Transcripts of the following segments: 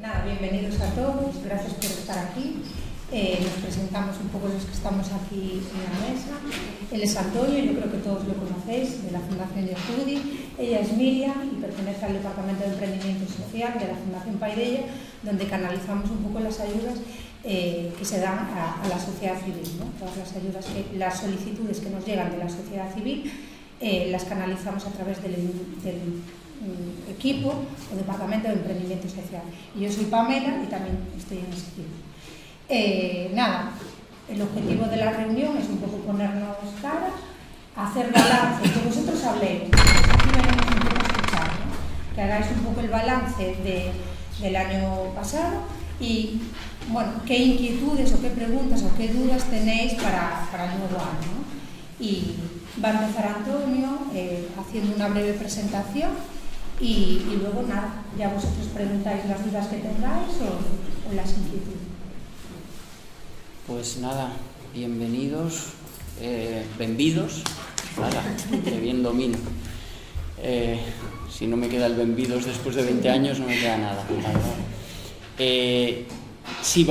Nada, bienvenidos a todos, gracias por estar aquí. Eh, nos presentamos un poco los que estamos aquí en la mesa. Él es Antonio, yo creo que todos lo conocéis, de la Fundación Yehudi. Ella es Miriam y pertenece al Departamento de Emprendimiento Social de la Fundación Paidella, donde canalizamos un poco las ayudas eh, que se dan a, la sociedad civil. Todas las ayudas, las solicitudes que nos llegan de la sociedad civil eh, las canalizamos a través del, del equipo o Departamento de Emprendimiento Social. Y yo soy Pamela y también estoy en ese equipo. Eh, nada, el objetivo de la reunión es un poco ponernos cara, hacer balance, que vosotros habléis, un poco escuchar, que hagáis un poco el balance del año pasado y, bueno, qué inquietudes o qué preguntas o qué dudas tenéis para, el nuevo año. Y va a empezar Antonio eh, haciendo una breve presentación y, luego nada, ya vosotros preguntáis las dudas que tengáis o las inquietudes. Pues nada, bienvenidos, eh, nada, que bien domino. Eh, si no me queda el benvidos después de 20 años, no me queda nada. Sí,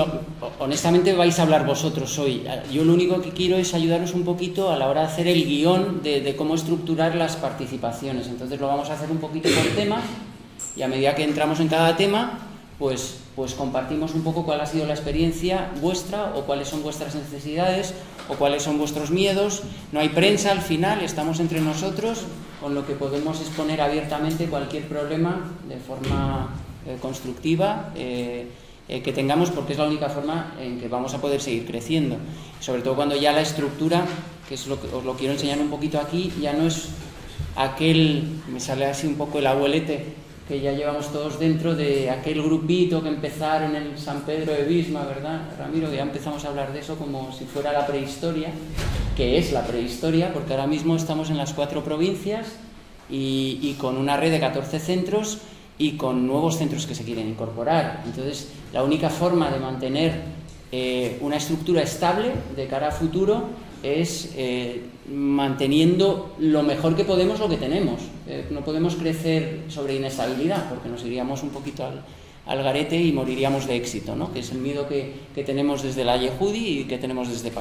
honestamente vais a hablar vosotros hoy. Yo lo único que quiero es ayudaros un poquito a la hora de hacer el guion de, de cómo estructurar las participaciones. Entonces lo vamos a hacer un poquito por tema y a medida que entramos en cada tema, pues, pues compartimos un poco cuál ha sido la experiencia vuestra o cuáles son vuestras necesidades o cuáles son vuestros miedos. No hay prensa al final, estamos entre nosotros, con lo que podemos exponer abiertamente cualquier problema de forma eh, constructiva. Eh, eh, que tengamos porque es la única forma en que vamos a poder seguir creciendo. Sobre todo cuando ya la estructura, que es lo que os lo quiero enseñar un poquito aquí, ya no es aquel, me sale así un poco el abuelete, que ya llevamos todos dentro de aquel grupito que empezaron en San Pedro de Bisma, ¿verdad, Ramiro? Que ya empezamos a hablar de eso como si fuera la prehistoria, que es la prehistoria, porque ahora mismo estamos en las cuatro provincias y, con una red de 14 centros y con nuevos centros que se quieren incorporar. Entonces, la única forma de mantener eh, una estructura estable de cara a futuro es eh, manteniendo lo mejor que podemos lo que tenemos. Eh, no podemos crecer sobre inestabilidad porque nos iríamos un poquito al, garete y moriríamos de éxito, ¿no? que es el miedo que, tenemos desde la Yehudi y que tenemos desde.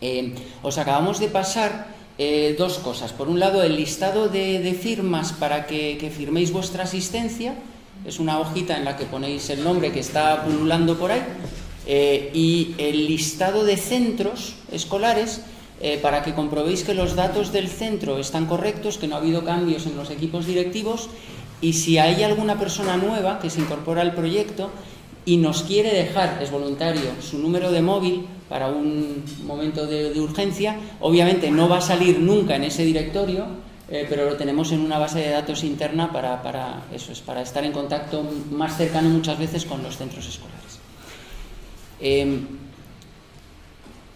Eh, os acabamos de pasar dos cosas. Por un lado, el listado de, firmas para que, que firméis vuestra asistencia. Es una hojita en la que ponéis el nombre que está pululando por ahí eh, y el listado de centros escolares eh, para que comprobéis que los datos del centro están correctos, que no ha habido cambios en los equipos directivos y si hay alguna persona nueva que se incorpora al proyecto y nos quiere dejar, es voluntario, su número de móvil para un momento de, urgencia, obviamente no va a salir nunca en ese directorio, eh, pero lo tenemos en una base de datos interna para, eso es, para estar en contacto más cercano muchas veces con los centros escolares. Em,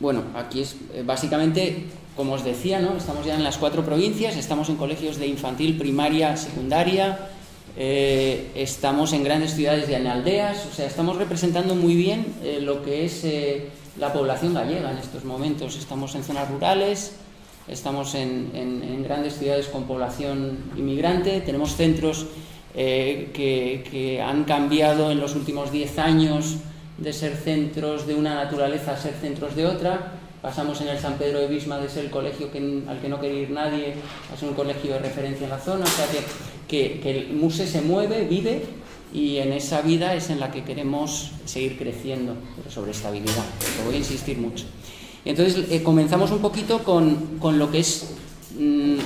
bueno, aquí es eh, básicamente, como os decía, ¿no? estamos ya en las cuatro provincias, estamos en colegios de infantil, primaria, secundaria, eh, estamos en grandes ciudades y en aldeas, o sea, estamos representando muy bien lo que es la población gallega en estos momentos. Estamos en zonas rurales, estamos en, grandes ciudades con población inmigrante, tenemos centros que, que han cambiado en los últimos 10 años de ser centros de una naturaleza a ser centros de otra. Pasamos en el San Pedro de Bisma de ser el colegio al que no quería ir nadie a ser un colegio de referencia en la zona. O sea que, que, el MUSE se mueve, vive y en esa vida es en la que queremos seguir creciendo, pero sobre estabilidad. Lo voy a insistir mucho. Entonces eh, comenzamos un poquito con, con lo que es mm,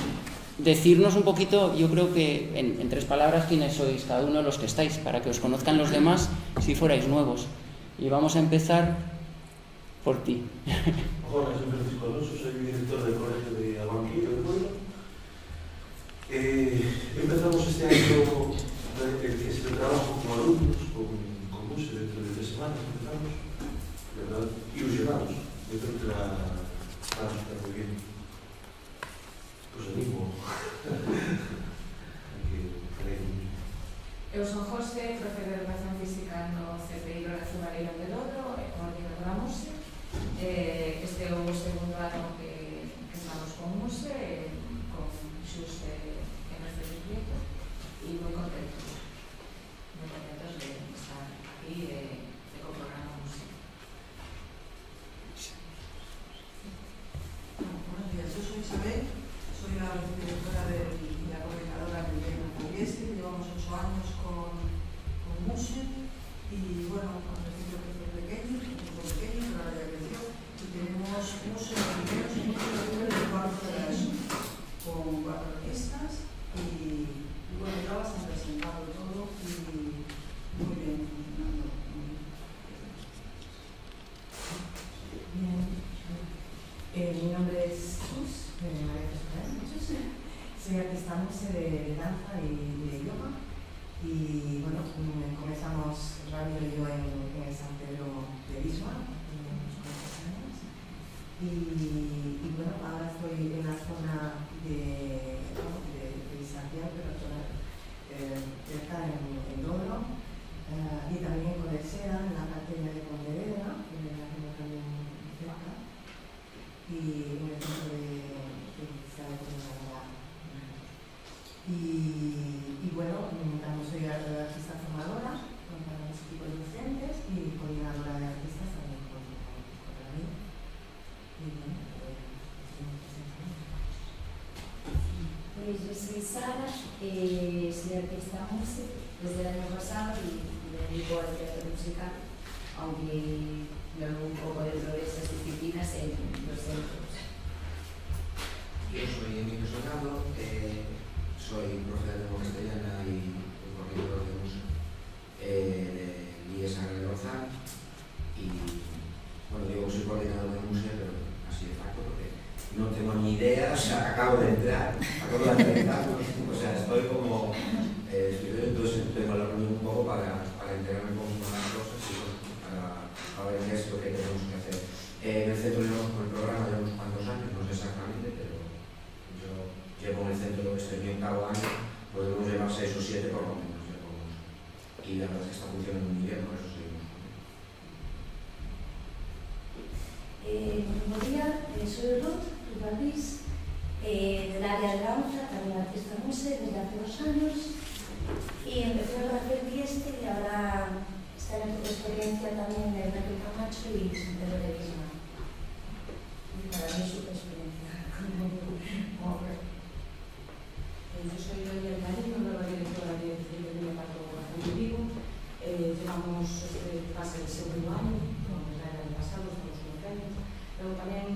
decirnos un poquito, yo creo que en, en tres palabras, quiénes sois, cada uno de los que estáis, para que os conozcan los demás si fuerais nuevos. Y vamos a empezar por ti. Hola, soy Francisco Alonso, soy director del Colegio de Abanquillo de Puebla. Eh, empezamos este año yo creo que la van a estar muy bien. Pues animo que traen. Eu son José, profe de Educación Física no CPI Lorenzo Valero organizada, eh, estudiantes de música desde el año pasado.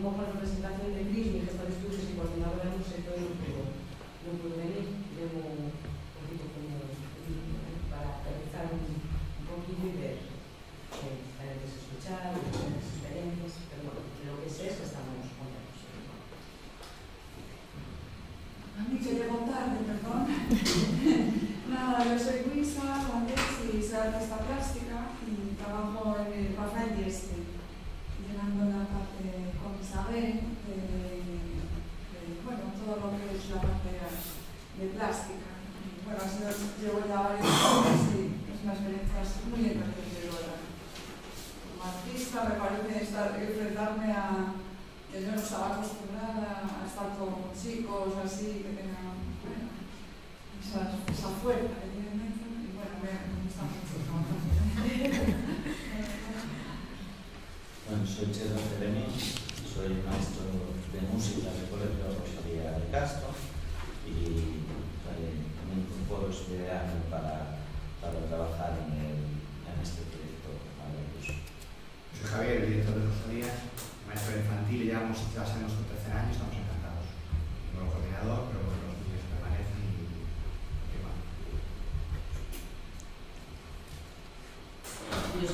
what was the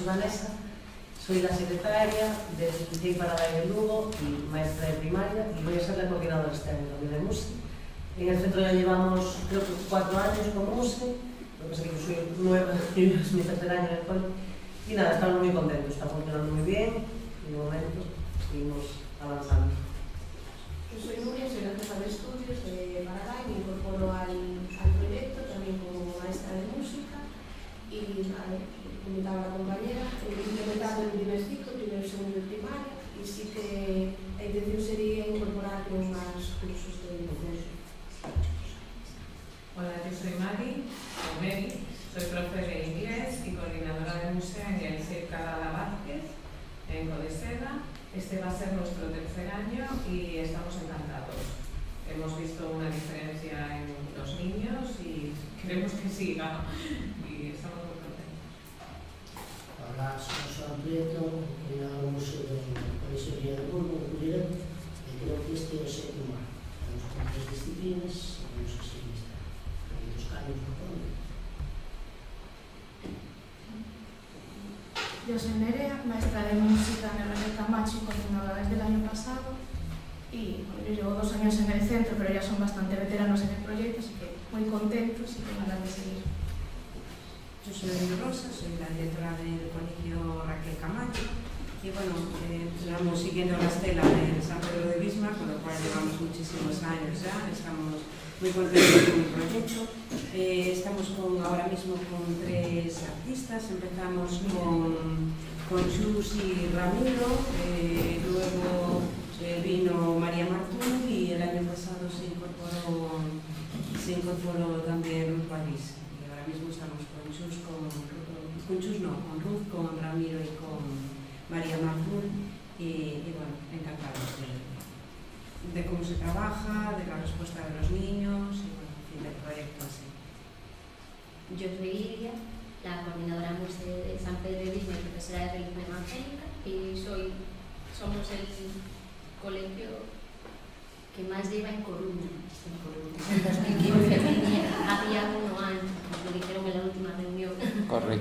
sou Vanessa, sou la secretaria de Licei para Baile Lugo y maestra de primaria y voy a ser la coordinadora este año de MUSE. En el centro ya llevamos creo que cuatro años con MUSE, lo que pasa que yo soy nueva y es mi tercer año en el colegio. Y nada, estamos muy contentos, está funcionando muy bien, de momento seguimos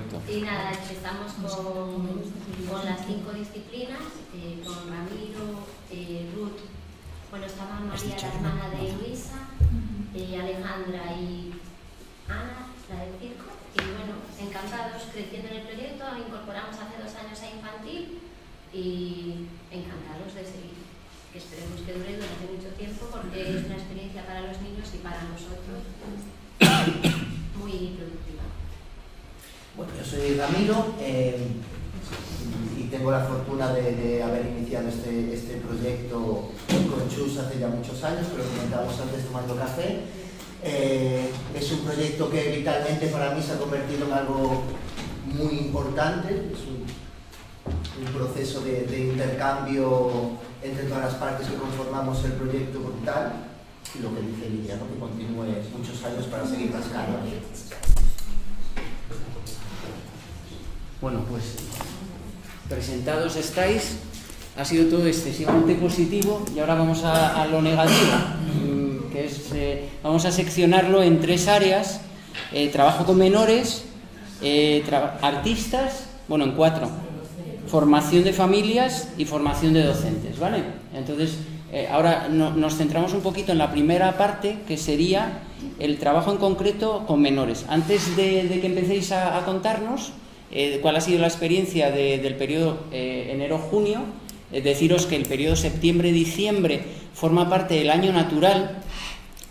Correcto. Y nada, empezamos con, con las cinco disciplinas, eh, con Ramiro, eh, Ruth, bueno, estaba María, la hermana de Luisa, eh, Alejandra y Ana, la del circo. Y bueno, encantados creciendo en el proyecto, incorporamos hace dos años a infantil y encantados de seguir. Que esperemos que dure durante mucho tiempo porque es una experiencia para los niños y para nosotros muy productiva. Bueno, yo soy Ramiro eh, y tengo la fortuna de, haber iniciado este, este proyecto con Chus hace ya muchos años, pero comentábamos antes tomando café. Eh, es un proyecto que vitalmente para mí se ha convertido en algo muy importante, es un, proceso de, intercambio entre todas las partes que conformamos el proyecto brutal y lo que dice Lidia, ¿no? que continúe muchos años para seguir rascando. Bueno, pues presentados estáis, ha sido todo excesivamente positivo y ahora vamos a, lo negativo, mm, que es, eh, vamos a seccionarlo en tres áreas, eh, trabajo con menores, eh, artistas, bueno, en cuatro, formación de familias y formación de docentes, ¿vale? Entonces, ahora no, nos centramos un poquito en la primera parte, que sería el trabajo en concreto con menores. Antes de, que empecéis a contarnos, eh, cuál ha sido la experiencia de, del periodo eh, enero-junio. Deciros que el periodo septiembre-diciembre forma parte del año natural,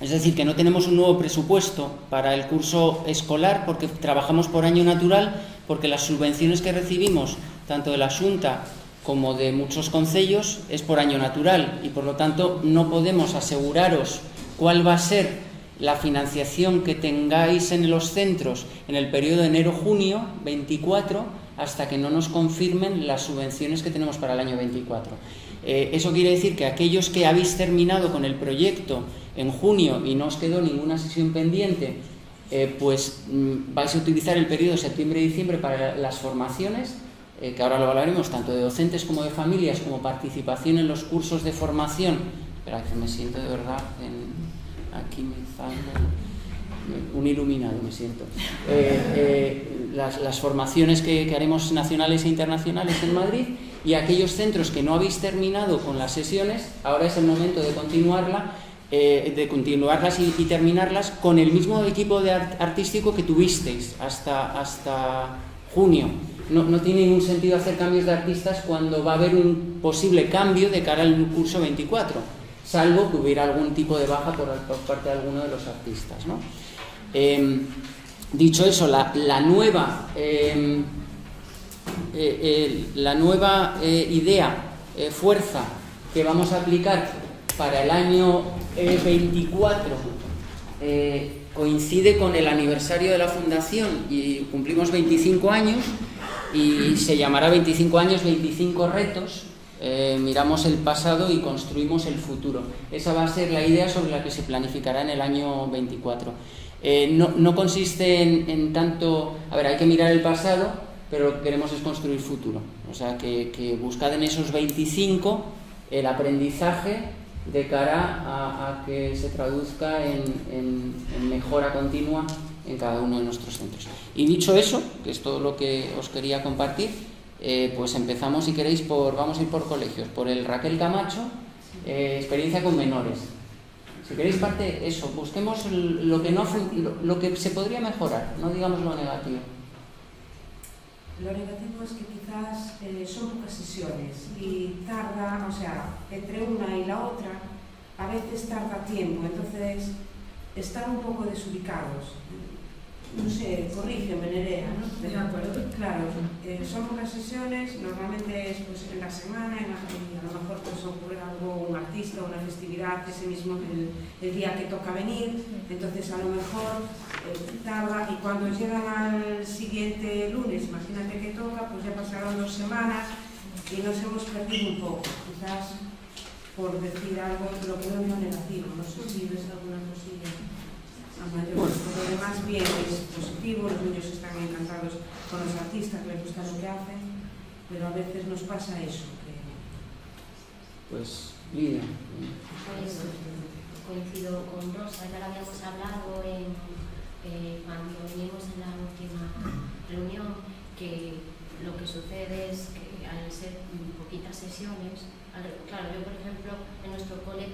es decir, que no tenemos un nuevo presupuesto para el curso escolar porque trabajamos por año natural, porque las subvenciones que recibimos, tanto de la Junta como de muchos concellos, es por año natural y por lo tanto no podemos aseguraros cuál va a ser la financiación que tengáis en los centros en el periodo enero-junio 24 hasta que no nos confirmen las subvenciones que tenemos para el año 24. Eh, eso quiere decir que aquellos que habéis terminado con el proyecto en junio y no os quedó ninguna sesión pendiente, eh, pues mm, vais a utilizar el periodo septiembre-diciembre para las formaciones, eh, que ahora lo hablaremos, tanto de docentes como de familias, como participación en los cursos de formación. Espera, que me siento de verdad en, aquí me un iluminado me siento. Eh, eh, las, las, formaciones que, que, haremos nacionales e internacionales en Madrid y aquellos centros que no habéis terminado con las sesiones ahora es el momento de continuarla eh, de continuarlas y, y, terminarlas con el mismo equipo de art artístico que tuvisteis hasta, hasta junio. No, no tiene ningún sentido hacer cambios de artistas cuando va a haber un posible cambio de cara al curso 24 salvo que hubiera algún tipo de baja por, parte de alguno de los artistas. ¿no? Eh, dicho eso, la, nueva, eh, eh, la nueva eh, idea, eh, fuerza que vamos a aplicar para el año 24 eh, coincide con el aniversario de la fundación y cumplimos 25 años y se llamará 25 años, 25 retos eh, miramos el pasado y construimos el futuro. Esa va a ser la idea sobre la que se planificará en el año 24. Eh, no, consiste en, tanto, a ver, hay que mirar el pasado, pero lo que queremos es construir futuro. O sea, que, buscad en esos 25 el aprendizaje de cara a, que se traduzca en mejora continua en cada uno de nuestros centros. Y dicho eso, que es todo lo que os quería compartir, Eh, pues empezamos, si queréis, por, vamos a ir por colegios, por el Raquel Camacho, eh, experiencia con menores. Si queréis parte, eso, busquemos lo que, no, lo, que se podría mejorar, no digamos lo negativo. Lo negativo es que quizás eh, son pocas sesiones y tarda, o sea, entre una y la otra, a veces tarda tiempo, entonces están un poco desubicados no sé, corrígeme Nerea, ¿no? De acuerdo. Claro, eh, son pocas sesiones, normalmente es pues, en la semana, en la, y a lo mejor pues, ocurre algo, un artista, una festividad, ese mismo, el, el día que toca venir, entonces a lo mejor eh, tarda, y cuando llegan al siguiente lunes, imagínate que toca, pues ya pasaron dos semanas y nos hemos perdido un poco, quizás por decir algo, pero que no negativo, no sé si ves alguna cosilla a mayores. Bueno. Por lo demás, bien, es positivo, los niños están encantados con los artistas, les gusta lo que hacen, pero a veces nos pasa eso. Que... Pues, Lidia. Pues, coincido con Rosa, ya lo habíamos hablado en, eh, cuando vinimos en la última reunión, que lo que sucede es que al ser poquitas sesiones, claro, yo por ejemplo, en nuestro cole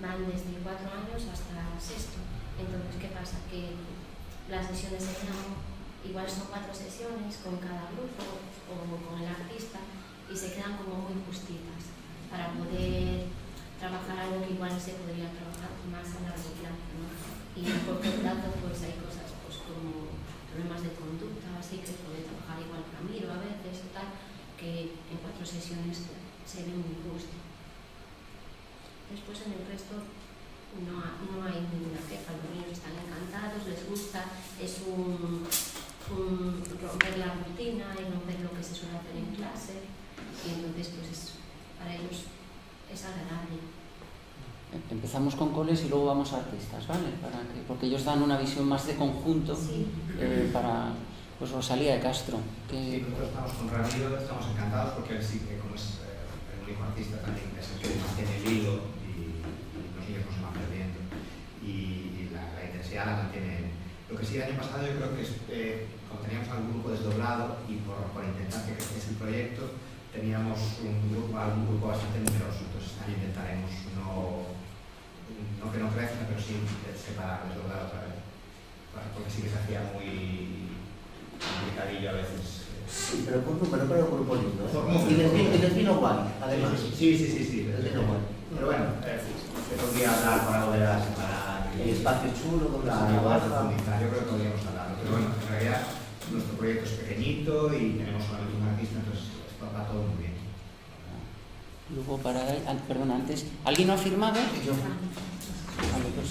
van desde cuatro años hasta sexto, entonces, ¿qué pasa? Que las sesiones se quedan, igual son cuatro sesiones con cada grupo o con el artista y se quedan como muy justitas para poder trabajar algo que igual se podría trabajar más a largo plazo. ¿no? Y por otro lado, pues hay cosas pues, como problemas de conducta, así que se puede trabajar igual Ramiro a veces tal, que en cuatro sesiones se ve muy justo. Después en el resto no, no hay ninguna queja, los niños están encantados, les gusta, es un, un romper la rutina y romper lo que se suele hacer en clase y entonces pues es, para ellos es agradable. Empezamos con coles y luego vamos a artistas, ¿vale? Para que, porque ellos dan una visión más de conjunto sí. eh, para pues Rosalía de Castro. Que... Sí, nosotros estamos con Ramiro, estamos encantados porque él sí que como es eh, el único artista también es el que mantiene el hilo ya la. Lo que sí el año pasado yo creo que es, eh, como teníamos algún grupo desdoblado y por, por intentar que creciese el proyecto, teníamos un grupo, algún grupo bastante numeroso, entonces ahí intentaremos no, no que no crezca, pero sí separar, desdoblar otra vez, porque sí que se hacía muy complicadillo a veces. Sí, pero por número, pero grupo lindo. ¿eh? Por y del vino guay, además. Sí, sí, sí, sí. Del vino guay. Pero bueno, eh, se podría hablar para volver a separar el espacio chulo donde claro, se va a profundizar, yo creo que podríamos hablarlo. Pero bueno, en realidad nuestro proyecto es pequeñito y tenemos solamente un artista, entonces va todo muy bien. Luego para ah, perdón, antes, ¿alguien no ha firmado? Yo. Vale, pues.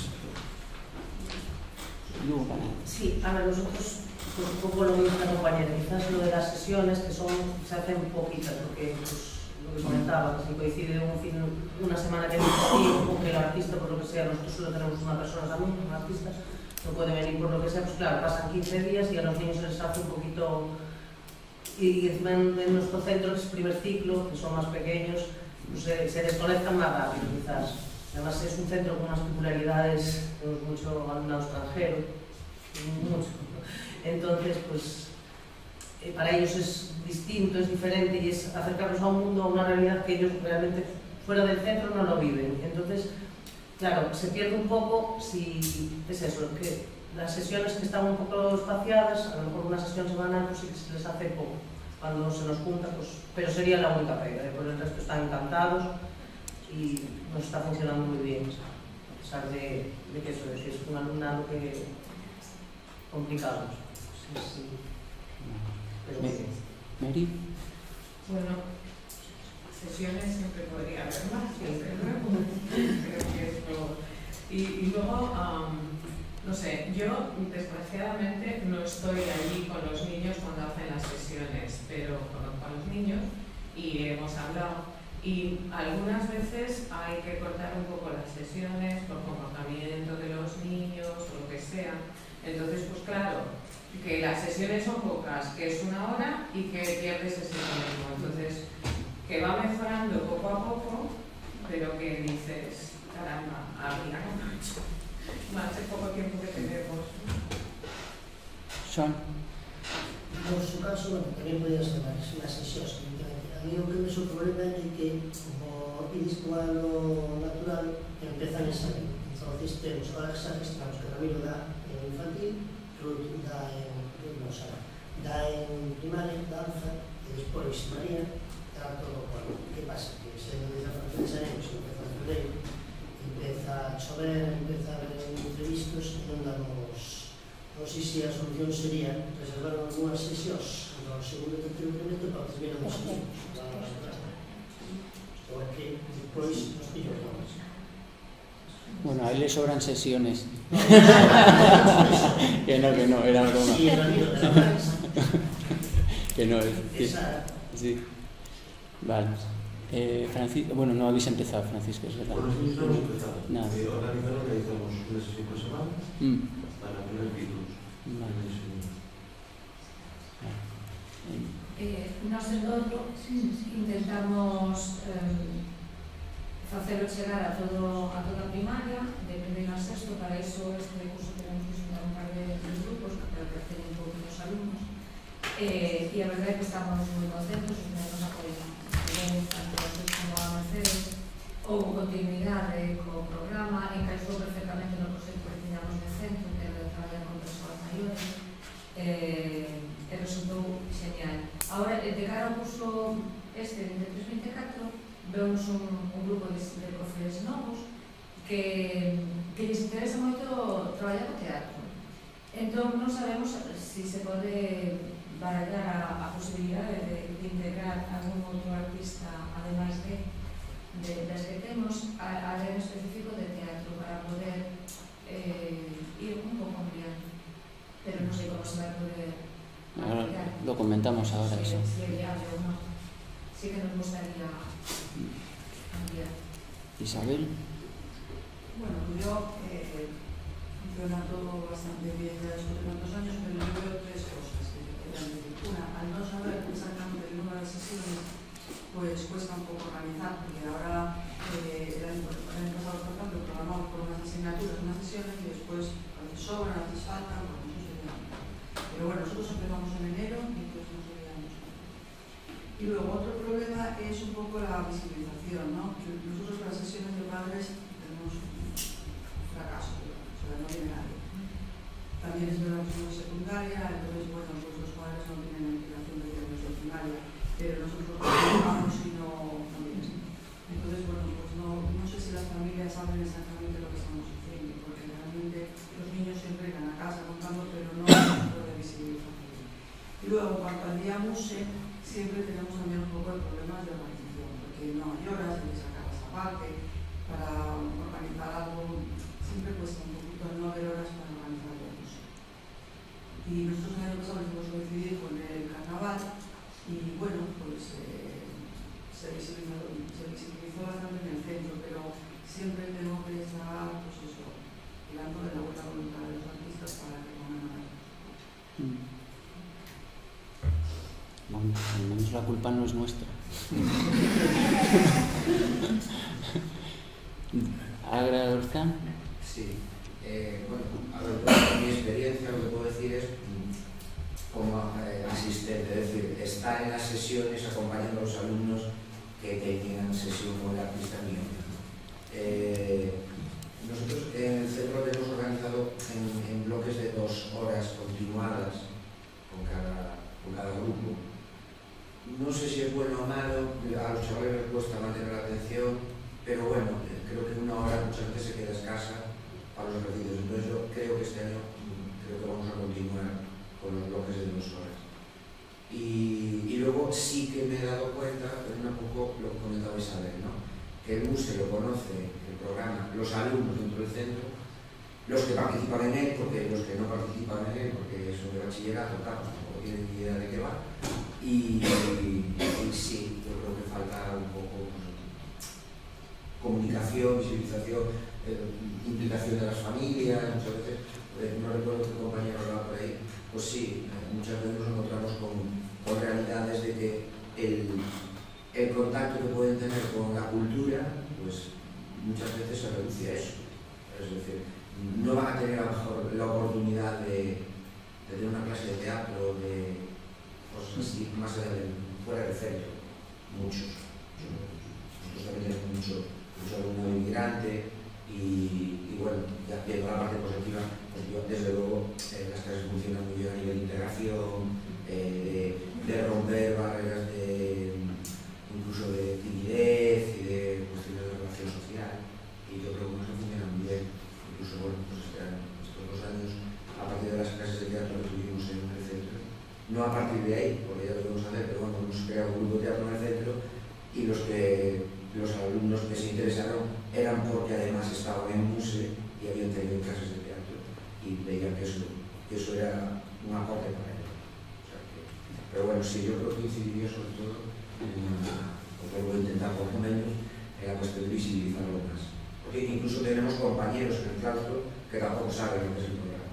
Luego para. Sí, a ver, nosotros pues, un poco lo mismo compañera, quizás lo de las sesiones que son, se hacen poquitas, porque pues, lo que comentaba, si coincide un fin, una semana que o que el artista, por lo que sea, nosotros solo tenemos una persona también, un artista, no puede venir por lo que sea, pues claro, pasan 15 días y a los niños se les hace un poquito... Y encima en, en nuestro centro, que es primer ciclo, que son más pequeños, pues se, se desconectan más rápido quizás. Además es un centro con unas popularidades, tenemos mucho alumnado extranjero, mucho. Entonces, pues para ellos es distinto, es diferente y es acercarlos a un mundo, a una realidad que ellos realmente fuera del centro no lo viven. Entonces, claro, se pierde un poco si es eso, que las sesiones que están un poco espaciadas, a lo mejor una sesión semanal, pues sí que se les hace poco cuando se nos junta, pues, pero sería la única pega, ¿eh? por el resto están encantados y nos está funcionando muy bien, a pesar de, que eso es un alumnado que complicado. Mary. Bueno, sesiones siempre podría haber más, siempre luego. Creo que. Y, y luego, um, no sé, yo desgraciadamente no estoy allí con los niños cuando hacen las sesiones, pero conozco a los niños y hemos hablado. Y algunas veces hay que cortar un poco las sesiones por comportamiento de los niños o lo que sea. Entonces, pues claro, que las sesiones son pocas, que es una hora y que pierdes ese tiempo. Entonces, que va mejorando poco a poco, pero que dices, caramba, habría mucho más el poco tiempo que tenemos. Son. No, en su caso, bueno, tamén ser tomar unhas sesións A mí o que me problema é que como ides coa lo natural empezan a salir. Entonces, temos, ahora xa que estamos, que Ramiro dá en infantil, da, en, Sara, dá en primaria, danza, e despois María, dá todo o corpo. Que pasa? Que se empeza a francesa, se empeza a febrero, empeza a chover, empeza a ver imprevistos, e non damos... Non sei se a solución sería reservar algunhas sesións no segundo e terceiro incremento para que se vieran os sesións. Porque depois nos pillamos. Bueno, a él le sobran sesiones. que no, que no, era broma. Que no, es. Sí. Vale. Eh, Francisco, bueno, no habéis empezado, Francisco, es verdad. Bueno, nosotros no hemos empezado. Nada. Eh, organizaron, realizamos una sesión por semana Mm. para poner títulos. Vale. Eh, nos en Douro intentamos eh, facelo chegar a, todo, a toda a primaria, de primeiro a sexto, para iso este curso tenemos que xuntar un par de, de grupos que teñen un pouco dos alumnos, eh, e a verdade é que estamos moi contentos, os meus apoian tanto a Sus como a Mercedes, ou continuidade co programa, encaixou perfectamente no proxecto que tiñamos de centro, que era traballar con persoas maiores, eh, e resultou genial. Agora, de eh, cara ao curso este, 23-24, vemos un, un grupo de, de profes novos que, que lles interesa moito traballar o teatro. Entón, non sabemos se si se pode barallar a, a posibilidade de, de integrar algún outro artista, ademais de, de das que temos, a, a área específico de teatro para poder eh, ir un pouco ampliando. Pero non sei como se vai poder Ahora. Lo comentamos ahora, eso. Si é viable ou. Sí que nos gustaría Isabel. Bueno, yo eh, funciona todo bastante bien ya después de tantos años, pero yo veo tres cosas que quedan. Una, al no saber exactamente el número de sesiones, pues cuesta un poco organizar, porque ahora eh, el, año, pasado, por ejemplo, programamos por unas asignaturas, unas sesiones, y después a veces sobran, a veces faltan. Pero bueno, nosotros empezamos en enero. Y luego otro problema es un poco la visibilización, ¿no? Nosotros las sesiones de padres tenemos un fracaso, o sea, no viene nadie. También es verdad que somos secundaria, entonces, bueno, pues los padres no tienen implicación de tener de primaria, pero nosotros trabajamos y no, no. Entonces, bueno, pues no, no sé si las familias saben exactamente lo que estamos haciendo, porque realmente los niños siempre irán a casa contando, pero no se puede visibilizar. Y luego, cuanto al día MUSE, siempre tenemos también un poco de problemas de organización, porque no hay horas, hay que sacar esa parte, para organizar algo, siempre cuesta no a partir de ahí, porque ya lo podemos hacer, pero bueno, hemos creado un grupo de teatro en el centro y los que los alumnos que se interesaron eran porque además estaban en MUSE y habían tenido clases de teatro y veían que eso, que eso era un aporte para ellos. O sea que, pero bueno, sí, yo creo que incidiría sobre todo en, o que voy a intentar por lo menos, en la cuestión de visibilizarlo más. Porque incluso tenemos compañeros en el claustro que tampoco saben lo que es el programa.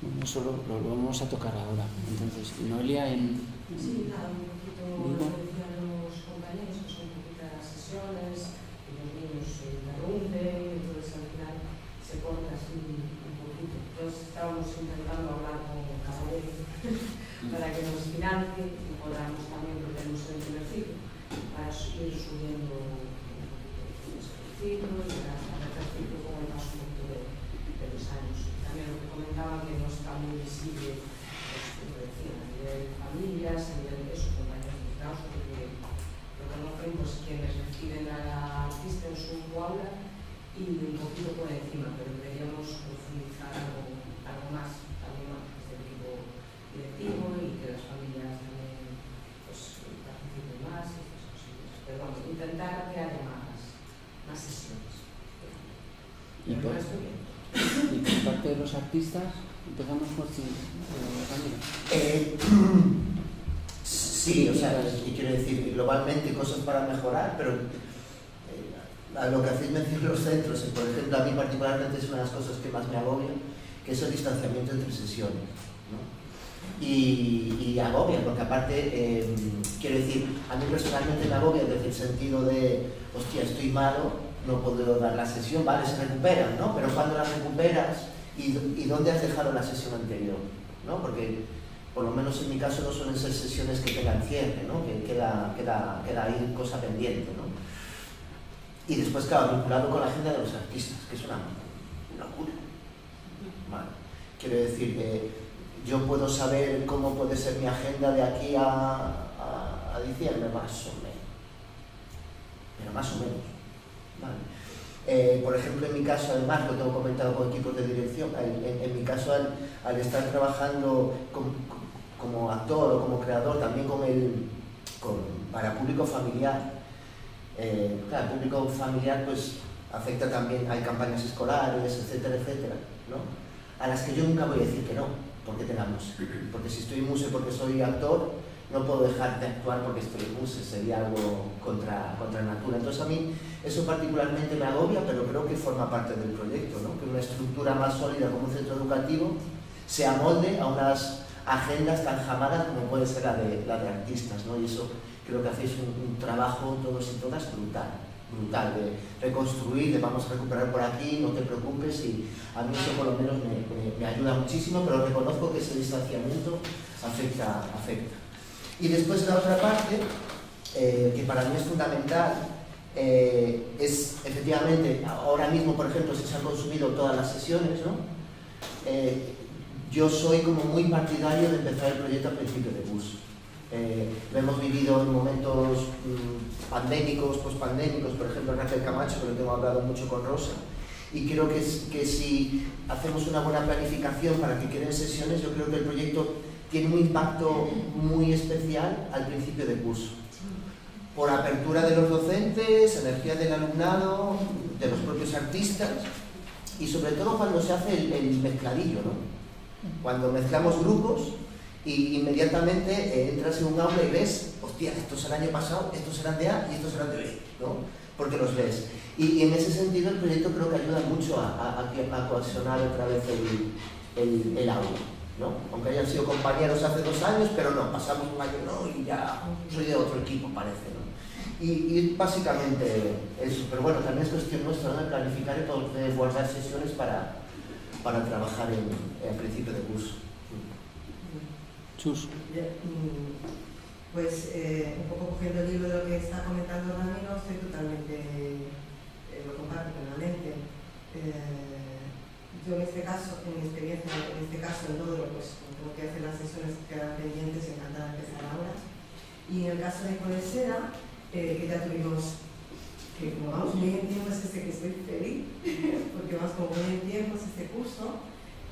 Bueno, eso lo, lo, lo vamos a tocar ahora. Entonces, Noelia en... en Sí, nada, un poquito Vigo. lo que decían los compañeros, que son poquitas sesiones, y los niños se interrumpen, entonces al final se corta así un poquito. Entonces estábamos intentando hablar con Caballero para que nos financie y podamos también, porque tenemos el primer ciclo, para ir subiendo un poquito este ciclo y para el tercer ciclo con el paso un poquito de, de los años. También lo que comentaban que no está muy visible pues, como decía, a nivel de familias, a nivel de eso, compañeros de claustro, que lo conocen pues, quienes reciben a la artista en su aula y un poquito por encima, pero deberíamos profundizar algo, algo más, también más desde el equipo directivo y que las familias también pues, participen más y estas cosillas. Pero bueno, intentar que haya más, más sesiones. Y Pero por, el resto bien. y por parte de los artistas, empezamos por ti, eh. Eh, sí, o sea, quiero decir, globalmente cosas para mejorar, pero eh, a lo que hacéis mención los centros, eh, por ejemplo, a mí particularmente es una de las cosas que más me agobia, que es el distanciamiento entre sesiones. ¿no? Y, y agobia, porque aparte, eh, quiero decir, a mí personalmente me agobia desde el sentido de, hostia, estoy malo, no puedo dar la sesión, vale, se recuperan, ¿no? Pero cuando la recuperas, ¿y, dónde has dejado la sesión anterior? ¿no? Porque por lo menos en mi caso no suelen ser sesiones que tengan cierre, ¿no? que queda, queda, queda ahí cosa pendiente. ¿no? Y después, claro, vinculado con la agenda de los artistas, que es una locura. Vale. Quiero decir que yo puedo saber cómo puede ser mi agenda de aquí a, a, a diciembre, más o menos. Pero más o menos. Vale. Eh, por ejemplo, en mi caso, además, lo tengo comentado con equipos de dirección, en, mi caso, al, estar trabajando como actor o como creador, también con el, para público familiar, eh, público familiar pues afecta también, hay campañas escolares, etcétera, etcétera, ¿no? A las que yo nunca voy a decir que no, porque tengamos, porque si estoy museo porque soy actor, no puedo dejar de actuar porque estoy en museo, sería algo contra, contra natura. Entonces a mí eso particularmente me agobia, pero creo que forma parte del proyecto, ¿no? que una estructura más sólida como un centro educativo se amolde a unas agendas tan jamadas como puede ser la de, la artistas. ¿no? Y eso creo que hacéis un, trabajo todos y todas brutal, brutal, de reconstruir, de vamos a recuperar por aquí, no te preocupes, y a mí eso por lo menos me, ayuda muchísimo, pero reconozco que ese distanciamiento afecta. afecta. Y después la otra parte, eh, que para mí es fundamental, eh, es efectivamente, ahora mismo, por ejemplo, si se han consumido todas las sesiones, ¿no? Eh, yo soy como muy partidario de empezar el proyecto al principio de bus. Eh, lo hemos vivido en momentos mmm, pandémicos, pospandémicos, por ejemplo Raquel Camacho, que lo tengo hablado mucho con Rosa, y creo que, que si hacemos una buena planificación para que queden sesiones, yo creo que el proyecto tiene un impacto muy especial al principio del curso. Por apertura de los docentes, energía del alumnado, de los propios artistas y sobre todo cuando se hace el, mezcladillo, ¿no? Cuando mezclamos grupos y inmediatamente eh, entras en un aula y ves, hostia, estos el año pasado, estos serán de A y estos serán de B, ¿no? Porque los ves. Y, en ese sentido el proyecto creo que ayuda mucho a, a, cohesionar otra vez el, el, aula. ¿no? Aunque hayan sido compañeros hace dos años, pero no, pasamos un año ¿no? y ya soy de otro equipo, parece. Y, y, básicamente eso, pero bueno, también es cuestión nuestra ¿no? de planificar y poder guardar sesiones para, para trabajar en, en principio de curso. Chus. Pues eh, un poco cogiendo el hilo de lo que está comentando Ramiro, estoy totalmente, eh, lo comparto plenamente. Eh, yo en este caso, en mi experiencia, en este caso en Dodro, pues tengo que hacer las sesiones que quedan pendientes, encantada de empezar ahora. Y en el caso de Codesera, eh, que ya tuvimos, que como vamos muy en tiempo, es este que estoy feliz, porque vamos como muy en tiempo, es este curso,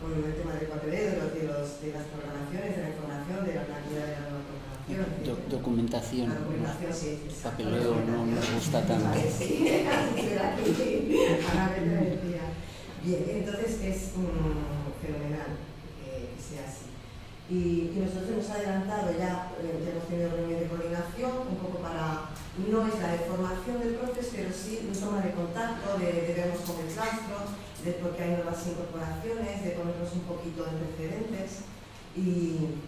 con el tema del papeleo, de, los, de, los, de las programaciones, de la información, de la cantidad de la nueva programación. Do documentación. La documentación, sí. Papeleo no nos gusta tanto. Sí. Ahora el día. Bien, entonces es um, fenomenal que, que sea así. Y, nosotros hemos adelantado ya, eh, hemos tenido reunión de coordinación, un poco para, no es la de formación del profes, pero sí un toma de contacto, de, de vernos con el claustro, de porque hay nuevas incorporaciones, de ponernos un poquito en precedentes. Y,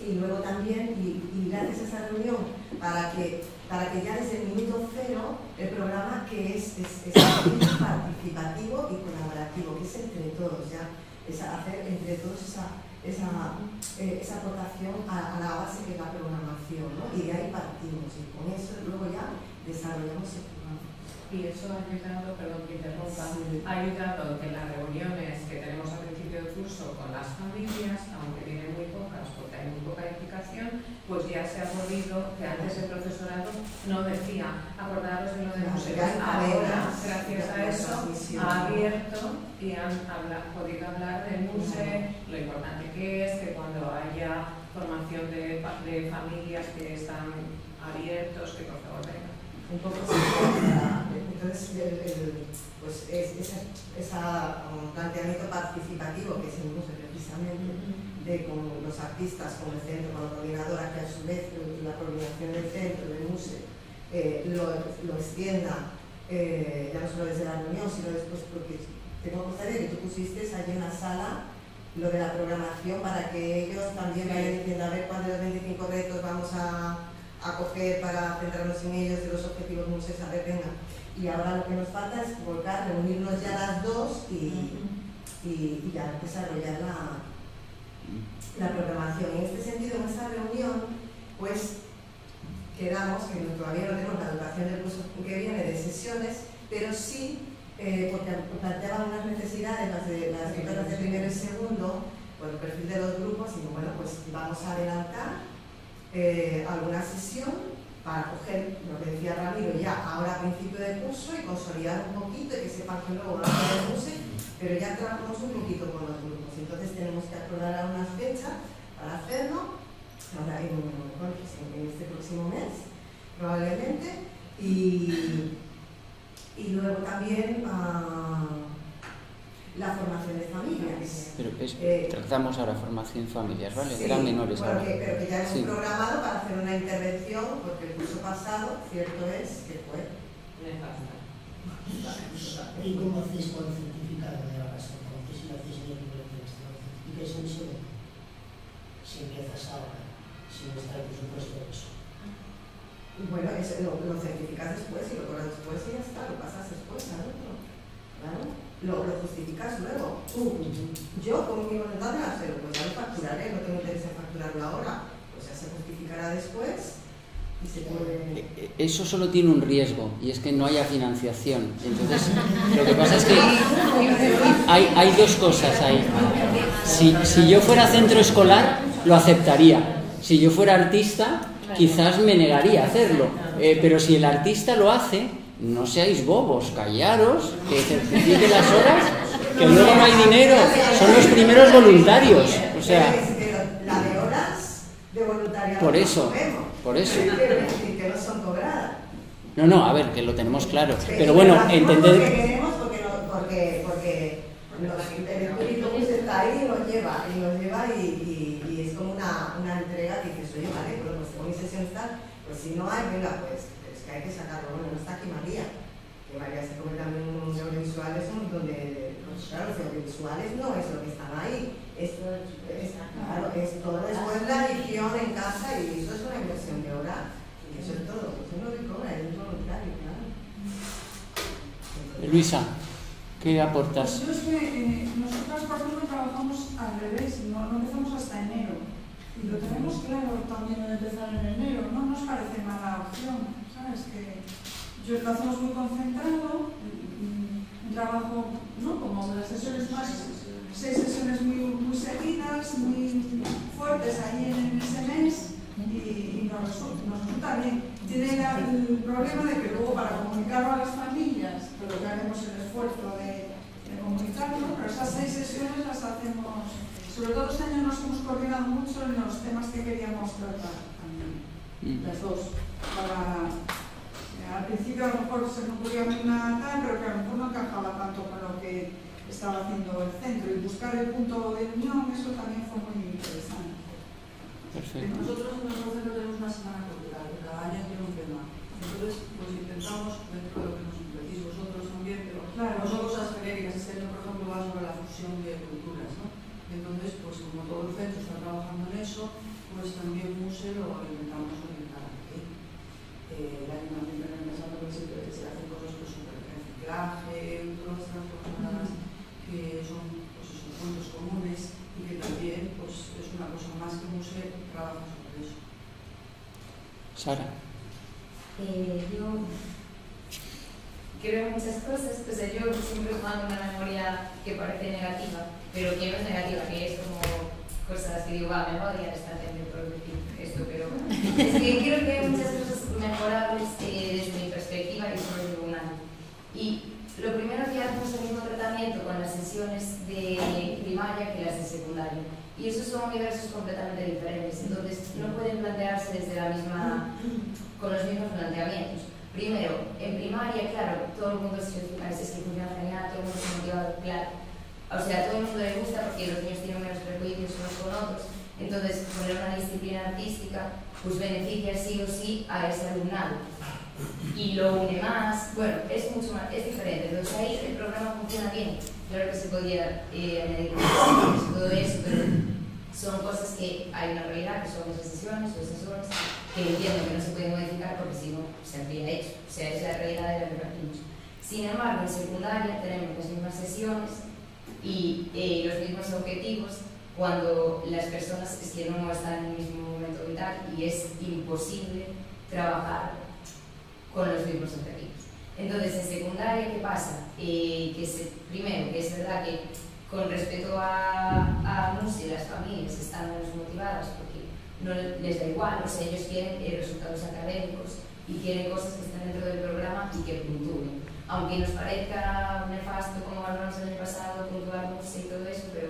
y luego también, y, gracias a esa reunión, para que, para que ya desde el minuto cero el programa que es, es, es participativo y colaborativo, que es entre todos, ya, es hacer entre todos esa, esa, eh, esa aportación a, a, la base que es la programación, ¿no? y de ahí partimos, y con eso luego ya desarrollamos el programa y eso ha ayudado, perdón que interrumpa, ha ayudado que las reuniones que tenemos al principio del curso con las familias, aunque vienen muy pocas porque hay muy poca explicación, pues ya se ha podido, que antes el profesorado no decía, acordaros de lo de museos, ahora, gracias a eso, ha abierto y han habla, podido hablar del museo, lo importante que es, que cuando haya formación de, de familias que están abiertos, que por favor vengan. Un poco entonces, el, el, pues es, ese esa, um, planteamiento participativo que es el museo precisamente, de con los artistas, con el centro, con la coordinadora, que a su vez la coordinación del centro, del museo, eh, lo, lo, extienda, eh, ya no solo desde la reunión, sino después porque tengo que saber que tú pusiste allí en la sala lo de la programación para que ellos también vayan diciendo a ver cuál de los 25 retos vamos a, a coger para centrarnos en ellos, de los objetivos museos, a ver, venga, y ahora lo que nos falta es volcar, reunirnos ya las dos y, y, y ya desarrollar la, la programación. En este sentido, en esta reunión, pues quedamos, que todavía no tenemos la educación del curso que viene de sesiones, pero sí, eh, porque planteaban unas necesidades, las de las sí. de primero y segundo, por el perfil de los grupos, y bueno, pues vamos a adelantar eh, alguna sesión para coger lo que decía Ramiro ya ahora a principio de curso y consolidar un poquito y que sepan que luego van a hacer música, pero ya trabajamos un poquito con los grupos. Entonces tenemos que acordar unas fechas para hacerlo, ahora en, bueno, pues en, este próximo mes probablemente, y, y luego también uh, la formación de familias. Pero es, eh, tratamos ahora formación de familias, ¿vale? Sí, Eran menores bueno, ahora. Que, pero que ya hemos sí. programado para hacer una intervención, porque el curso pasado, cierto es, que fue nefasta. ¿Y cómo hacéis con el certificado de la casa? Entonces, si lo hacéis en el libro de texto, ¿y qué es emisión? Si empiezas ahora, si no está el presupuesto de. Bueno, eso, lo, lo certificas después y lo cobras después y ya está, lo pasas después al otro. ¿Claro? Lo, lo, justificas luego. Tú, yo con mi voluntad de hacerlo, pues ya lo facturaré, no tengo interés en facturarlo ahora, pues ya se justificará después. Eso solo tiene un riesgo y es que no haya financiación. Entonces, lo que pasa es que hay, hay dos cosas ahí. Si, si yo fuera centro escolar, lo aceptaría. Si yo fuera artista, quizás me negaría a hacerlo. Eh, pero si el artista lo hace, no seáis bobos, callaros, que certifique las horas, que luego no hay dinero, son los primeros voluntarios. O sea, la de horas de voluntariado por eso, por eso. que no son cobradas. No, no, a ver, que lo tenemos claro. Pero bueno, entender. Porque queremos, porque, no, porque, porque nos, el espíritu está ahí y nos lleva, y nos lleva y, y, y es como una, una entrega que dices, oye, vale, pues tengo mi sesión está, pues si no hay, venga, pues hay que sacarlo. Bueno, no está aquí María, que María se come también un audiovisuales, un montón de. Pues claro, los audiovisuales no es lo que están ahí. Es, es, claro, es todo después la edición en casa y eso es una inversión de hora. Y eso es todo. Pues uno que cobra es voluntario, claro. Luisa, ¿qué aportas? Pues yo es que eh, nosotras, por ejemplo, trabajamos al revés, no, no empezamos hasta enero. Y lo tenemos claro también en empezar en enero, no nos parece mala opción, ¿sabes? Que yo lo hacemos muy concentrado, un trabajo, ¿no? Como las sesiones más, seis sesiones muy, muy seguidas, muy fuertes ahí en ese mes y, y nos, resulta, nos resulta bien. Tiene la, el problema de que luego para comunicarlo a las familias, pero que haremos el esfuerzo de, de comunicarlo, pero esas seis sesiones las hacemos sobre todo este año nos hemos coordinado mucho en los temas que queríamos tratar también, las dos. Para, eh, al principio a lo mejor se me ocurría una tal, pero que a lo mejor no encajaba tanto con lo que estaba haciendo el centro y buscar el punto de unión, eso también fue muy interesante. Perfecto. Nosotros en nuestro centro tenemos una semana cultural, cada año tiene un tema. Entonces, pues intentamos, dentro de lo que nos decís vosotros también, pero Claro. no son cosas genéricas. Este año, por ejemplo, va sobre la fusión de culturas, ¿no? Entonces, pues como todo el centro está trabajando en eso, pues también Muse lo intentamos orientar aquí. Eh, el año también pasado que se, se hacen cosas pues, sobre el reciclaje, todas estas cosas que son pues, esos puntos comunes y que también pues, es una cosa más que Muse trabaja sobre eso. Sara. Eh, yo creo muchas cosas, o sea, yo siempre mando una memoria que parece negativa, pero que no es negativa, que es como cosas que digo, va, me va a odiar esta gente por decir esto, pero es que creo que hay muchas cosas mejorables eh, desde mi perspectiva y sobre el tribunal. Y lo primero que hacemos es el mismo tratamiento con las sesiones de primaria que las de secundaria. Y esos son universos completamente diferentes, entonces no pueden plantearse desde la misma, con los mismos planteamientos. Primero, en primaria, claro, todo el mundo se parece que funciona genial, todo el mundo se motiva, claro. O sea, a todo el mundo le gusta porque los niños tienen menos prejuicios unos con otros. Entonces, poner una disciplina artística, pues beneficia sí o sí a ese alumnado. Y lo une más, bueno, es mucho más, es diferente. Entonces ahí el programa funciona bien. Claro que se podía eh, añadir todo eso, pero son cosas que hay una realidad, que son esas sesiones o horas, que entiendo que no se pueden modificar porque si no se habría hecho. O sea, es la realidad de la partimos. Sin embargo, en secundaria tenemos las mismas sesiones y eh, los mismos objetivos cuando las personas es que no están en el mismo momento vital y es imposible trabajar con los mismos objetivos. Entonces, en secundaria, ¿qué pasa? Eh, que se, primero, que es verdad que con respecto a, a MUSI, las familias están menos motivadas porque no les da igual, o sea, ellos quieren eh, resultados académicos y quieren cosas que estén dentro del programa y que puntúen. Aunque nos parezca nefasto como hablamos el año pasado, puntuar MUSI y todo eso, pero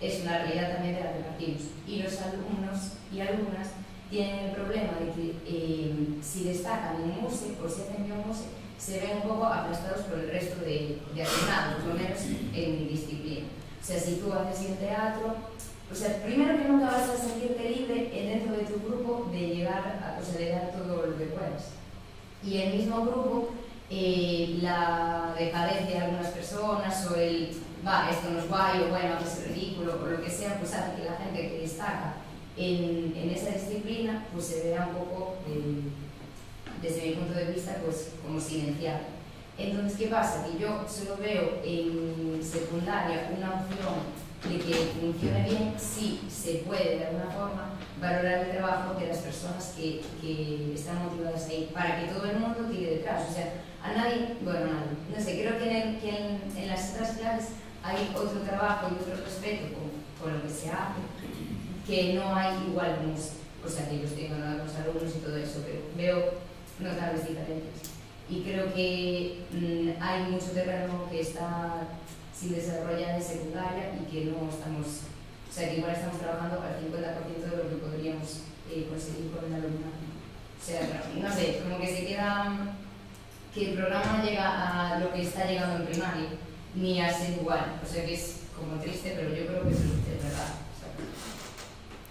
es una realidad también de la que partimos. Y los alumnos y alumnas tienen el problema de que eh, si destacan en MUSE o si hacen MUSE, se ven un poco aplastados por el resto de, de alumnados, por lo menos en mi disciplina. O sea, si tú haces bien teatro, o sea, primero que nunca vas a sentirte libre dentro de tu grupo de llegar a, o sea, de dar todo lo que puedas. Y el mismo grupo, eh, la decadencia de algunas personas o el, va, esto no es guay o bueno, que es ridículo o lo que sea, pues hace que la gente que destaca en, en esa disciplina pues se vea un poco, eh, desde mi punto de vista, pues como silenciado. Entonces, ¿qué pasa? Que yo solo veo en secundaria una opción de que funcione bien si se puede de alguna forma valorar el trabajo de las personas que, que están motivadas ahí, para que todo el mundo tire detrás. O sea, a nadie, bueno, no sé, creo que en, el, que en, en las otras clases hay otro trabajo y otro respeto con, con lo que se hace, que no hay igual. O sea, que yo estoy con los alumnos y todo eso, pero veo notables diferencias. Y creo que mmm, hay mucho terreno que está sin desarrollar en secundaria y que no estamos, o sea, que igual estamos trabajando al 50% de lo que podríamos eh, conseguir con el alumnado. O sea, no sé, como que se queda, que el programa no llega a lo que está llegando en primaria, ni a ser igual. O sea, que es como triste, pero yo creo que eso es verdad.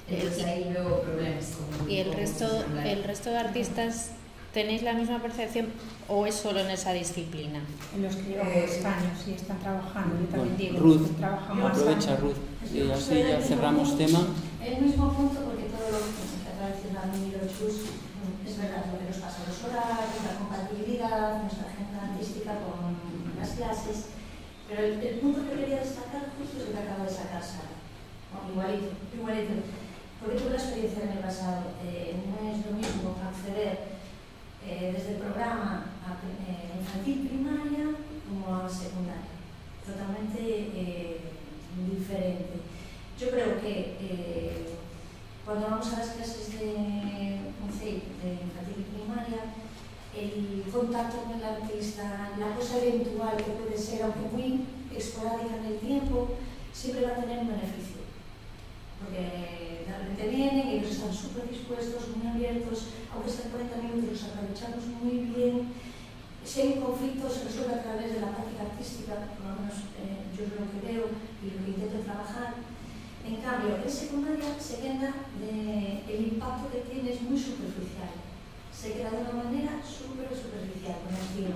Entonces ahí veo problemas. Como, ¿Y el resto, el resto de artistas tenéis la misma percepción o es solo en esa disciplina? En los que llevan eh, años y están trabajando, yo también digo, Ruth, trabajamos aprovecha Ruth, y así ya cerramos tema. El mismo punto porque todo lo que se está tradicional en los Chus es verdad lo que nos pasa los horarios, la compatibilidad, nuestra agenda artística con las clases, pero el, el punto que quería destacar justo es el que acaba de sacar Sara, igualito, igualito porque tuve la experiencia del año pasado, eh, no es lo mismo acceder eh, desde el programa a eh, infantil primaria como a secundaria, totalmente diferente. Yo creo que cuando vamos a las clases de de infantil y primaria, el contacto con el artista, la cosa eventual que puede ser, aunque muy esporádica en el tiempo, siempre va a tener un beneficio. Porque de repente vienen ellos están súper dispuestos, muy abiertos, aunque sean 40 minutos, los aprovechamos muy bien. Si hay un conflicto, se resuelve a través de la práctica artística, por lo menos eh, yo es lo que veo y lo que intento trabajar. En cambio, en secundaria se queda de, el impacto que tiene es muy superficial. Se queda de una manera súper superficial, con el vino.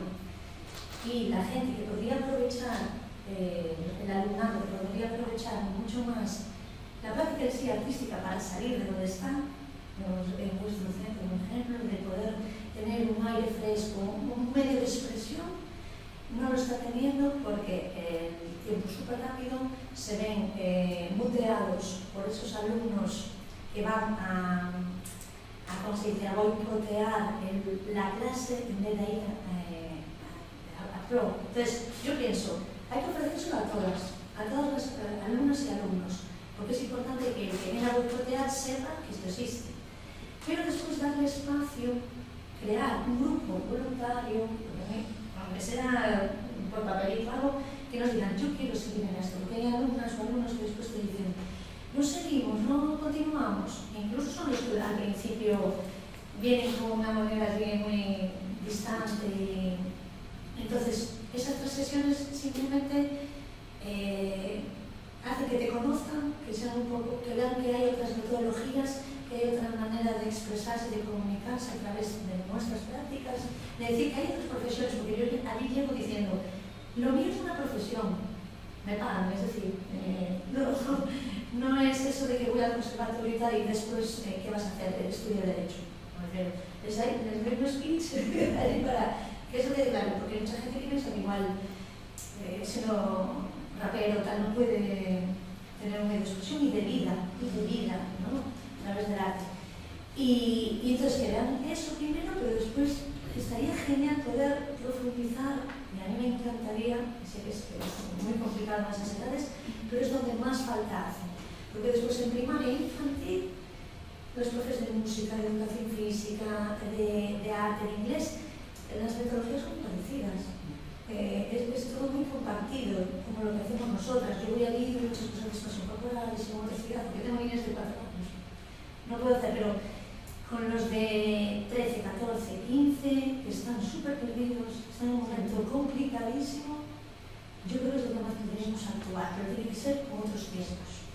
Y la gente que podría aprovechar, eh, el alumnado que podría aprovechar mucho más la práctica artística para salir de donde está, en vuestro centro, por ejemplo, de poder tener un aire fresco, un medio de expresión, no lo está teniendo porque el tiempo súper rápido se ven eh, muteados por esos alumnos que van a, conseguir, a boicotear la clase en vez de ir eh, a, pro. Entonces, yo pienso, hay que ofrecerlo a todas, a todas las alumnas y alumnos, porque es importante que el que viene sepa que esto existe. Pero después darle espacio, crear un grupo voluntario, aunque sea por papelito algo, que nos digan, yo quiero seguir en esto, porque hay alumnas o alumnos que después te dicen, no seguimos, no continuamos, e incluso son los que al principio vienen con una moneda bien muy distante. Entonces esas tres sesiones simplemente eh, hacen que te conozcan, que sean un poco, que vean que hay otras metodologías, que hay otra manera de expresarse, de comunicarse a través de nuestras prácticas, de decir que hay otras profesiones, porque yo allí llego diciendo, lo mío es una profesión, me pagan, es decir, eh, no, es eso de que voy al conservatorio y después, eh, ¿qué vas a hacer? Estudiar Derecho. Les, hay, les doy unos kits para que eso quede claro, porque mucha gente piensa que igual, eh, siendo rapero, tal, no puede tener un medio de expresión y de vida, y de vida, ¿no? A través del arte. Y, y entonces que vean eso primero, pero después estaría genial poder profundizar a mí me encantaría, sé que es, muy complicado en esas edades, pero es donde más falta hace. Porque después en primaria infantil, los profes de música, de educación física, de, de arte, de inglés, las metodologías son parecidas. eh, es, é todo muy compartido como lo que hacemos nosotras. Yo voy a libros, con satisfacción corporal, de felicidad, porque tengo niñas de cuatro años. No puedo hacer, pero con los de 13, 14, 15, que están súper perdidos, están en un momento complicadísimo, yo creo que es lo que más tendríamos actuar, pero tiene que ser con otros tiempos.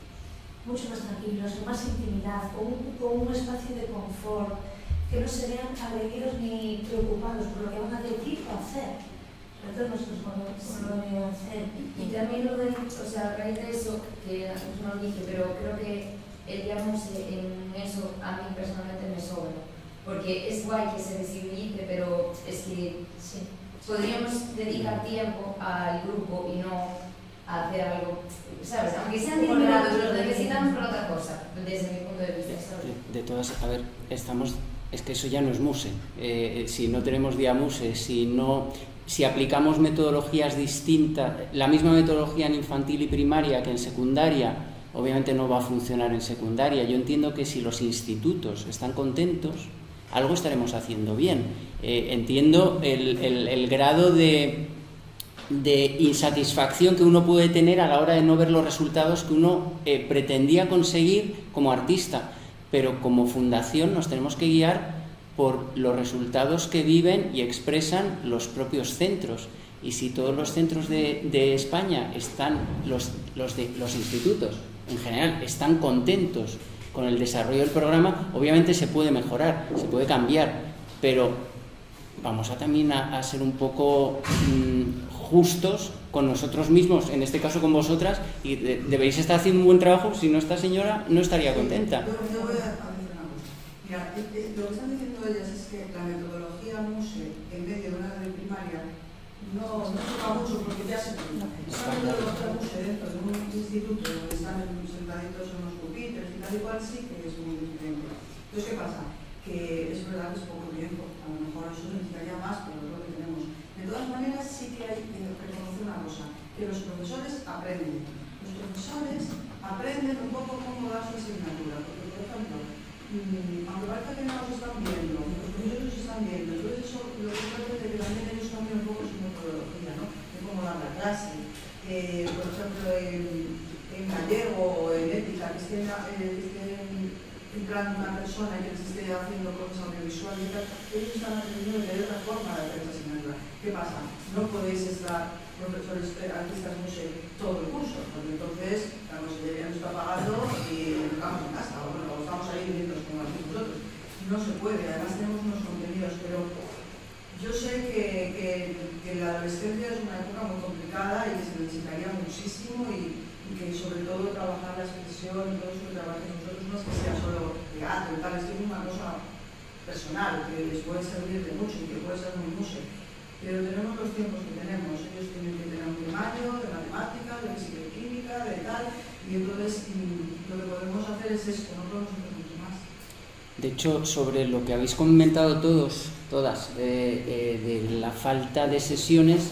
Mucho más tranquilos, con más intimidad, con un, con un espacio de confort, que no se vean agredidos ni preocupados por lo que van a decir o hacer. Todo nosotros que hacer. Y también lo de, o sea, a raíz de eso, que no lo dije, pero creo que el digamos en eso a mí personalmente me sobra porque es guay que se visibilice pero es que sí, podríamos dedicar tiempo al grupo y no a hacer algo sabes aunque sean 10 minutos lo necesitamos por otra cosa desde mi punto de vista ¿sabes? De, de todas a ver estamos es que eso ya no es muse eh, si no tenemos día muse si no si aplicamos metodologías distintas la misma metodología en infantil y primaria que en secundaria obviamente no va a funcionar en secundaria. Yo entiendo que si los institutos están contentos, algo estaremos haciendo bien. Eh, entiendo el, grado de, de, insatisfacción que uno puede tener a la hora de no ver los resultados que uno eh, pretendía conseguir como artista, pero como fundación nos tenemos que guiar por los resultados que viven y expresan los propios centros. Y si todos los centros de, de España están, los, los, de, los institutos, en general están contentos con el desarrollo del programa, obviamente se puede mejorar, se puede cambiar, pero vamos a también a, a ser un poco mmm, justos con nosotros mismos, en este caso con vosotras, y de, debéis estar haciendo un buen trabajo, si no esta señora no estaría contenta. Yo, yo voy a decir una cosa. Mira, lo que están diciendo ellas es que la metodología MUSE, en vez de una de primaria, no, no toca mucho porque ya se de los MUSE dentro de un instituto donde están sentaditos en unos pupitres y tal y cual, sí que es muy diferente. Entonces, ¿qué pasa? Que es verdad que es poco tiempo, a lo mejor eso necesitaría más, pero es lo que tenemos. De todas maneras, sí que hay que reconocer una cosa, que los profesores aprenden. Los profesores aprenden un poco cómo dar su asignatura, porque, por ejemplo, aunque parezca que no nos están viendo, los profesores nos están viendo, entonces eso lo que trata de que también ellos cambien un poco su metodología, ¿no? De cómo dar la clase. Eh, por ejemplo, en, en estén, eh, estén entrando una persona que les esté haciendo cosas audiovisuales y tal, ellos están aprendiendo que hay otra forma de hacer esa asignatura. ¿Qué pasa? No podéis estar profesores eh, artistas museo todo el curso, porque entonces la consellería nos está pagando y nos vamos a casa, o bueno, estamos ahí mientras como aquí nosotros. No se puede, además tenemos unos contenidos, pero yo sé que, la adolescencia es una época muy complicada y se necesitaría muchísimo y, que sobre todo trabajar la expresión y todo eso que trabajemos nosotros no es que sea solo teatro y tal, es que es una cosa personal que les puede servir de mucho y que puede ser muy museo pero tenemos los tiempos que tenemos. Ellos tienen que tener un primario de matemáticas, de física y química, de tal, y entonces y lo que podemos hacer es esto, no podemos mucho. De hecho, sobre lo que habéis comentado todos, todas, eh, de la falta de sesiones,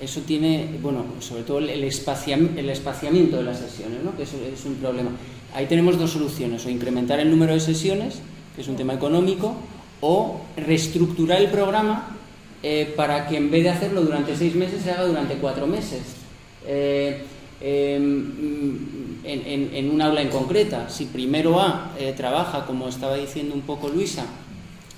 eso tiene, bueno, sobre todo el, espaciam el espaciamiento de las sesiones, ¿no? que eso es un problema. Ahí tenemos dos soluciones, o incrementar el número de sesiones, que es un tema económico, o reestructurar el programa eh, para que en vez de hacerlo durante seis meses se haga durante cuatro meses. Eh, em, en, en, un aula en concreta, si primero A eh, trabaja, como estaba diciendo un poco Luisa,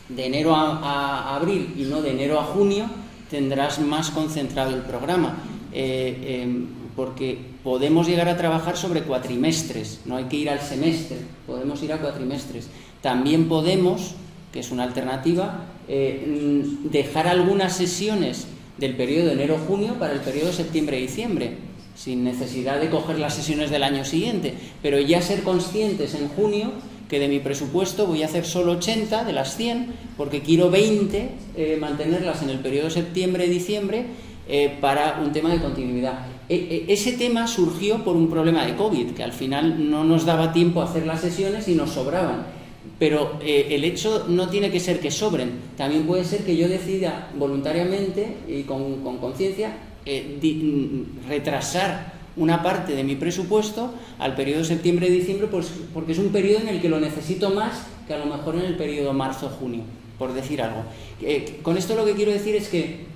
de enero a, a, abril y no de enero a junio, tendrás más concentrado el programa, em, porque podemos llegar a trabajar sobre cuatrimestres, no hay que ir al semestre, podemos ir a cuatrimestres. También podemos, que es una alternativa, eh, dejar algunas sesiones del periodo de enero-junio para el periodo septiembre-diciembre, sin necesidad de coger las sesiones del año siguiente, pero ya ser conscientes en junio que de mi presupuesto voy a hacer solo 80 de las 100, porque quiero 20 eh, mantenerlas en el periodo septiembre-diciembre eh, para un tema de continuidad. E, e, ese tema surgió por un problema de COVID, que al final no nos daba tiempo a hacer las sesiones y nos sobraban pero eh, el hecho no tiene que ser que sobren, también puede ser que yo decida voluntariamente y con conciencia eh, mm, retrasar una parte de mi presupuesto al periodo septiembre-diciembre, pues, porque es un periodo en el que lo necesito más que a lo mejor en el periodo marzo-junio, por decir algo. Eh, con esto lo que quiero decir es que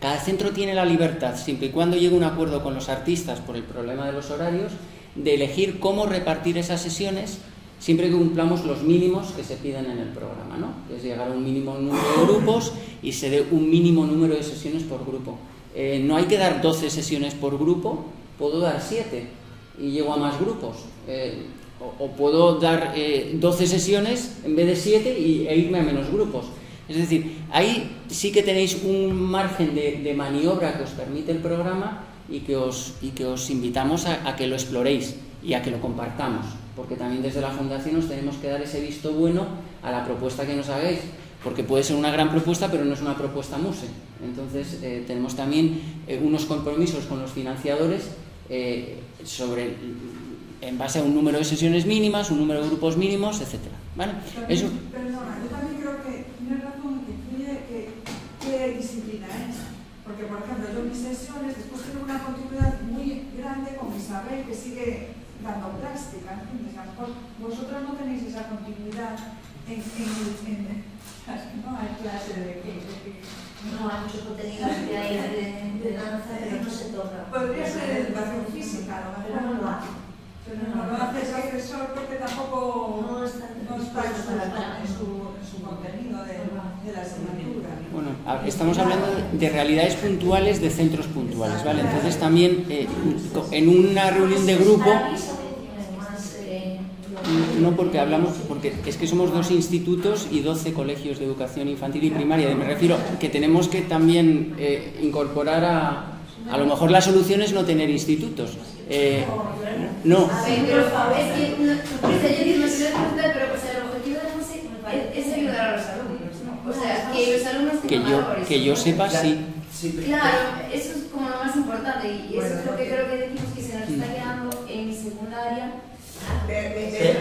cada centro tiene la libertad, siempre y cuando llegue un acuerdo con los artistas por el problema de los horarios, de elegir cómo repartir esas sesiones siempre que cumplamos los mínimos que se piden en el programa, ¿no? es llegar a un mínimo número de grupos y se dé un mínimo número de sesiones por grupo. Eh, no hay que dar 12 sesiones por grupo, puedo dar 7 y llego a más grupos. Eh, o, puedo dar 12 eh, sesiones en vez de 7 y, e irme a menos grupos. Es decir, ahí sí que tenéis un margen de, maniobra que os permite el programa y que os, y que os invitamos a que lo exploréis y a que lo compartamos porque también desde la Fundación nos tenemos que dar ese visto bueno a la propuesta que nos hagáis, porque puede ser una gran propuesta, pero no es una propuesta MUSE. Entonces, eh, tenemos también eh, unos compromisos con los financiadores eh, sobre, en base a un número de sesiones mínimas, un número de grupos mínimos, etc. ¿Vale? Eso... Perdona, yo también creo que tiene razón que influye que, qué disciplina es. Porque, por ejemplo, yo en mis sesiones, después tengo una continuidad muy grande con Isabel, que sigue dando plástica, mejor vosotros no tenéis esa continuidad en, en, en, en no hay clase de que, no hay mucho contenido de, de, de danza, pero no se toca. Podría ser educación física, a lo mejor no lo hace. Pero no, lo hace ese profesor porque tampoco no está, no está en, su, en su contenido de, de la asignatura. Bueno, estamos hablando de realidades puntuales de centros puntuales, ¿vale? Entonces también eh, en una reunión de grupo no porque hablamos, porque es que somos dos institutos y 12 colegios de educación infantil y primaria. Me refiero que tenemos que también eh, incorporar a, a lo mejor la solución es no tener institutos. Eh, no. A ver, pero es que, no, yo no sé pero o sea, el objetivo de música es, ayudar a los alumnos, ¿no? O sea, que los alumnos que yo, que yo sepa, sí. Claro, eso es como lo más importante y eso es lo que creo que decimos que se nos está quedando en secundaria de, de,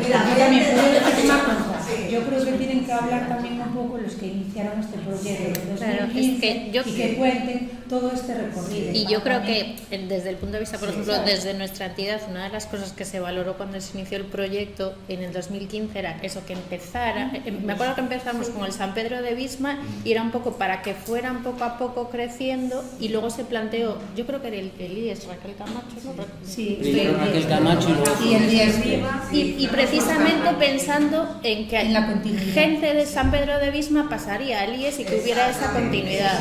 de yo creo que tienen que hablar también un poco los que iniciaron este proyecto claro, es que yo... y que cuenten todo este recorrido. Y yo creo que eh, desde el punto de vista, por Sí, ejemplo, desde nuestra entidad, una de las cosas que se valoró cuando se inició el proyecto en el 2015 era eso, que empezara, eh, me acuerdo que empezamos con el San Pedro de Bisma y era un poco para que fueran poco a poco creciendo y luego se planteó, yo creo que era el, el IES, Raquel Camacho, ¿no? Sí, Raquel Camacho y luego- Y el IES. Y, y precisamente pensando en que la continuidad. gente de San Pedro de Bisma pasaría al IES y que hubiera esa continuidad.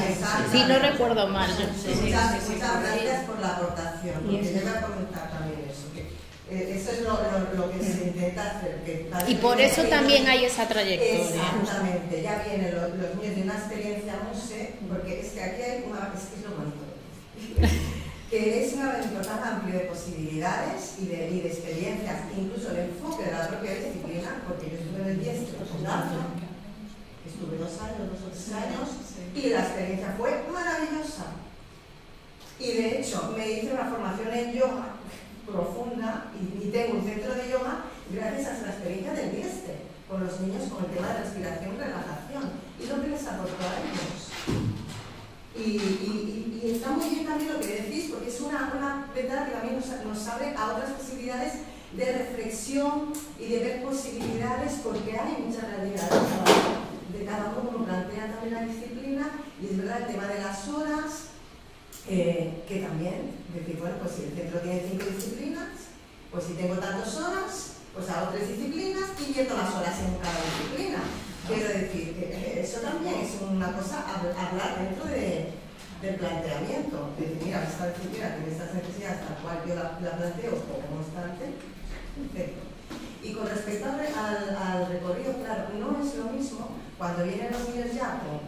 Si no recuerdo mal. Muchas, muchas gracias por la aportación, Y porque yo voy a comentar también eso, que eh, eso es lo, lo- lo que se intenta hacer. Que Y por eso también hay esa trayectoria. Exactamente, ya vienen los, los niños de una experiencia MUSE, porque es que aquí hay una, es que es lo bonito, que es un abanico tan amplio de posibilidades y de, experiencias, incluso el enfoque de la propia disciplina, porque yo estuve en el diestro estuve dos años, dos o tres años, y la experiencia fue maravillosa. Y de hecho me hice una formación en yoga profunda y, tengo un centro de yoga gracias a la experiencia del dieste con los niños con el tema de respiración y relajación y lo que les aportó a ellos. Y- está muy bien también lo que decís porque es una, una ventana que también nos, abre a otras posibilidades de reflexión y de ver posibilidades porque hay muchas realidades de cada uno como plantea también la disciplina y es verdad el tema de las horas eh, que también, decir, bueno, pues si el centro tiene cinco disciplinas, pues si tengo tantas horas, pues hago tres disciplinas y invierto las horas en cada disciplina. Quiero decir, eh, eso también es una cosa hablar dentro de, del planteamiento. Es decir, mira, esta disciplina tiene estas necesidades tal cual yo la, la planteo como constante, perfecto. Y con respecto al, recorrido, claro, no es lo mismo cuando vienen los niños ya con,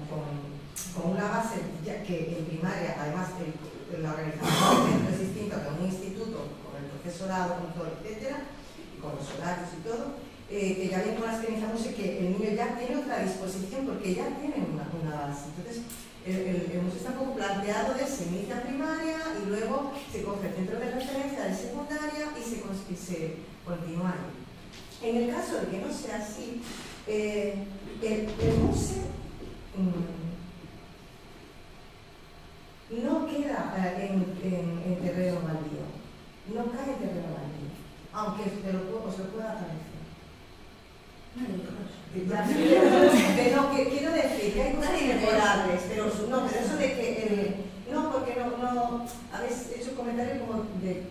una base ya que en primaria, además el- la organización es distinta que un instituto, con el profesorado, con todo, etcétera, con los horarios y todo, eh, que ya vienen con la experiencia música que el niño ya tiene otra disposición porque ya tienen una, una base. Entonces, el, el, museo está poco planteado de se inicia primaria y luego se coge el centro de referencia de secundaria y se, continúa ahí. En el caso de que no sea así, eh, el, el museo mm, no queda eh, en, en- en terreno baldío, no cae en terreno baldío, aunque te lo, os lo pueda parecer. Pero que quiero decir que hay cosas mejorables, pero no, pero eso de que eh, no, porque no, no habéis hecho un comentario como de,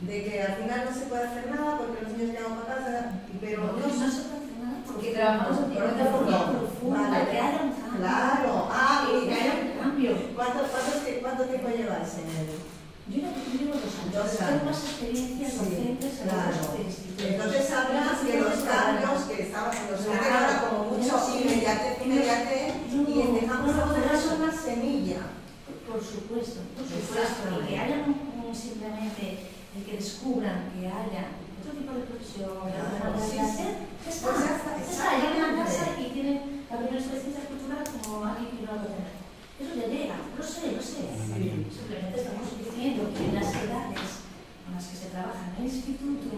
de que al final no se puede hacer nada porque los niños quedan para casa, pero no, No se puede hacer nada porque trabajamos en una forma profunda, Vale. que haya un cambio. Claro, ah, y haya un cambio. ¿Cuánto, cuánto tiempo lleváis en el? Yo ya llevo dos años, Dos años. más experiencias Sí, docentes en claro. otros institutos. Entonces hablas de los cambios que estaban en los que ahora como mucho inmediatez, inmediatez y empezamos a poner eso una semilla. Por supuesto, por supuesto. Y que haya un, un simplemente el que descubran que haya otro tipo de profesión, otra Claro, sí, ya está. Pues ya está, Ya está, llegan a exactamente. casa y tienen la primera Eso ya llega, lo sé, lo sé. Simplemente estamos diciendo que las edades con las que se trabaja en el instituto,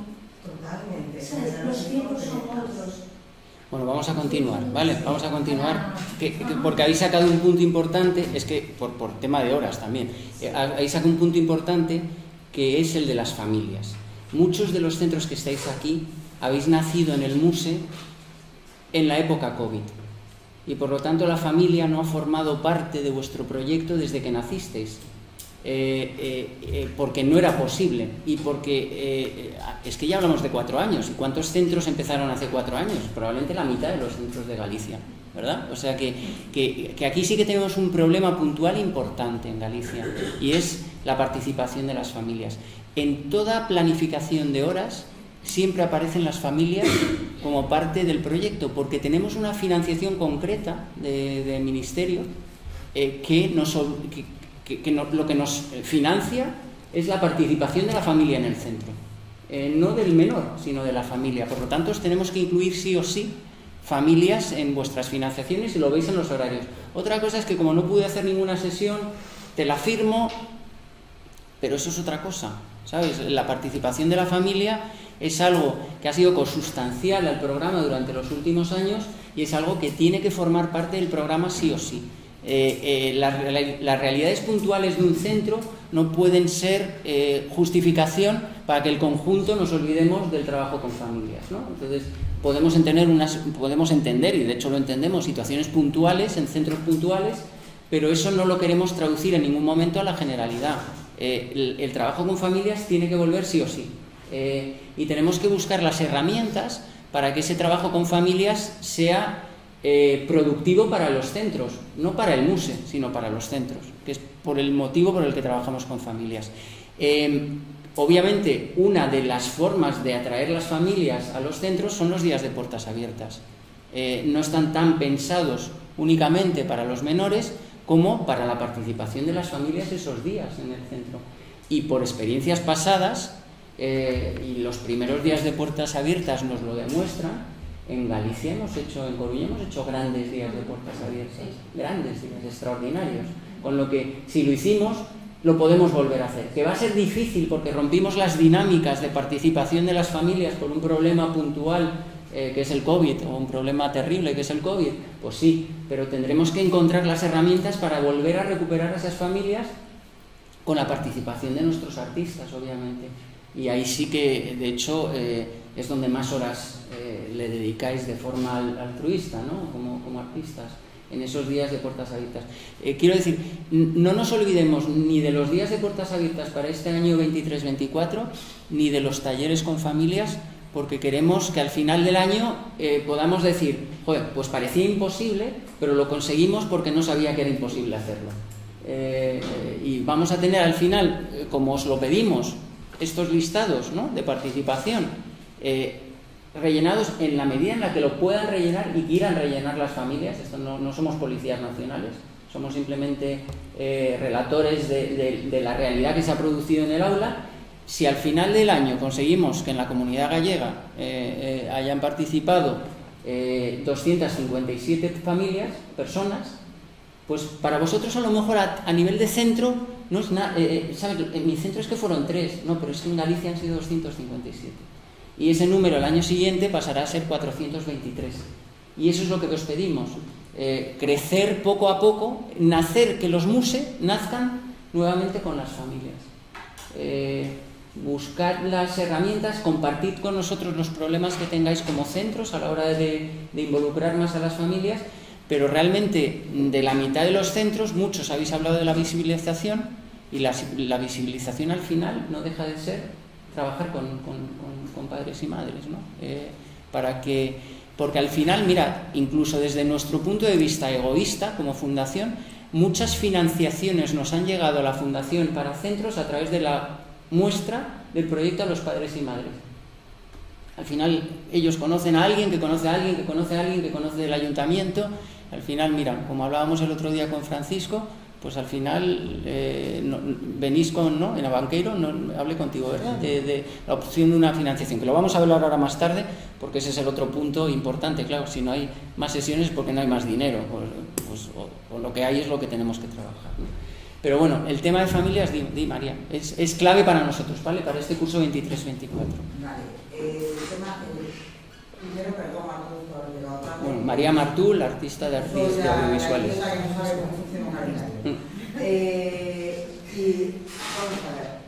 Totalmente. ¿sabes? los tiempos son otros. Bueno, vamos a continuar, ¿vale? Vamos a continuar, que- que- porque habéis sacado un punto importante, es que por, por tema de horas también, eh, habéis sacado un punto importante que es el de las familias. Muchos de los centros que estáis aquí habéis nacido en el MUSE en la época COVID y por lo tanto la familia no ha formado parte de vuestro proyecto desde que nacisteis. eh, eh, eh, porque no era posible y porque es que ya hablamos de cuatro años y cuántos centros empezaron hace cuatro años probablemente la mitad de los centros de Galicia verdad o sea que, que aquí sí que tenemos un problema puntual importante en Galicia y es la participación de las familias en toda planificación de horas siempre aparecen las familias como parte del proyecto porque tenemos una financiación concreta de, de ministerio eh, que, nos, no- lo que nos financia es la participación de la familia en el centro. Eh, no del menor, sino de la familia. Por lo tanto, os tenemos que incluir sí o sí familias en vuestras financiaciones y lo veis en los horarios. Otra cosa es que como no pude hacer ninguna sesión, te la firmo, pero eso es otra cosa. ¿Sabes? La participación de la familia es algo que ha sido consustancial al programa durante los últimos años y es algo que tiene que formar parte del programa sí o sí. Eh, eh, las, realidades puntuales de un centro no pueden ser eh, justificación para que el conjunto nos olvidemos del trabajo con familias. ¿no? Entonces, podemos entender, unas, podemos entender, y de hecho lo entendemos, situaciones puntuales en centros puntuales, pero eso no lo queremos traducir en ningún momento a la generalidad. el, trabajo con familias tiene que volver sí o sí. Y tenemos que buscar las herramientas para que ese trabajo con familias sea eh, productivo para los centros, no para el MUSE, sino para los centros, que es por el motivo por el que trabajamos con familias. Em, obviamente, una de las formas de atraer las familias a los centros son los días de puertas abiertas. Eh, no están tan pensados únicamente para los menores como para la participación de las familias esos días en el centro. Y por experiencias pasadas, eh, y los primeros días de puertas abiertas nos lo demuestran, en Galicia hemos hecho, en Coruña hemos hecho grandes días de puertas abiertas, grandes días, extraordinarios. Con lo que si lo hicimos, lo podemos volver a hacer. Que va a ser difícil porque rompimos las dinámicas de participación de las familias por un problema puntual eh, que es el COVID o un problema terrible que es el COVID, pues sí, pero tendremos que encontrar las herramientas para volver a recuperar a esas familias con la participación de nuestros artistas, obviamente. Y ahí sí que, de hecho, eh, es donde más horas eh, le dedicáis de forma altruista, ¿no? como, como artistas, en esos días de puertas abiertas. Eh, quiero decir, no nos olvidemos ni de los días de puertas abiertas para este año 23-24, ni de los talleres con familias, porque queremos que al final del año podamos decir, joder, pues parecía imposible, pero lo conseguimos porque no sabía que era imposible hacerlo. y vamos a tener al final, como os lo pedimos, estos listados ¿no? de participación eh, rellenados en la medida en la que lo puedan rellenar y quieran rellenar las familias. Esto no, somos policías nacionales, somos simplemente eh, relatores de, la realidad que se ha producido en el aula. Si al final del año conseguimos que en la comunidad gallega eh, hayan participado 257 familias, personas, pues para vosotros a lo mejor a, nivel de centro no es nada. En mi centro es que fueron tres, no, pero es que en Galicia han sido 257 y ese número el año siguiente pasará a ser 423. Y eso es lo que os pedimos, eh, crecer poco a poco, nacer, que los MUSE nazcan nuevamente con las familias. Eh, buscar las herramientas, compartir con nosotros los problemas que tengáis como centros a la hora de, involucrar más a las familias, pero realmente de la mitad de los centros, muchos habéis hablado de la visibilización y la, visibilización al final no deja de ser trabajar con padres y madres, ¿no? Eh, para que, porque al final, mira, incluso desde nuestro punto de vista egoísta como fundación, muchas financiaciones nos han llegado a la fundación para centros a través de la muestra del proyecto a los padres y madres. Al final ellos conocen a alguien que conoce a alguien que conoce a alguien que conoce del ayuntamiento. Al final, mira, como hablábamos el otro día con Francisco, pues al final eh, venís con, ¿no? En Abanqueiro, no, hablé contigo, ¿verdad? De, la opción de una financiación, que lo vamos a hablar ahora más tarde, porque ese es el otro punto importante, claro, si no hay más sesiones porque no hay más dinero, pues, pues o, lo que hay es lo que tenemos que trabajar. Pero bueno, el tema de familias, di, María, es, es, clave para nosotros, ¿vale? Para este curso 23-24. Vale, eh, el tema, primero, perdón, María Martú, la artista de artistas audiovisuales. Eh, y vamos a ver,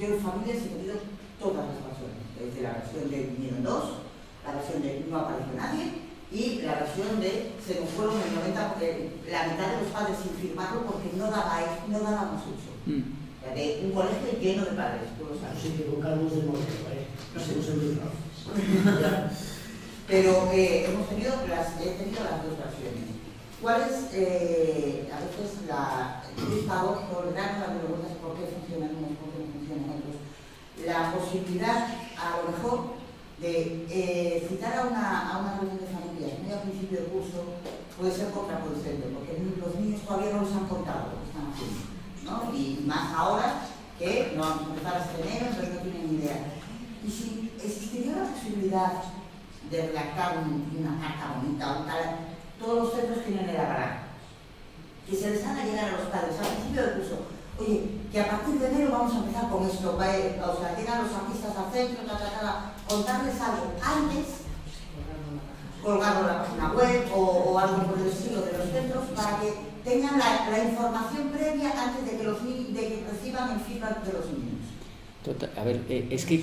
yo en familia he tenido todas las versiones, desde la versión de vinieron dos, la versión de no apareció nadie y la versión de se nos fueron el 90 porque la mitad de los padres sin firmarlo porque no daba no dábamos uso. Mm. De un colegio lleno de padres, tú lo sabes. Sí, con de ¿eh? No sé, no sé Pero eh, hemos tenido las, he tenido las dos versiones. ¿Cuál es, eh, a veces, la, he estado por dar las preguntas por qué funcionan unos, por qué no funcionan otros? La posibilidad, a lo mejor, de eh, citar a una, a una reunión de familias muy al principio del curso puede ser contraproducente, porque los niños todavía no les han contado lo que están haciendo. ¿no? Y más ahora que no han empezado a enero, entonces no tienen ni idea. Y si existiría la posibilidad de redactar una carta bonita, un tal, todos los centros tienen el agarrar. Que se les haga llegar a los padres al principio del curso. Oye, que a partir de enero vamos a empezar con esto. O sea, llegan los artistas al centro, ta, contarles algo antes colgarlo en la página web o, algo por el estilo de los centros para que tengan la, información previa antes de que, los, de que reciban el feedback de los niños. Tota- A ver, eh, es que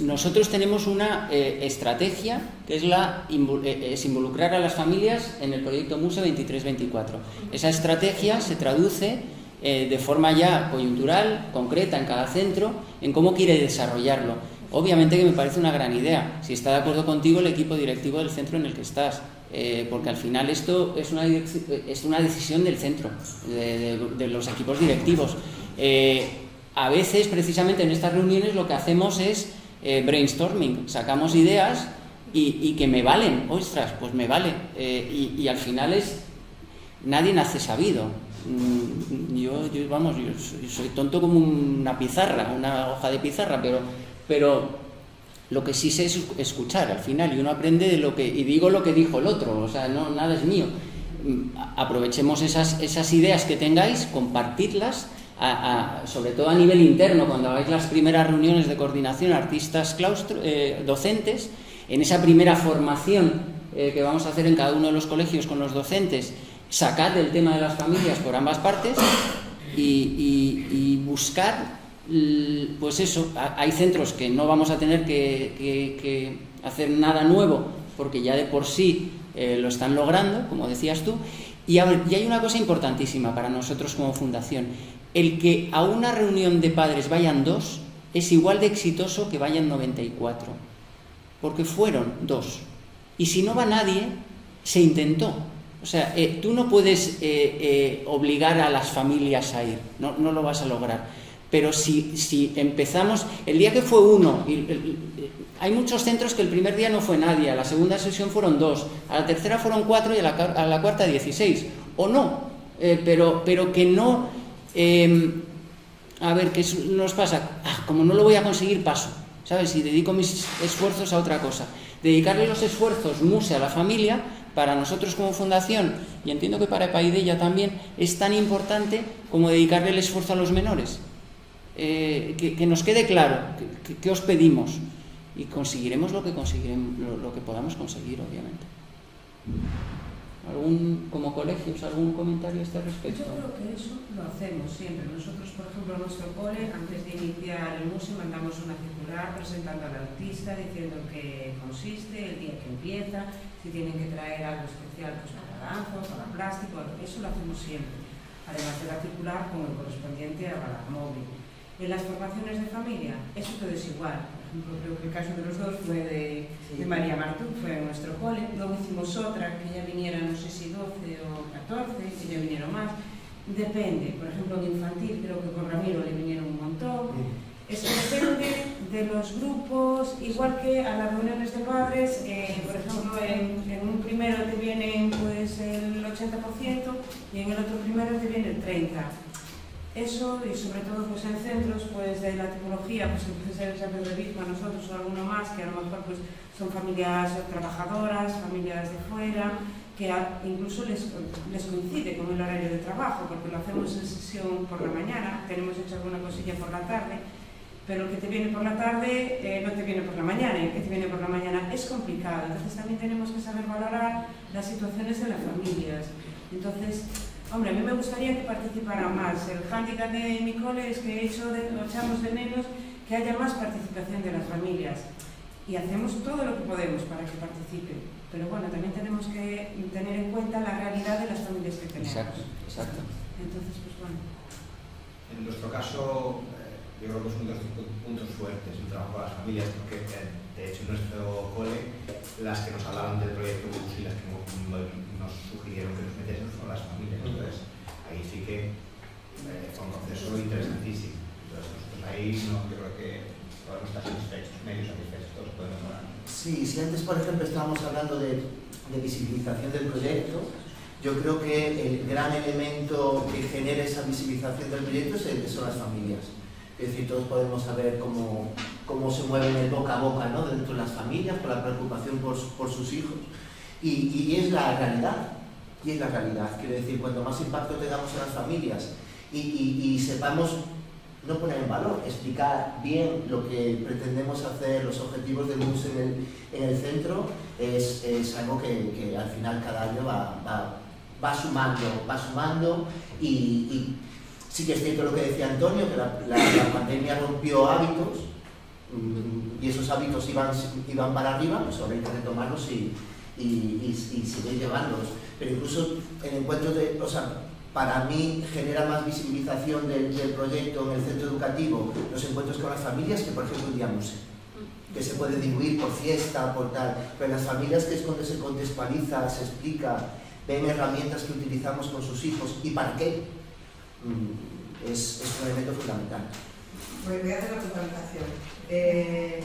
nosotros tenemos una eh, estrategia que es, la, eh, involucrar a las familias en el proyecto MUSE 2324. Esa estrategia se traduce de forma ya coyuntural, concreta en cada centro, en cómo quiere desarrollarlo. Obviamente que me parece una gran idea, si está de acuerdo contigo el equipo directivo del centro en el que estás, porque al final esto es una, es una decisión del centro, de, los equipos directivos. A veces, precisamente en estas reuniones, lo que hacemos es eh, brainstorming, sacamos ideas y, y que me valen, ostras, pues me vale. Eh, y, y al final es, nadie nace sabido. Mm, Yo, yo, vamos, yo soy, soy tonto como una pizarra, una hoja de pizarra, pero, pero lo que sí sé es escuchar al final y uno aprende de lo que, y digo lo que dijo el otro, o sea, no, nada es mío. Mm, Aprovechemos esas, esas ideas que tengáis, compartirlas, sobre todo a nivel interno, cuando hagáis las primeras reuniones de coordinación artistas claustro, eh, docentes, en esa primera formación eh, que vamos a hacer en cada uno de los colegios con los docentes, sacad el tema de las familias por ambas partes y, y- buscar, l- pues eso, hay centros que no vamos a tener que, hacer nada nuevo porque ya de por sí eh, lo están logrando, como decías tú, y hay una cosa importantísima para nosotros como fundación, el que a una reunión de padres vayan dos es igual de exitoso que vayan 94, porque fueron dos. Y si no va nadie, se intentó. O sea, eh, tú no puedes eh, eh, obligar a las familias a ir, no, no lo vas a lograr. Pero si, si empezamos, el día que fue uno, hay muchos centros que el primer día no fue nadie, a la segunda sesión fueron dos, a la tercera fueron cuatro y a la, a la cuarta dieciséis, o no, pero, pero que no, eh, a ver, ¿qué nos pasa? Ah, como no lo voy a conseguir, paso, ¿sabes? Y dedico mis esfuerzos a otra cosa. Dedicarle los esfuerzos, MUSE, a la familia, para nosotros como fundación, y entiendo que para Paideia también, es tan importante como dedicarle el esfuerzo a los menores. Eh, que, nos quede claro que, que- os pedimos y conseguiremos lo que conseguiremos, lo que podamos conseguir, obviamente. ¿Algún, como colegios, algún comentario a este respecto? Yo creo que eso lo hacemos siempre. Nosotros, por ejemplo, en nuestro cole, antes de iniciar el museo, mandamos una circular presentando al artista, diciendo en qué consiste, el día que empieza, si tienen que traer algo especial pues, para danza, para plástico, eso lo hacemos siempre. Además de la circular con el correspondiente a la móvil. En las formaciones de familia, eso todo es igual. Creo que el caso de los dos fue de, de María Martú, fue en nuestro cole. Luego hicimos otra, que ya viniera, no sé si 12 o 14, que ya vinieron más. Depende, por ejemplo, en infantil creo que con Ramiro le vinieron un montón. Es que depende de los grupos, igual que a las reuniones de padres, eh, por ejemplo, en, en un primero te vienen pues el 80% y en el otro primero te viene el 30%. Eso y sobre todo pues en centros pues de la tipología, pues el Pedro de Bisma, nosotros o alguno más, que a lo mejor pues son familias trabajadoras, familias de fuera, que incluso les, les coincide con el horario de trabajo, porque lo hacemos en sesión por la mañana, tenemos hecho alguna cosilla por la tarde, pero el que te viene por la tarde eh, no te viene por la mañana, y el que te viene por la mañana es complicado. Entonces también tenemos que saber valorar las situaciones de las familias. Entonces, hombre, a mí me gustaría que participara más. El hándicap de mi cole es que echo de, echamos de menos que haya más participación de las familias. Y hacemos todo lo que podemos para que participen. Pero bueno, también tenemos que tener en cuenta la realidad de las familias que tenemos. Exacto, exacto. Entonces, pues bueno. En nuestro caso, eh, yo creo que es uno de los puntos fuertes el trabajo con las familias, porque eh, de hecho en nuestro cole, las que nos hablaban del proyecto y las que mo- mo- nos sugirieron que nos metiésemos fueron las familias. Entonces, ahí sí que eh, fue un proceso interesantísimo. Entonces, nosotros ahí no, creo que podemos estar satisfechos, medio satisfechos, todos podemos mejorar. Sí, si antes, por ejemplo, estábamos hablando de, de visibilización del proyecto, yo creo que el gran elemento que genera esa visibilización del proyecto es el- son las familias. Es decir, todos podemos saber cómo, cómo se mueven el boca a boca ¿no? dentro de las familias, por la preocupación por, por sus hijos. Y, es la realidad, y es la realidad. Quiero decir, cuanto más impacto tengamos en las familias y, sepamos no poner en valor, explicar bien lo que pretendemos hacer, los objetivos del museo en el, en el centro, es, algo que, al final cada año va, sumando, va sumando y, sí que es cierto lo que decía Antonio, que la, pandemia rompió hábitos mm, y esos hábitos iban, iban para arriba, pues ahora hay que retomarlos y, y, y, y seguir llevándolos. Pero incluso el encuentro de, o sea, para mí genera más visibilización del, proyecto en el centro educativo los encuentros con las familias que, por ejemplo, el Día Museo, que se puede diluir por fiesta, por tal, pero las familias que es donde se contextualiza, se explica, ven herramientas que utilizamos con sus hijos y para qué, mm, es, un elemento fundamental. Voy a hacer la puntualización. Eh,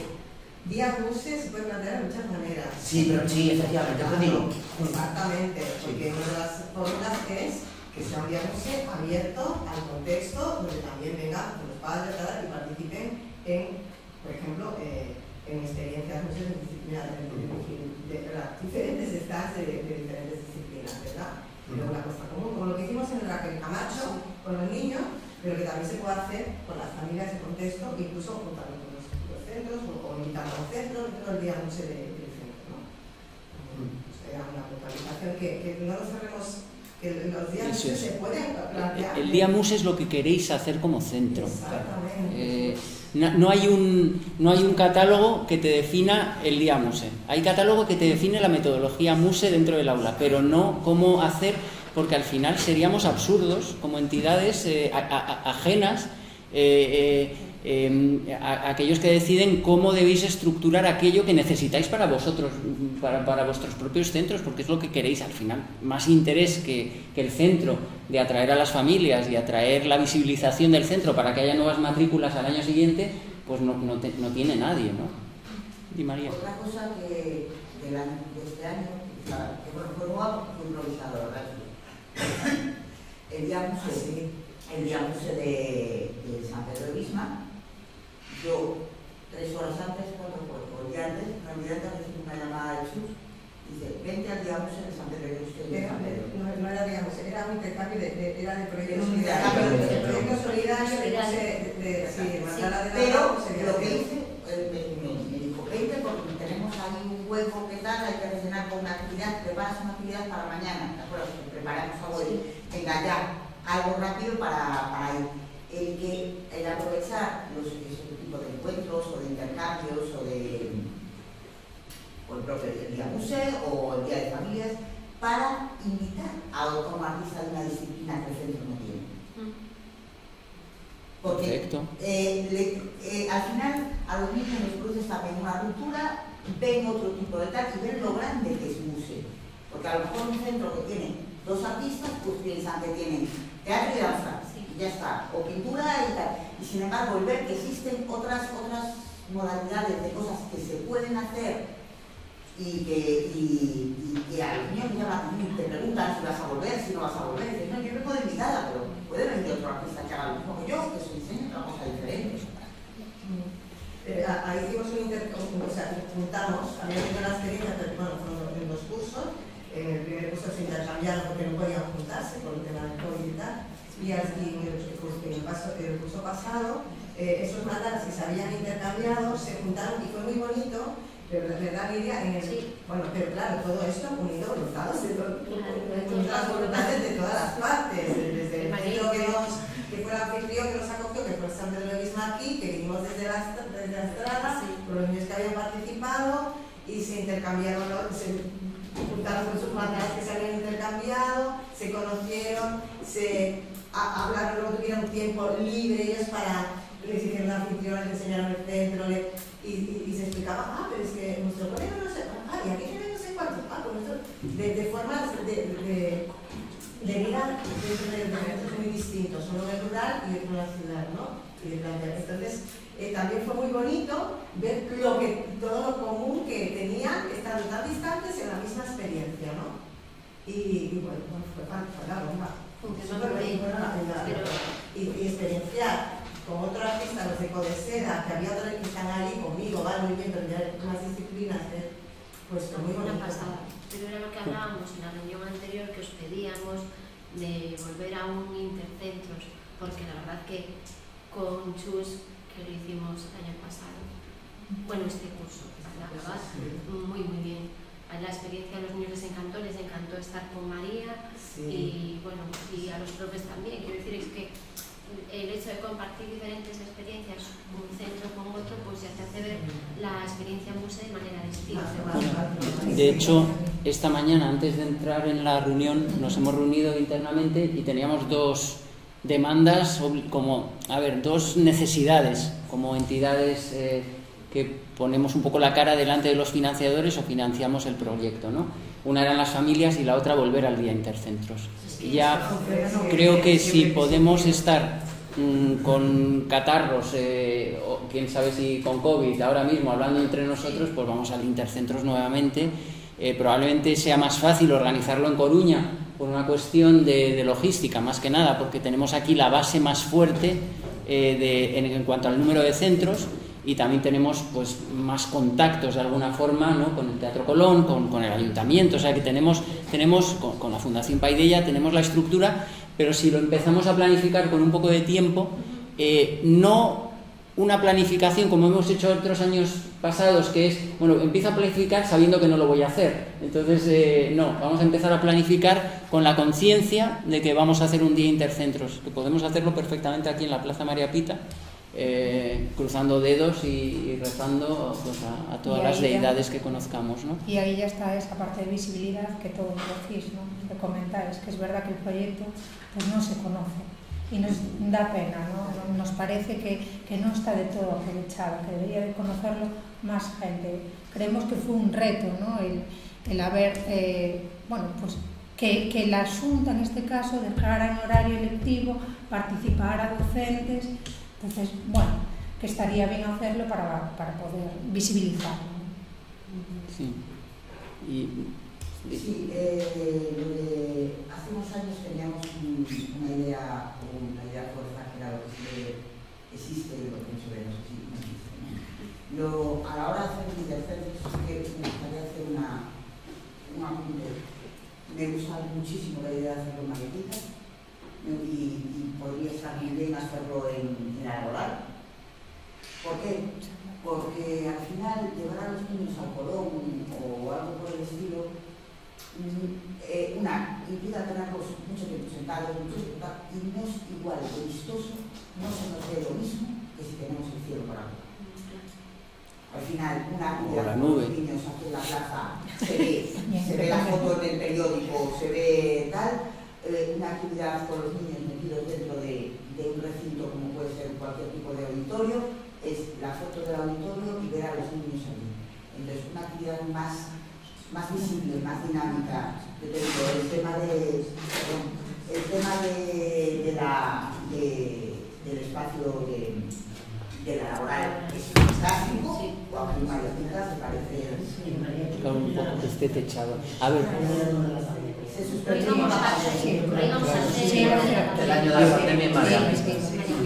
Día Muse se puede plantear de muchas maneras. Sí, pero sí, efectivamente, te digo. Exactamente, porque una de las fórmulas es que sea un día museo abierto al contexto donde también vengan los padres y participen en, por ejemplo, eh, en experiencias museos de disciplinas de, de, diferentes estados de, diferentes disciplinas, ¿verdad? Pero una cosa común, como lo que hicimos en el Raquel Camacho con los niños, pero que también se puede hacer con las familias de contexto, incluso los centros o, o invitando a un centro dentro del de, centro, ¿no? Pues era una puntualización que, que no lo sabemos que los días es. se pueden plantear. El día MUS es lo que queréis hacer como centro. Eh, no, no, hay un, no hay un catálogo que te defina el día MUSE. Hay catálogo que te define la metodología MUSE dentro del aula, pero no cómo hacer, porque al final seríamos absurdos como entidades eh, a, a, ajenas. Eh, eh, a, aquellos que deciden cómo debéis estructurar aquello que necesitáis para vosotros, para, para, vuestros propios centros, porque es lo que queréis al final. Más interés que, que, el centro de atraer a las familias y atraer la visibilización del centro para que haya nuevas matrículas al año siguiente, pues no, no, te, no tiene nadie, ¿no? Di María. Otra cosa que del año, de este año, que fue fue improvisado, ¿verdad? El el día museo de, de San Pedro de Bismarck, yo, tres horas antes, cuando fue, o el día antes, olvidé de recibir una llamada de Jesús. Dice, vente al día museo de San Pedro de usted. Era, no, no era digamos, era un intercambio de, de, era de proyectos solidarios. De proyectos solidarios, de, de, sí, de mandar sí, Pero lo que hice, me, me, me dijo, vente porque tenemos ahí un hueco que tal, hay que rellenar con una actividad, preparas una actividad para mañana, ¿te acuerdas? Preparamos algo de, venga ya, algo rápido para, para ir. El que, el aprovechar los, esos de encuentros o de intercambios o de o el propio el día museo o el día de familias para invitar a otro artista de una disciplina que el centro no tiene. Porque eh, le, eh, al final a los niños les produce también una ruptura, ven otro tipo de tal y ven lo grande que es museo. Porque a lo mejor un centro que tiene dos artistas, pues piensan que tienen teatro y danza, y ya está, o pintura y tal. Y sin embargo, el que existen otras, otras modalidades de cosas que se pueden hacer y que, y, y, y a los niños llaman, te preguntan si vas a volver, si no vas a volver, y dices, no, yo vengo de invitada, pero puede venir otro artista que haga lo mismo que yo, que se enseñe otra cosa diferente. Eh, ahí hicimos un inter... o sea, juntamos, había tenido la experiencia, pero bueno, fueron en dos cursos, en el primer curso se intercambiaron porque no podían juntarse por el tema del COVID y tal, y en el, paso, curso pasado, eh, esos mandatos que se habían intercambiado se juntaron y fue muy bonito pero le da idea en el... Sí. Bueno, pero claro, todo esto unido, voluntades de, con las voluntades de todas las partes, desde el centro que, nos, que fue el anfitrión que nos acogió, que fue el San Pedro de que vinimos desde la, desde la estrada, sí. con los niños que habían participado, y se intercambiaron, se juntaron con sus maneras que se habían intercambiado, se conocieron, se a, hablaron, luego tuvieron tiempo libre ellos para les hicieron la anfitrión, les enseñaron el centro, y, se explicaba, ah, pero es que nuestro colegio no sé, ah, y aquí tiene no sé cuántos, ah, de, de formas de, de, de vida de muy distintos, uno en rural y otro en la ciudad, ¿no? Y de. Entonces, eh, también fue muy bonito ver lo que, todo lo común que tenían estando tan distantes en la misma experiencia, ¿no? Y, y bueno, fue, fue, fue la bomba. Y, y experienciar con otro artista, los de Codesera, que había otros que están ahí conmigo, van muy bien, pero ya más disciplinas, ¿eh? pues fue muy Una pasada. Pero era lo que hablábamos en la reunión anterior, que os pedíamos de volver a un intercentros, porque la verdad que con Chus, que lo hicimos el año pasado. Bueno, este curso, la verdad, muy, muy bien. La experiencia a los niños les encantó, les encantó estar con María y bueno, y a los profes también. Quiero decir, es que el hecho de compartir diferentes experiencias, un centro con otro, pues ya te hace ver la experiencia museo de manera distinta. De hecho, esta mañana, antes de entrar en la reunión, nos hemos reunido internamente y teníamos dos demandas, como, a ver, dos necesidades como entidades eh, que ponemos un poco la cara delante de los financiadores o financiamos el proyecto, ¿no? Una eran las familias y la otra volver al día intercentros. Y ya creo que si podemos estar mm, con catarros, eh, o quién sabe si con COVID, ahora mismo hablando entre nosotros, pues vamos al intercentros nuevamente. Eh, probablemente sea más fácil organizarlo en Coruña por una cuestión de, logística, más que nada, porque tenemos aquí la base más fuerte eh, en, cuanto al número de centros y también tenemos pues más contactos de alguna forma ¿no? con el Teatro Colón, con, el Ayuntamiento, o sea que tenemos, tenemos con, la Fundación Paideia, tenemos la estructura, pero si lo empezamos a planificar con un poco de tiempo, eh, no una planificación como hemos hecho otros años pasados, que es, bueno, empiezo a planificar sabiendo que no lo voy a hacer. Entonces, eh, no, vamos a empezar a planificar con la conciencia de que vamos a hacer un día intercentros, que podemos hacerlo perfectamente aquí en la Plaza María Pita, eh, cruzando dedos y, rezando pues, a, todas las deidades que conozcamos. ¿no? Y ahí ya está esa parte de visibilidad que todos decís, ¿no? que comentáis, que es verdad que el proyecto pues, no se conoce y nos da pena, ¿no? nos parece que, que, no está de todo aprovechado, que debería de conocerlo más gente. Creemos que fue un reto ¿no? el, el haber, eh, bueno, pues que, que la Junta en este caso dejara en horario electivo participar a docentes, entonces, bueno, que estaría bien hacerlo para, para poder visibilizarlo. Sí. Y Sí, eh, hace unos años teníamos una idea, una idea fuerza que era lo que existe y lo que no se ve, no sé si existe. Lo, a la hora de hacer un interferencia, que me gustaría hacer una, un apunte. Me gusta muchísimo la idea de hacerlo en maquetitas y, y, podría estar muy bien hacerlo en, en aerolar. ¿Por qué? Porque al final llevar a los niños al Colón o algo por el estilo eh, una, implica tenerlos mucho tiempo sentados, mucho tiempo, y no es igual de vistoso, no se nos ve lo mismo que si tenemos el cielo por arriba. Al final, una actividad con los niños aquí en la plaza, se ve, se ve la foto en el periódico, se ve tal, eh, una actividad con los niños metidos dentro de, de, un recinto como puede ser cualquier tipo de auditorio, es la foto del auditorio y ver a los niños allí. Entonces, una actividad más más visible, más dinámica. el tema de, el tema de, de la, de, del espacio de, de la laboral es fantástico, sí. o aquí María Pintas me parece... un poco que esté techado. A ver...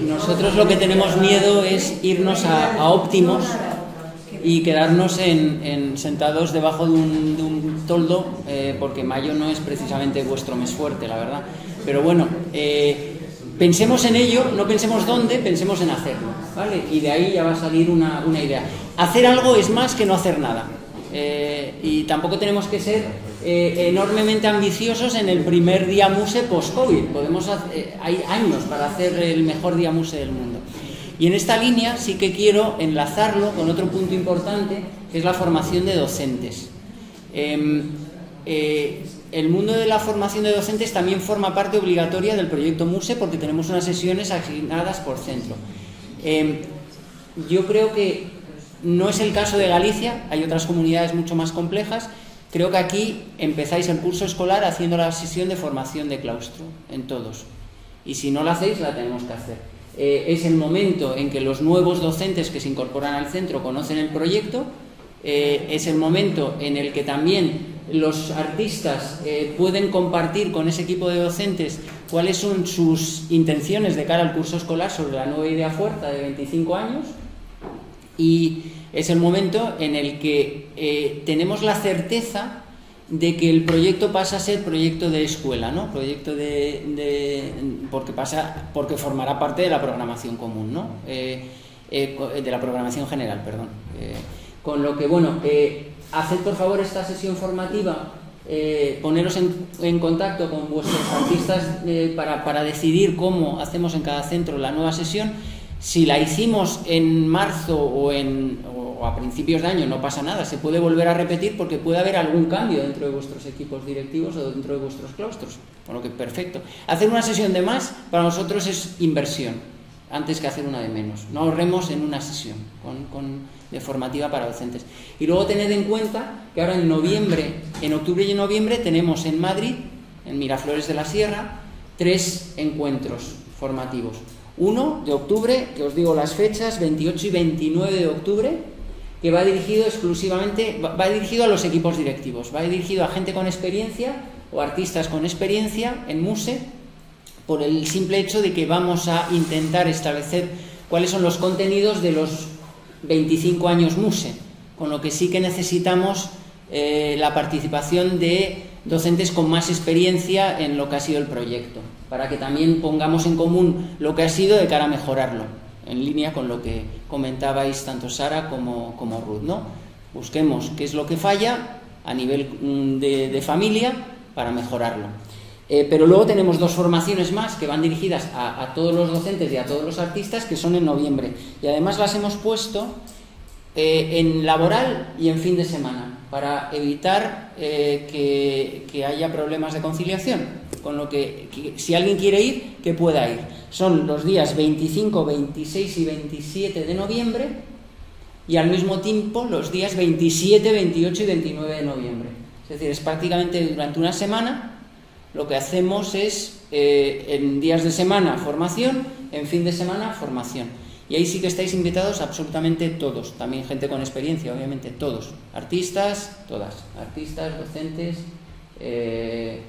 Nosotros lo que tenemos miedo es irnos a, a óptimos y quedarnos en, sentados debajo de un, toldo, eh, porque mayo no es precisamente vuestro mes fuerte, la verdad. Pero bueno, eh, pensemos en ello, no pensemos dónde, pensemos en hacerlo, ¿vale? Y de ahí ya va a salir una, idea. Hacer algo es más que no hacer nada. Eh, y tampoco tenemos que ser enormemente ambiciosos en el primer día muse post-COVID. Podemos hay años para hacer el mejor día muse del mundo. Y en esta línea sí que quiero enlazarlo con otro punto importante, que es la formación de docentes. Em, eh, el mundo de la formación de docentes también forma parte obligatoria del proyecto MUSE porque tenemos unas sesiones asignadas por centro. Em, yo creo que no es el caso de Galicia, hay otras comunidades mucho más complejas. Creo que aquí empezáis el curso escolar haciendo la sesión de formación de claustro en todos. Y si no la hacéis, la tenemos que hacer. Eh, es el momento en que los nuevos docentes que se incorporan al centro conocen el proyecto, eh, es el momento en el que también los artistas eh, pueden compartir con ese equipo de docentes cuáles son sus intenciones de cara al curso escolar sobre la nueva idea fuerza de 25 años y es el momento en el que tenemos la certeza de que el proyecto pasa a ser proyecto de escuela, ¿no? Proyecto de, porque pasa, porque formará parte de la programación común, ¿no? Eh, eh, de la programación general, perdón. Eh, con lo que, bueno, haced por favor esta sesión formativa, poneros en, en, contacto con vuestros artistas para, para decidir cómo hacemos en cada centro la nueva sesión. Si la hicimos en marzo o en, a principios de año no pasa nada, se puede volver a repetir porque puede haber algún cambio dentro de vuestros equipos directivos o dentro de vuestros claustros. Con lo que perfecto. Hacer una sesión de más para nosotros es inversión, antes que hacer una de menos. No ahorremos en una sesión con, de formativa para docentes. Y luego tened en cuenta que ahora en noviembre, en octubre y en noviembre tenemos en Madrid, en Miraflores de la Sierra, tres encuentros formativos. Uno de octubre, que os digo las fechas, 28 y 29 de octubre, que va dirigido exclusivamente, va dirigido a los equipos directivos, va dirigido a gente con experiencia o artistas con experiencia en MUSE, por el simple hecho de que vamos a intentar establecer cuáles son los contenidos de los 25 años MUSE, con lo que sí que necesitamos eh, la participación de docentes con más experiencia en lo que ha sido el proyecto, para que también pongamos en común lo que ha sido de cara a mejorarlo en línea con lo que comentabais tanto Sara como, Ruth. ¿no? Busquemos qué es lo que falla a nivel mm, de, familia para mejorarlo. Eh, pero luego tenemos dos formaciones más que van dirigidas a, todos los docentes y a todos los artistas que son en noviembre. Y además las hemos puesto eh, en laboral y en fin de semana para evitar eh, que, haya problemas de conciliación. Con lo que, que si alguien quiere ir, que pueda ir son los días 25, 26 y 27 de noviembre y al mismo tiempo los días 27, 28 y 29 de noviembre. Es decir, es prácticamente durante una semana lo que hacemos es eh, en días de semana formación, en fin de semana formación. Y ahí sí que estáis invitados absolutamente todos, también gente con experiencia, obviamente, todos, artistas, todas, artistas, docentes, eh,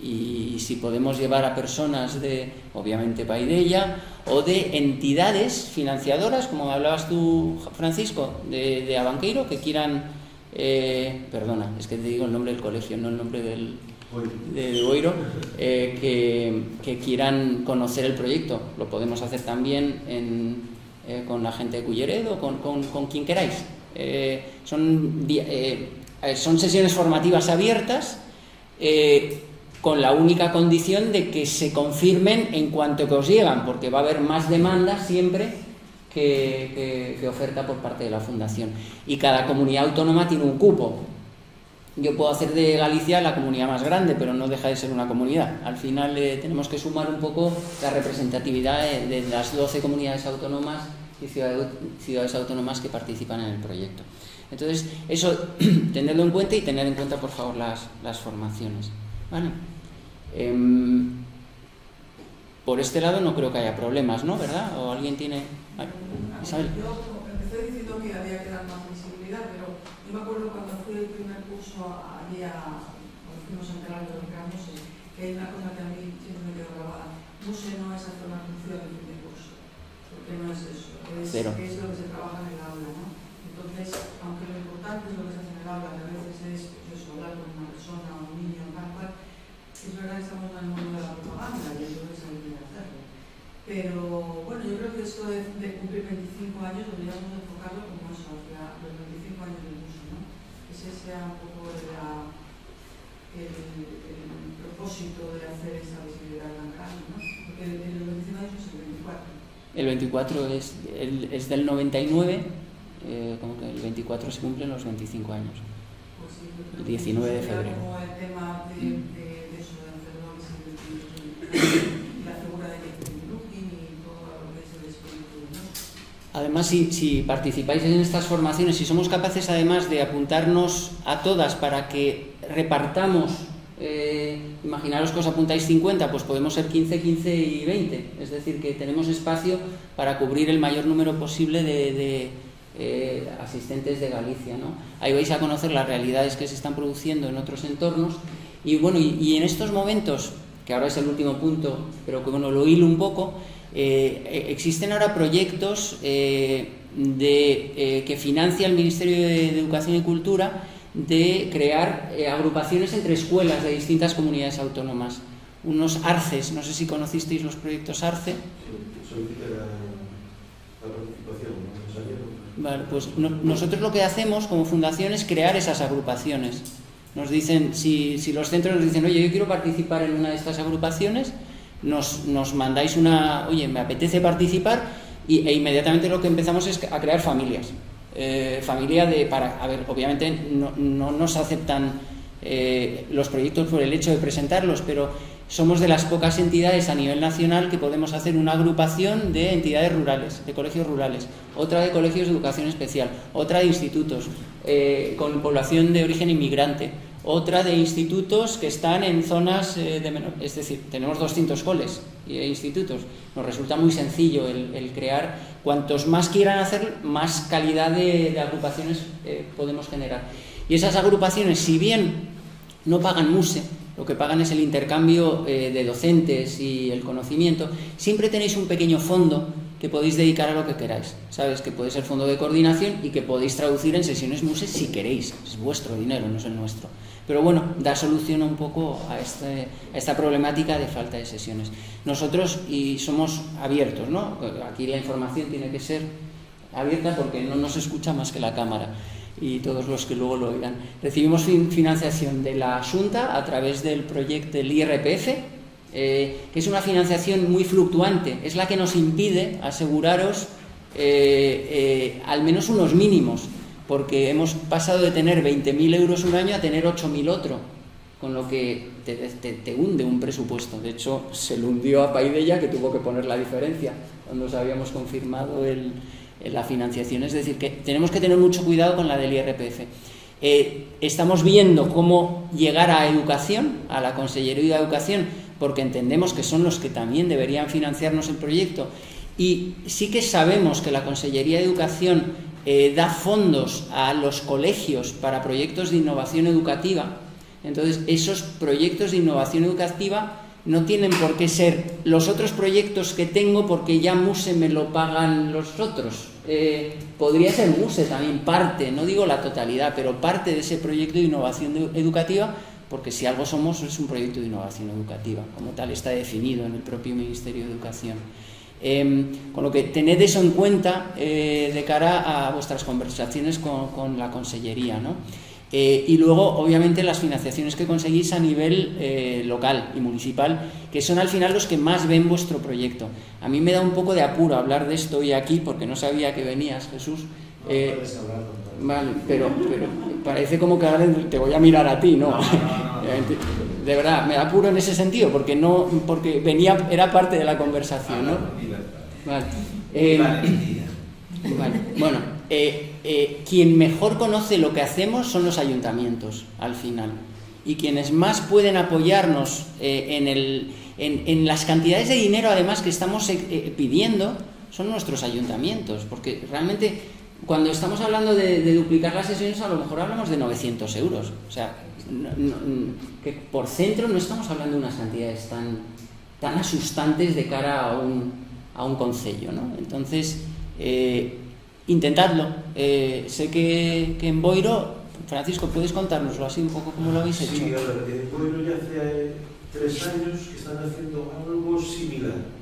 y si podemos llevar a personas de, obviamente, Paidella o de entidades financiadoras, como hablabas tú, Francisco, de, de Abanqueiro, que quieran, eh, perdona, es que te digo el nombre del colegio, no el nombre del, de Boiro, eh, que, quieran conocer el proyecto. Lo podemos hacer también eh, con la gente de Culleredo, con, con, quien queráis. son, son sesiones formativas abiertas con la única condición de que se confirmen en cuanto que os llegan, porque va a haber más demanda siempre que, oferta por parte de la Fundación. Y cada comunidad autónoma tiene un cupo. Yo puedo hacer de Galicia la comunidad más grande, pero no deja de ser una comunidad. Al final eh, tenemos que sumar un poco la representatividad de, las 12 comunidades autónomas y ciudades, autónomas que participan en el proyecto. Entonces, eso tenerlo en cuenta y tener en cuenta, por favor, las, las formaciones. ¿Vale? Em, por este lado no creo que haya problemas, ¿no? ¿Verdad? ¿O alguien tiene...? Yo empecé diciendo que había que dar más visibilidad, pero yo me acuerdo cuando fui el primer curso allí a... cuando fuimos a enterar de lo que que hay una cosa que a mí siempre me quedó grabada. Muse no es hacer una función en fin de curso, porque no es eso, es, lo que se trabaja en el aula, ¿no? Entonces, aunque lo importante es lo que se hace en el aula, que a veces es pues, eso, hablar con una persona o un niño, tal cual, es verdad que estamos en el mundo de la propaganda y entonces hay que hacerlo. Pero bueno, yo creo que esto de, de cumplir 25 años deberíamos enfocarlo como eso, hacia los 25 años del uso, ¿no? Ese sea un poco la, el, el, propósito de hacer esa visibilidad tan grande, ¿no? Porque el, el 25 años es el 24. El 24 es, es del 99, eh, como que el 24 se cumplen los 25 años. Pues el 19 de febrero. Además, si, participáis en estas formaciones, si somos capaces además de apuntarnos a todas para que repartamos, imaginaros que os apuntáis 50, pues podemos ser 15, 15 y 20. Es decir, que tenemos espacio para cubrir el mayor número posible de, eh, asistentes de Galicia. ¿no? Ahí vais a conocer las realidades que se están produciendo en otros entornos. Y bueno, y en estos momentos que ahora es el último punto, pero que bueno, lo hilo un poco, eh, eh, existen ahora proyectos eh, de, que financia el Ministerio de, Educación y Cultura de crear eh, agrupaciones entre escuelas de distintas comunidades autónomas. Unos ARCES, no sé si conocisteis los proyectos ARCE. Vale, pues no, nosotros lo que hacemos como fundación es crear esas agrupaciones. Nos dicen, si, si, los centros nos dicen, oye, yo quiero participar en una de estas agrupaciones, nos, nos mandáis una, oye, me apetece participar y, e inmediatamente lo que empezamos es a crear familias. Eh, familia de, para, a ver, obviamente no, no nos aceptan eh, los proyectos por el hecho de presentarlos, pero somos de las pocas entidades a nivel nacional que podemos hacer una agrupación de entidades rurales, de colegios rurales, otra de colegios de educación especial, otra de institutos eh, con población de origen inmigrante, otra de institutos que están en zonas eh, de menor, es decir, tenemos 200 coles e institutos. Nos resulta muy sencillo el, crear, cuantos más quieran hacer, más calidad de, agrupaciones eh, podemos generar. Y esas agrupaciones, si bien no pagan MUSE, lo que pagan es el intercambio eh, de docentes y el conocimiento, siempre tenéis un pequeño fondo que podéis dedicar a lo que queráis. Sabes que puede ser fondo de coordinación y que podéis traducir en sesiones MUSE si queréis. Es vuestro dinero, no es el nuestro. Pero bueno, da solución un poco a, este, a esta problemática de falta de sesiones. Nosotros y somos abiertos, ¿no? Aquí la información tiene que ser abierta porque no nos escucha más que la cámara y todos los que luego lo oigan. Recibimos financiación de la Junta a través del proyecto del IRPF, eh, que es una financiación muy fluctuante, es la que nos impide aseguraros eh, eh, al menos unos mínimos, porque hemos pasado de tener 20.000 euros un año a tener 8.000 otro, con lo que te, hunde un presupuesto. De hecho, se lo hundió a Paidella, que tuvo que poner la diferencia cuando os habíamos confirmado la financiación. Es decir, que tenemos que tener mucho cuidado con la del IRPF. Estamos viendo cómo llegar a educación, a la Consellería de Educación, porque entendemos que son los que también deberían financiarnos el proyecto. Y sí que sabemos que la Consellería de Educación eh, da fondos a los colegios para proyectos de innovación educativa. Entonces, esos proyectos de innovación educativa no tienen por qué ser los otros proyectos que tengo porque ya Muse me lo pagan los otros. Eh, podría ser Muse también parte, no digo la totalidad, pero parte de ese proyecto de innovación educativa, porque si algo somos es un proyecto de innovación educativa, como tal está definido en el propio Ministerio de Educación. Em, con lo que tened eso en cuenta eh, de cara a vuestras conversaciones con, la Consellería. ¿no? Eh, y luego, obviamente, las financiaciones que conseguís a nivel eh, local y municipal, que son al final los que más ven vuestro proyecto. A mí me da un poco de apuro hablar de esto hoy aquí, porque no sabía que venías, Jesús. Eh, vale, pero, pero parece como que ahora te voy a mirar a ti, ¿no? de verdad, me da apuro en ese sentido, porque no, porque venía, era parte de la conversación, ¿no? Vale. vale. Bueno, eh, quien mejor conoce lo que hacemos son los ayuntamientos, al final. Y quienes más pueden apoyarnos eh, en, el, en, las cantidades de dinero, además, que estamos eh, pidiendo, son nuestros ayuntamientos. Porque realmente, cuando estamos hablando de, duplicar las sesiones, a lo mejor hablamos de 900 euros. O sea, que por centro no estamos hablando de unas cantidades tan, tan asustantes de cara a un, a un concello. ¿no? Entonces, intentadlo. Eh, sé que, que, en Boiro, Francisco, ¿puedes contárnoslo así un poco cómo lo habéis hecho? Sí, ahora, en Boiro ya hace tres años que están haciendo algo similar.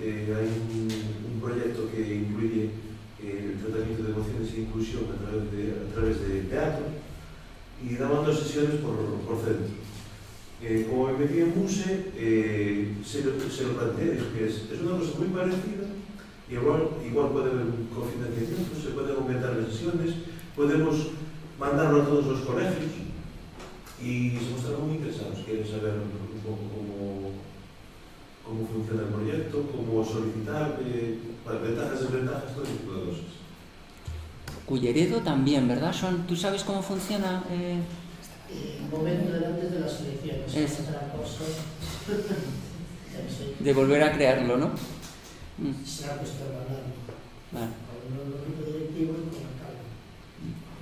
Eh, hay un, un, proyecto que incluye eh, el tratamiento de emociones e inclusión a través de, a través de teatro y daban dos sesiones por, por centro. Eh, como me pedía Muse, eh, se, lo, se lo planteé, que es, es una cosa muy parecida, igual, igual puede haber un pues se pueden aumentar las sesiones, podemos mandarlo a todos los colegios y se mostraron muy interesados, quieren saber un poco cómo cómo funciona el proyecto, cómo solicitar, eh, ventajas, desventajas, todo tipo de cosas. Culleredo también, ¿verdad? Son, ¿Tú sabes cómo funciona? Eh... El momento antes de las elecciones. Es. de volver a crearlo, ¿no? será vale. alcalde.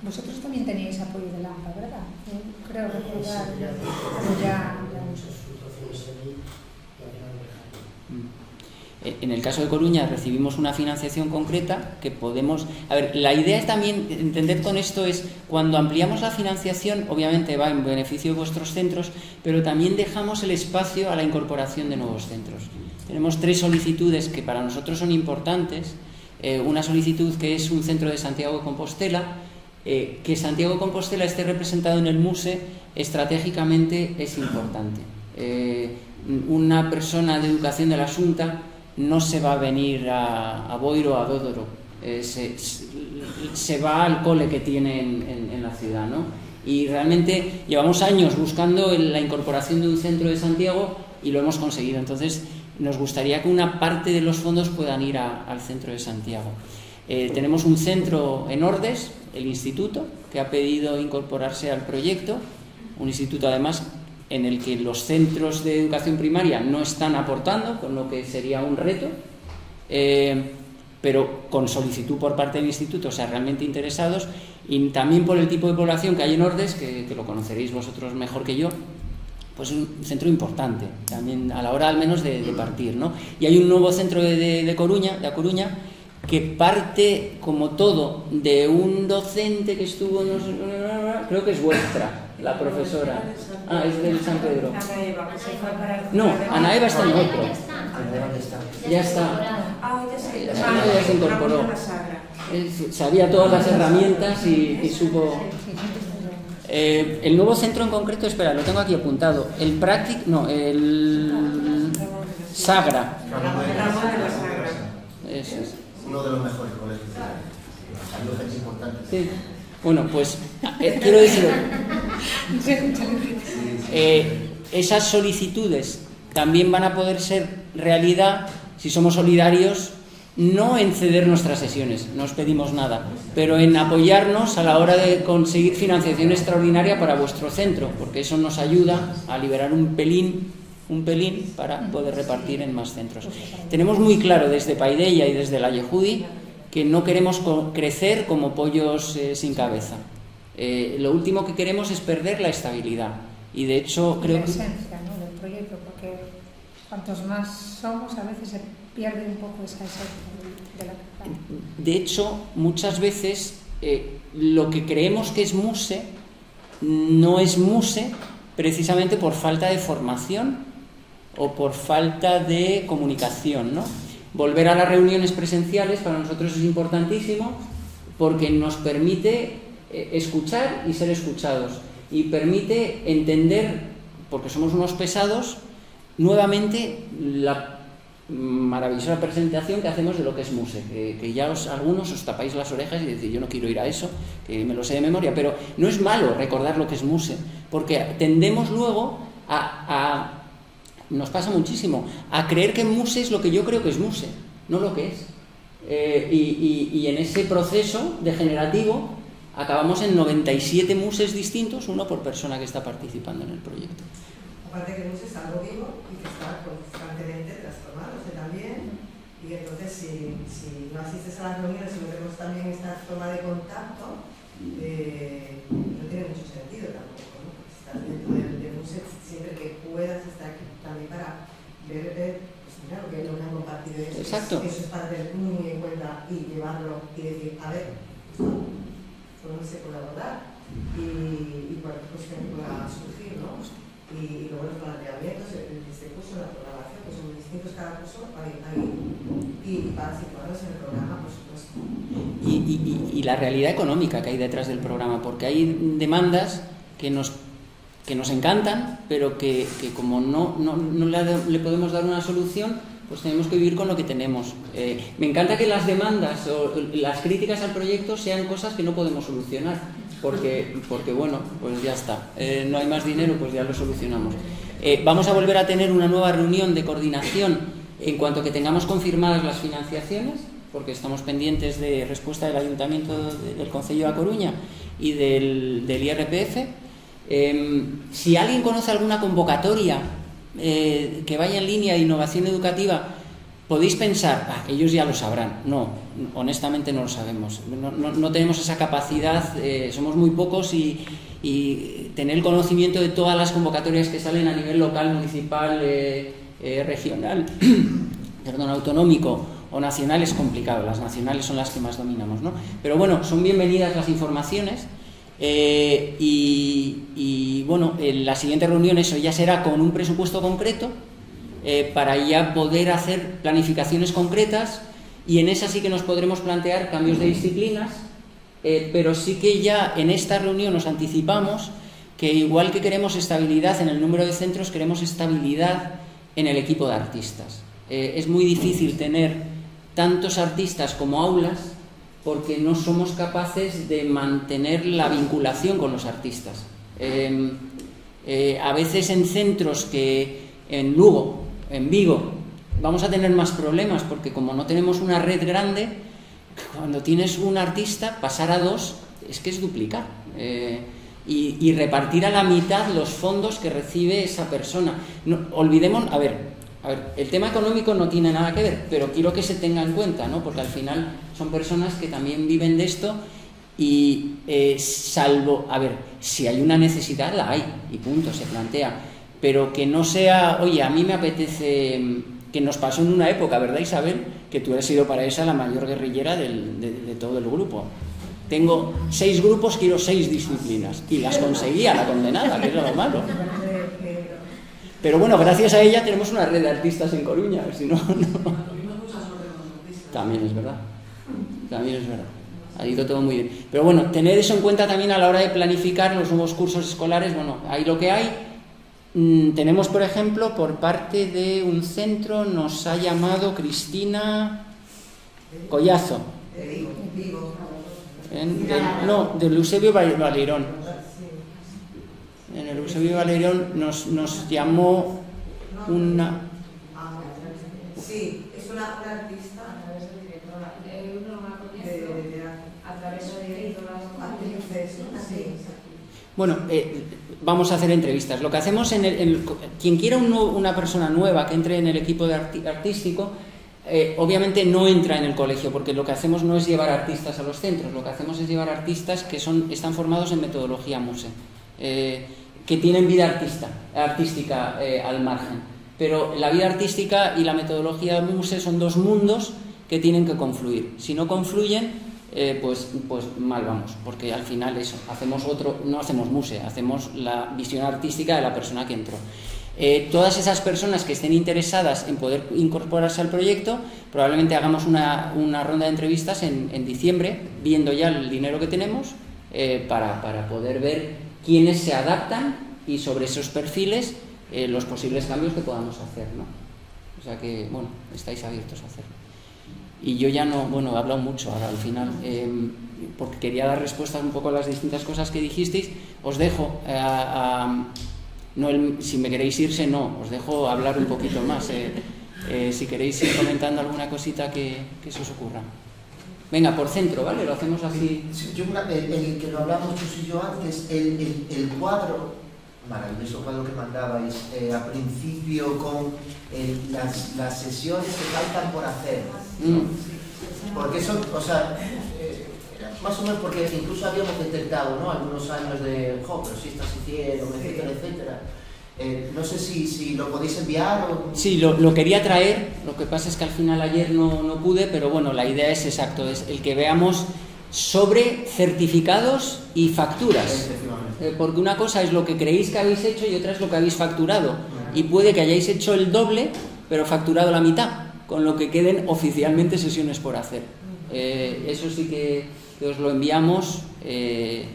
Vosotros también tenéis apoyo de LAMPA, ¿verdad? Creo recordar. Sí, ya, ya, ya muchas frustraciones allí y al final dejaron. Eh, en el caso de Coruña recibimos una financiación concreta que podemos... A ver, la idea también, entender con esto es, cuando ampliamos la financiación, obviamente va en beneficio de vuestros centros, pero también dejamos el espacio a la incorporación de nuevos centros. Tenemos tres solicitudes que para nosotros son importantes. Eh, una solicitud que es un centro de Santiago de Compostela, eh, que Santiago de Compostela esté representado en el MUSE estratégicamente es importante. una persona de educación de la Junta no se va a venir a, a Boiro, a Dódoro, eh, se, va al cole que tiene en, la ciudad, ¿no? Y realmente llevamos años buscando la incorporación de un centro de Santiago y lo hemos conseguido. Entonces, nos gustaría que una parte de los fondos puedan ir al centro de Santiago. Eh, tenemos un centro en Ordes, el instituto, que ha pedido incorporarse al proyecto, un instituto además en el que los centros de educación primaria no están aportando, con lo que sería un reto, eh, pero con solicitud por parte del instituto, o sea, realmente interesados, y también por el tipo de población que hay en Ordes, que, que lo conoceréis vosotros mejor que yo, pues es un centro importante, también a la hora al menos de, de partir, ¿no? Y hay un nuevo centro de, de, de Coruña, de A Coruña, que parte como todo de un docente que estuvo, no sé, creo que es vuestra, la profesora. Ah, es del San Pedro. No, Ana Eva está en otro. Ya está. ya se incorporó. Sabía todas las herramientas y, y supo... Eh, el nuevo centro en concreto, espera, lo tengo aquí apuntado. El Practic, no, el Sagra. Eso es. Uno de los mejores colegios. Es importante. Sí. Bueno, pues eh, quiero decir, eh, esas solicitudes también van a poder ser realidad si somos solidarios, no en ceder nuestras sesiones, no os pedimos nada, pero en apoyarnos a la hora de conseguir financiación extraordinaria para vuestro centro, porque eso nos ayuda a liberar un pelín un pelín para poder repartir en más centros. Tenemos muy claro desde Paideia y desde la Yehudi que no queremos crecer como pollos eh, sin cabeza. Eh, lo último que queremos es perder la estabilidad. Y de hecho creo la esencia ¿no? del proyecto, porque cuantos más somos a veces se pierde un poco esa esencia de la que De hecho, muchas veces eh, lo que creemos que es muse no es muse precisamente por falta de formación o por falta de comunicación, ¿no? Volver a las reuniones presenciales para nosotros es importantísimo porque nos permite eh, escuchar y ser escuchados y permite entender, porque somos unos pesados, nuevamente la maravillosa presentación que hacemos de lo que es Muse, que, ya os, algunos os tapáis las orejas y decís yo no quiero ir a eso, que me lo sé de memoria, pero no es malo recordar lo que es Muse, porque tendemos luego a nos pasa muchísimo, a creer que Muse es lo que yo creo que es Muse, no lo que es. Eh, y, en ese proceso degenerativo acabamos en 97 muses distintos, uno por persona que está participando en el proyecto. Aparte que Muse es algo vivo y que está constantemente transformándose también, y entonces si, no asistes a las reuniones y no tenemos también esta toma de contacto, eh, no tiene mucho sentido tampoco, ¿no? Porque estás dentro de, de Muse siempre que puedas estar aquí también para pues mira, lo que, lo que han compartido Exacto. eso es para tener muy en cuenta y llevarlo y decir, a ver, por dónde se puede abordar y, y cualquier cuestión que pueda surgir, ¿no? Y, y luego los planteamientos, en este curso, la programación, que son distintos cada curso, hay, hay, y para situarlos en el programa, por supuesto. Y, y, y la realidad económica que hay detrás del programa, porque hay demandas que nos que nos encantan, pero que, que como no, no, no le, podemos dar una solución, pues tenemos que vivir con lo que tenemos. Eh, me encanta que las demandas o las críticas al proyecto sean cosas que no podemos solucionar, porque, porque bueno, pues ya está. Eh, no hay más dinero, pues ya lo solucionamos. Eh, vamos a volver a tener una nueva reunión de coordinación en cuanto que tengamos confirmadas las financiaciones, porque estamos pendientes de respuesta del Ayuntamiento de, del Concello de A Coruña y del, del IRPF eh, si alguien conoce alguna convocatoria eh, que vaya en línea de innovación educativa, podéis pensar, ah, ellos ya lo sabrán. No, honestamente no lo sabemos. No, tenemos esa capacidad, eh, somos muy pocos y, y, tener conocimiento de todas las convocatorias que salen a nivel local, municipal, eh, regional, perdón, autonómico o nacional es complicado, las nacionales son las que más dominamos, ¿no? Pero bueno, son bienvenidas las informaciones eh, y, bueno, en la siguiente reunión eso ya será con un presupuesto concreto eh, para ya poder hacer planificaciones concretas y en esa sí que nos podremos plantear cambios de disciplinas, eh, pero sí que ya en esta reunión nos anticipamos que igual que queremos estabilidad en el número de centros, queremos estabilidad en el equipo de artistas. es muy difícil tener tantos artistas como aulas porque no somos capaces de mantener la vinculación con los artistas. Em, eh, a veces en centros que en Lugo, en Vigo, vamos a tener más problemas porque como no tenemos una red grande, cuando tienes un artista, pasar a dos es que es duplicar. Eh, y, repartir a la mitad los fondos que recibe esa persona. Olvidemos, a ver, a ver, el tema económico no tiene nada que ver, pero quiero que se tenga en cuenta, ¿no? Porque al final son personas que también viven de esto y eh, salvo, a ver, si hay una necesidad, la hay, y punto, se plantea. Pero que no sea, oye, a mí me apetece, mm, que nos pasó en una época, ¿verdad, Isabel? Que tú has sido para esa la mayor guerrillera de, de todo el grupo. Tengo seis grupos, quiero seis disciplinas. Y las conseguía, la condenada, que era lo malo. Pero bueno, gracias a ella tenemos una red de artistas en Coruña, si no, no. También es verdad. También es verdad. Ha ido todo muy bien. Pero bueno, tener eso en cuenta también a la hora de planificar los nuevos cursos escolares. Bueno, hay lo que hay. Mm, tenemos, por ejemplo, por parte de un centro, nos ha llamado Cristina Collazo. no, de Eusebio Valerón en el Eusebio Valerión nos, nos llamó una... Sí, es una, artista a través de directora. a través de directora. Bueno, eh, vamos a hacer entrevistas. Lo que hacemos en el, quien quiera una persona nueva que entre en el equipo de artístico, eh, obviamente no entra en el colegio, porque lo que hacemos no es llevar artistas a los centros, lo que hacemos es llevar artistas que son, están formados en metodología MUSE. Eh, que tienen vida artista, artística al margen. Pero la vida artística y la metodología MUSE son dos mundos que tienen que confluir. Si no confluyen, eh, pues, pues mal vamos, porque al final eso, hacemos otro, no hacemos MUSE, hacemos la visión artística de la persona que entró. Eh, todas esas personas que estén interesadas en poder incorporarse al proyecto, probablemente hagamos una, una ronda de entrevistas en, diciembre, viendo ya el dinero que tenemos, para, para poder ver quiénes se adaptan y sobre esos perfiles eh, los posibles cambios que podamos hacer, ¿no? O sea que, bueno, estáis abiertos a hacerlo. Y yo ya no, bueno, he hablado mucho ahora al final, em, porque quería dar respuestas un poco a las distintas cosas que dijisteis. Os dejo, eh, no si me queréis irse, no, os dejo hablar un poquito más. Eh, si queréis ir comentando alguna cosita que, que se os ocurra. Venga, por centro, ¿vale? Lo hacemos así. Yo, el, que lo hablamos tú y yo antes, el, el, el cuadro, maravilloso cuadro que mandabais eh, a principio con las, las, sesiones que faltan por hacer. Mm. Porque eso, o sea, eh, más o menos porque incluso habíamos detectado, ¿no? Algunos años de, jo, pero si estas hicieron, etcétera, etcétera. Eh, no sé si, si, lo podéis enviar o... Sí, lo, lo, quería traer, lo que pasa es que al final ayer no, no pude, pero bueno, la idea es exacto, es el que veamos sobre certificados y facturas. Eh, porque una cosa es lo que creéis que habéis hecho y otra es lo que habéis facturado. Y puede que hayáis hecho el doble, pero facturado la mitad, con lo que queden oficialmente sesiones por hacer. Eh, eso sí que, que, os lo enviamos. Eh,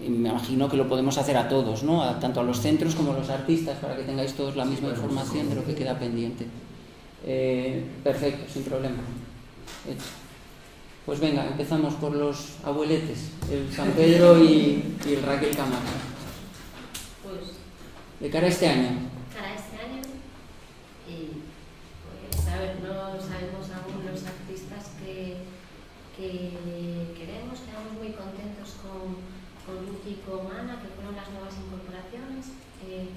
me imagino que lo podemos hacer a todos, ¿no? tanto a los centros como a los artistas, para que tengáis todos la misma información de lo que queda pendiente. Eh, perfecto, sin problema. Pues venga, empezamos por los abueletes, el San Pedro y, el Raquel Camacho. Pues, de cara a este año. Cara a este año, y pues, a ver, no sabemos aún los artistas que, que queremos, quedamos muy contentos con con Lucy y con Ana, que fueron las nuevas incorporaciones. Eh,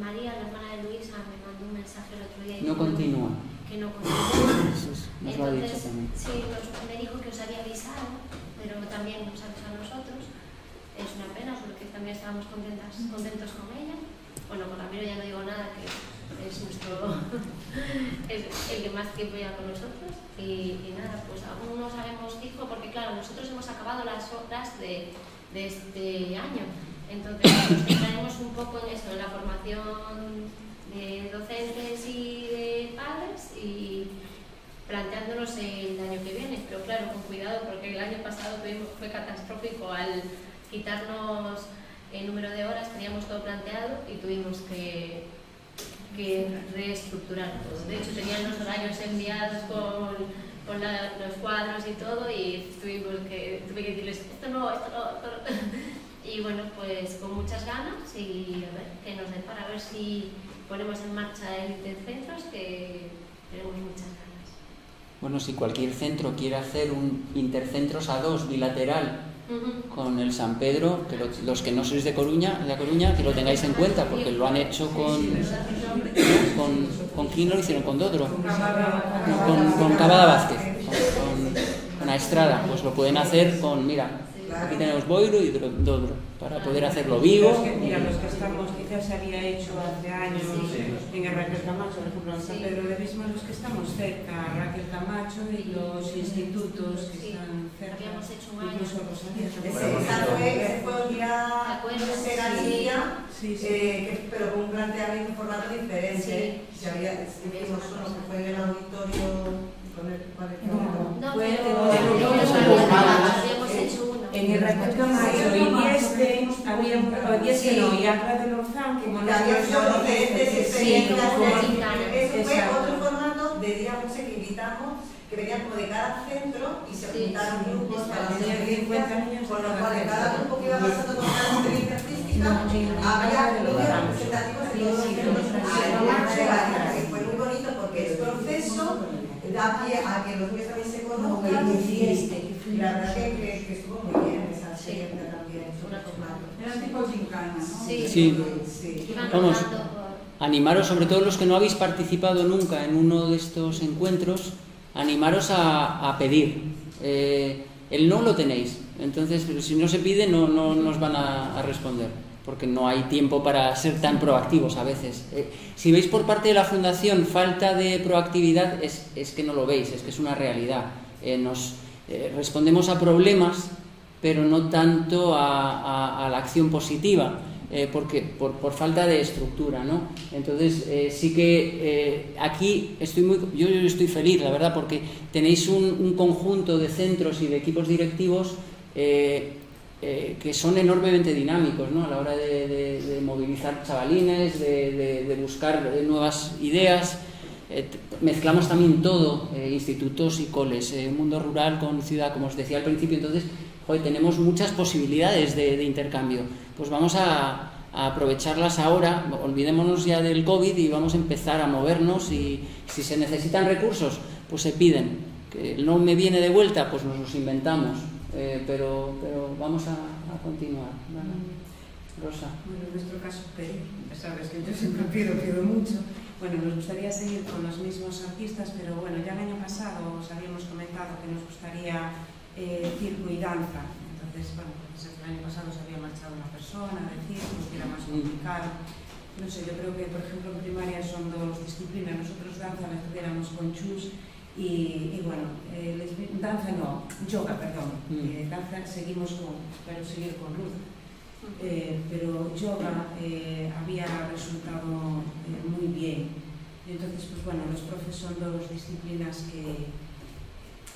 María, la hermana de Luisa, me mandó un mensaje el otro día. No continúa. Que no nos dicho también. Sí, me dijo que os había avisado, pero también nos avisó a nosotros. Es una pena porque también estábamos contentas, contentos con ella. Bueno, con Ramiro ya no digo nada, que es nuestro es el que más tiempo lleva con nosotros y, y nada, pues aún no sabemos fijo porque claro, nosotros hemos acabado las horas de, de este año, entonces nos centraremos un poco en eso, en la formación de docentes y de padres y planteándonos el año que viene, pero claro, con cuidado porque el año pasado fue catastrófico al quitarnos el número de horas, teníamos todo planteado y tuvimos que, que reestructurar todo. De hecho, tenían los horarios enviados con, con la, los cuadros y todo y tuvimos que, tuve que decirles, esto no, esto no, esto no. Y bueno, pues con muchas ganas y a ver qué nos depara, a ver si ponemos en marcha el intercentros, que tenemos muchas ganas. Bueno, si cualquier centro quiere hacer un intercentros a dos bilateral con el San Pedro, que lo- los que no sois de Coruña, de La Coruña, que lo tengáis en cuenta, porque lo han hecho con... ¿Con, con quién lo hicieron? ¿Con Dodro? No, con, con Cavada Vázquez, con, con, con Aestrada. Pues lo pueden hacer con, mira, aquí tenemos Boiro y Dro- Dodro, para poder hacerlo vivo. Los que, mira, los que estamos, quizás se había hecho hace años en el Raquel Camacho, por ejemplo, en San Pedro de Bisma, los que estamos cerca, Raquel Camacho y los institutos que están cerca. Habíamos hecho un año. Incluso Rosalía. Ese, esa fue, día, Sí, sí. eh, que- pero con un planteamiento, un formato diferente. Sí. Se había, hicimos uno que fue en el auditorio, con el, No. En el Raquel Camacho y este, había un, había Sí. no, y Acra de Lorzán, como que había sido diferentes experiencias. Sí, Ese fue otro formato de noche que invitamos, que venían como de cada centro y se juntaron grupos para hacer experiencias, con lo cual de cada grupo que iba pasando con cada experiencia artística, había representativos de todos los centros. que fue muy bonito porque el proceso da pie a que los niños también se conozcan y la verdad que, que, que estuvo muy bien esa también, sobre formato. Era tipo gincana, ¿no? Sí, Sí. sí. Vamos, animaros, sobre todo los que no habéis participado nunca en uno de estos encuentros, animaros a, a pedir. Eh, el no lo tenéis, entonces pero si no se pide no, no nos van a, a responder, porque no hay tiempo para ser tan proactivos a veces. Eh, si veis por parte de la Fundación falta de proactividad, es, es que no lo veis, es que es una realidad. Eh, nos eh, respondemos a problemas, pero no tanto a, la acción positiva, eh, porque por, falta de estructura, ¿no? Entonces eh, sí que aquí estoy muy, yo, yo estoy feliz, la verdad, porque tenéis un, un conjunto de centros y de equipos directivos que son enormemente dinámicos, ¿no? A la hora de, movilizar chavalines, de, de- buscar nuevas ideas. Eh, mezclamos también todo, eh, institutos y coles, eh, mundo rural con ciudad, como os decía al principio, entonces joder, tenemos muchas posibilidades de, intercambio. Pues vamos a, a aprovecharlas ahora, olvidémonos ya del COVID y vamos a empezar a movernos y si se necesitan recursos, pues se piden. Que no me viene de vuelta, pues nos los inventamos, Eh, pero, pero vamos a, continuar. Rosa. Bueno, en nuestro caso, pero, sabes que yo siempre pido, pido mucho. Bueno, nos gustaría seguir con los mismos artistas, pero bueno, ya el año pasado os habíamos comentado que nos gustaría eh, circo y danza. Entonces, bueno, pues el año pasado se había marchado una persona de circo, que era más complicado. No sé, yo creo que, por ejemplo, en primaria son dos disciplinas. Nosotros danza la estudiáramos con Chus y, y bueno, eh, danza no, yoga, perdón. Mm. Eh, danza seguimos con, espero seguir con Ruth. Eh, pero yoga eh, había resultado eh, muy bien. Y entonces, pues bueno, los profes son dos disciplinas que,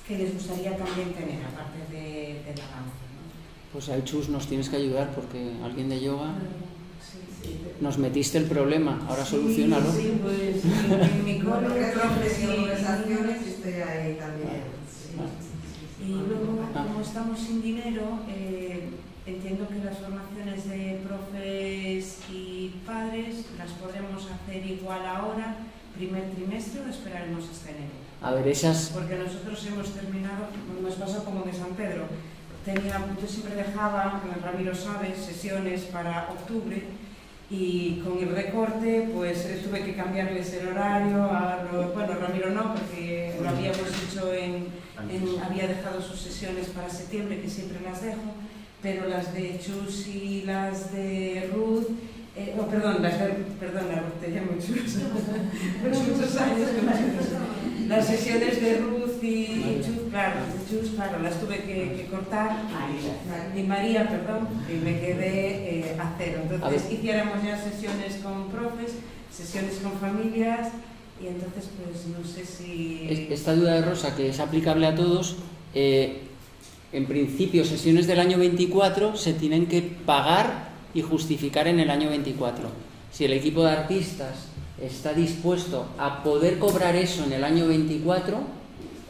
que les gustaría también tener, aparte de, de la danza. ¿no? Pues ahí Chus nos tienes que ayudar porque alguien de yoga Sí, sí. nos metiste el problema, ahora Sí, solucionalo. Sí, pues en mi cole, y- conversaciones y estoy ahí también. Y luego, como estamos sin dinero, eh, entiendo que las formaciones de profes y padres las podremos hacer igual ahora, primer trimestre, o esperaremos hasta enero. A ver, esas Porque nosotros hemos terminado, nos pasó como de San Pedro. Tenía, yo siempre dejaba, Ramiro sabe, sesiones para octubre y con el recorte pues tuve que cambiarles el horario. A bueno, Ramiro no, porque lo habíamos hecho en, en- había dejado sus sesiones para septiembre, que siempre las dejo, pero las de Chus y las de Ruth, eh, oh, perdón, las, perdón, la botella muchos, muchos años que Las sesiones de Ruth y Chus, claro, Chus, claro, las tuve que, que cortar. Y María, perdón, y me quedé eh, a cero. Entonces hiciéramos ya sesiones con profes, sesiones con familias, y entonces pues no sé si... Esta duda de Rosa, que es aplicable a todos, eh, en principio sesiones del año 24 se tienen que pagar y justificar en el año 24. Si el equipo de artistas está dispuesto a poder cobrar eso en el año 24,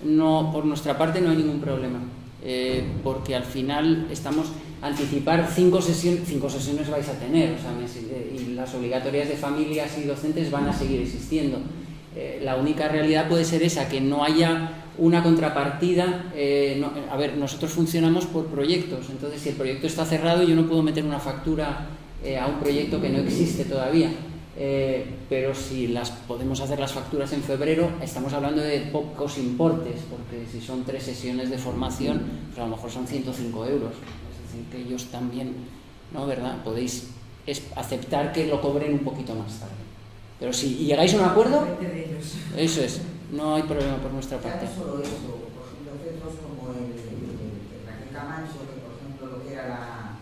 no, por nuestra parte no hay ningún problema, eh, porque al final estamos anticipar cinco sesiones, cinco sesiones vais a tener, o sea, y las obligatorias de familias y docentes van a seguir existiendo. Eh, la única realidad puede ser esa, que no haya una contrapartida. Eh, a ver, nosotros funcionamos por proyectos, entonces si el proyecto está cerrado yo no puedo meter una factura eh, a un proyecto que no existe todavía. Eh, pero si las podemos hacer las facturas en febrero, estamos hablando de pocos importes, porque si son tres sesiones de formación, pues a lo mejor son 105 euros. Es decir, que ellos también, ¿no? ¿Verdad? Podéis aceptar que lo cobren un poquito más tarde. Pero si llegáis a un acuerdo, eso es, no hay problema por nuestra parte. Ya no solo eso, por ejemplo, centros como el, el, Raquel Camacho, que por ejemplo lo que era la,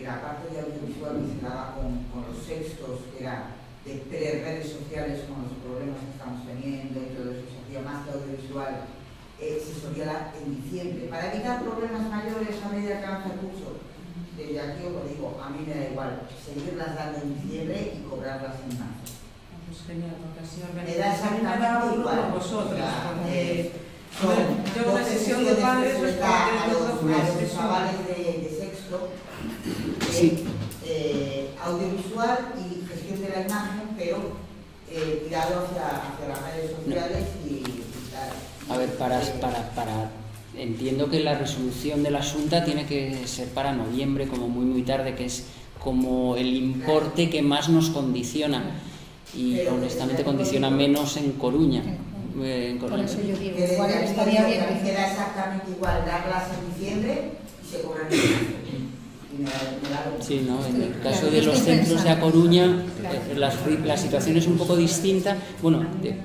la parte de audiovisual que se daba con, con los textos, que era de tres redes sociales con los problemas que estamos teniendo y todo eso, se hacía más que audiovisual, eh, se solía dar en diciembre. Para evitar problemas mayores a medida que avanza el curso, desde aquí os digo, a mí me da igual seguirlas dando en diciembre y cobrarlas en marzo pues genial, porque así Me igual. vosotros, porque yo una sesión de padres pues a los chavales de, de sexto, sí. eh, audiovisual y gestión de la imagen, pero eh, tirado hacia, hacia las redes sociales y, y tal. A ver, para, para, para entiendo que la resolución del asunto tiene que ser para noviembre, como muy muy tarde, que es como el importe que más nos condiciona y honestamente condiciona menos en Coruña. Eh, en Coruña. Por eso yo digo, igual estaría bien. Que queda exactamente igual darlas en diciembre y se cobran en Sí, ¿no? en el caso de los centros de A Coruña, eh, la, la situación es un poco distinta. Bueno, de,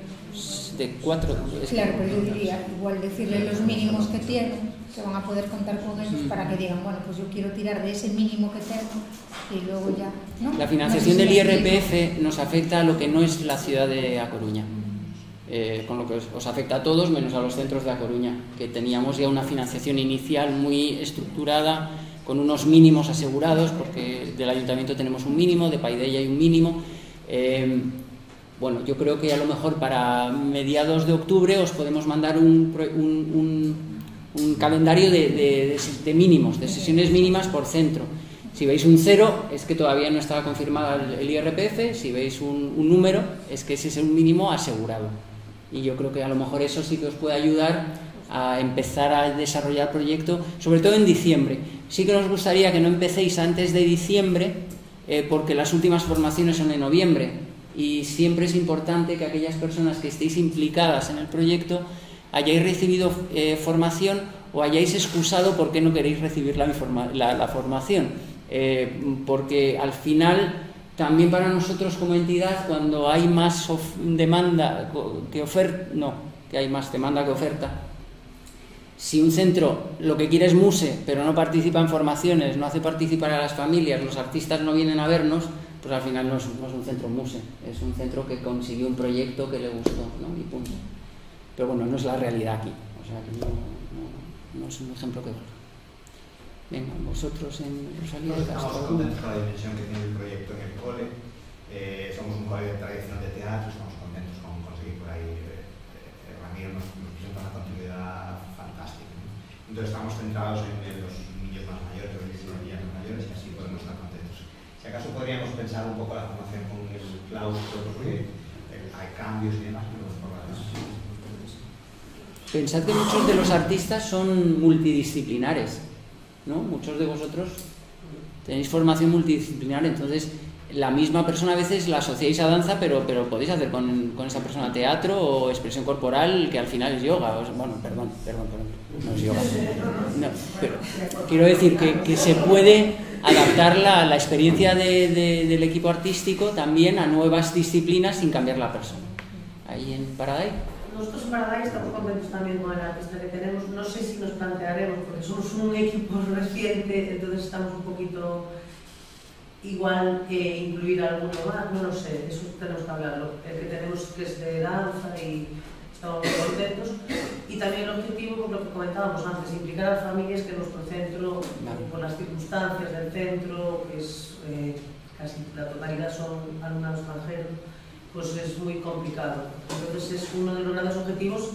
de cuatro. Claro, pero yo diría, igual decirle los mínimos que tienen, que van a poder contar con ellos para que digan, bueno, pues yo quiero tirar de ese mínimo que tengo y luego ya. La financiación del IRPF nos afecta a lo que no es la ciudad de A Coruña. Eh, con lo que os, afecta a todos, menos a los centros de A Coruña, que teníamos ya una financiación inicial muy estructurada, con unos mínimos asegurados, porque del ayuntamiento tenemos un mínimo, de Paidella hay un mínimo. Eh, bueno, yo creo que a lo mejor para mediados de octubre os podemos mandar un, calendario de, mínimos, de sesiones mínimas por centro. Si veis un cero, es que todavía no estaba confirmado el, IRPF, si veis un, número, es que ese es un mínimo asegurado. Y yo creo que a lo mejor eso sí que os puede ayudar a empezar a desarrollar proyecto, sobre todo en diciembre. Sí que nos gustaría que no empecéis antes de diciembre, eh, porque las últimas formaciones son en noviembre y siempre es importante que aquellas personas que estéis implicadas en el proyecto hayáis recibido eh, formación o hayáis excusado por qué no queréis recibir la, la, formación. Eh, porque al final, también para nosotros como entidad, cuando hay más demanda que oferta, no, que hay más demanda que oferta, si un centro lo que quiere es muse, pero no participa en formaciones, no hace participar a las familias, los artistas no vienen a vernos, pues al final no es, no es, un centro muse, es un centro que consiguió un proyecto que le gustó, ¿no? Y punto. Pero bueno, no es la realidad aquí, o sea que no, no, es un ejemplo que valga. Venga, vosotros en Rosalía Castro. Estamos contentos con la dimensión que tiene el proyecto en el cole. Eh, somos un cole de tradición de teatro, estamos contentos con conseguir por ahí. Eh, eh, Ramiro nos, nos presenta una continuidad fantástica. ¿no? Entonces estamos centrados en, en los niños más mayores, los niños mayores, y así podemos estar si acaso podríamos pensar un poco la formación con el claustro, porque hay cambios y demás, pero Pensad que muchos de los artistas son multidisciplinares, ¿no? Muchos de vosotros tenéis formación multidisciplinar, entonces la misma persona a veces la asociáis a danza, pero, pero podéis hacer con, esa persona teatro o expresión corporal, que al final es yoga. bueno, perdón, perdón, perdón, no es yoga. No, pero quiero decir que, que se puede adaptar la, la experiencia de- de- del equipo artístico también a nuevas disciplinas sin cambiar la persona. Ahí en Paraday. Nosotros en Paraday estamos contentos también con el artista que tenemos. No sé si nos plantearemos, porque somos un equipo reciente, entonces estamos un poquito igual que incluir a alguno más, no lo sé, eso tenemos que hablarlo. El que tenemos que es de danza y estamos muy contentos. Y también el objetivo, por lo que comentábamos antes, implicar a las familias que nuestro centro, por las circunstancias del centro, que es eh, casi la totalidad son alumnos extranjeros, pues es muy complicado. Entonces es uno de los grandes objetivos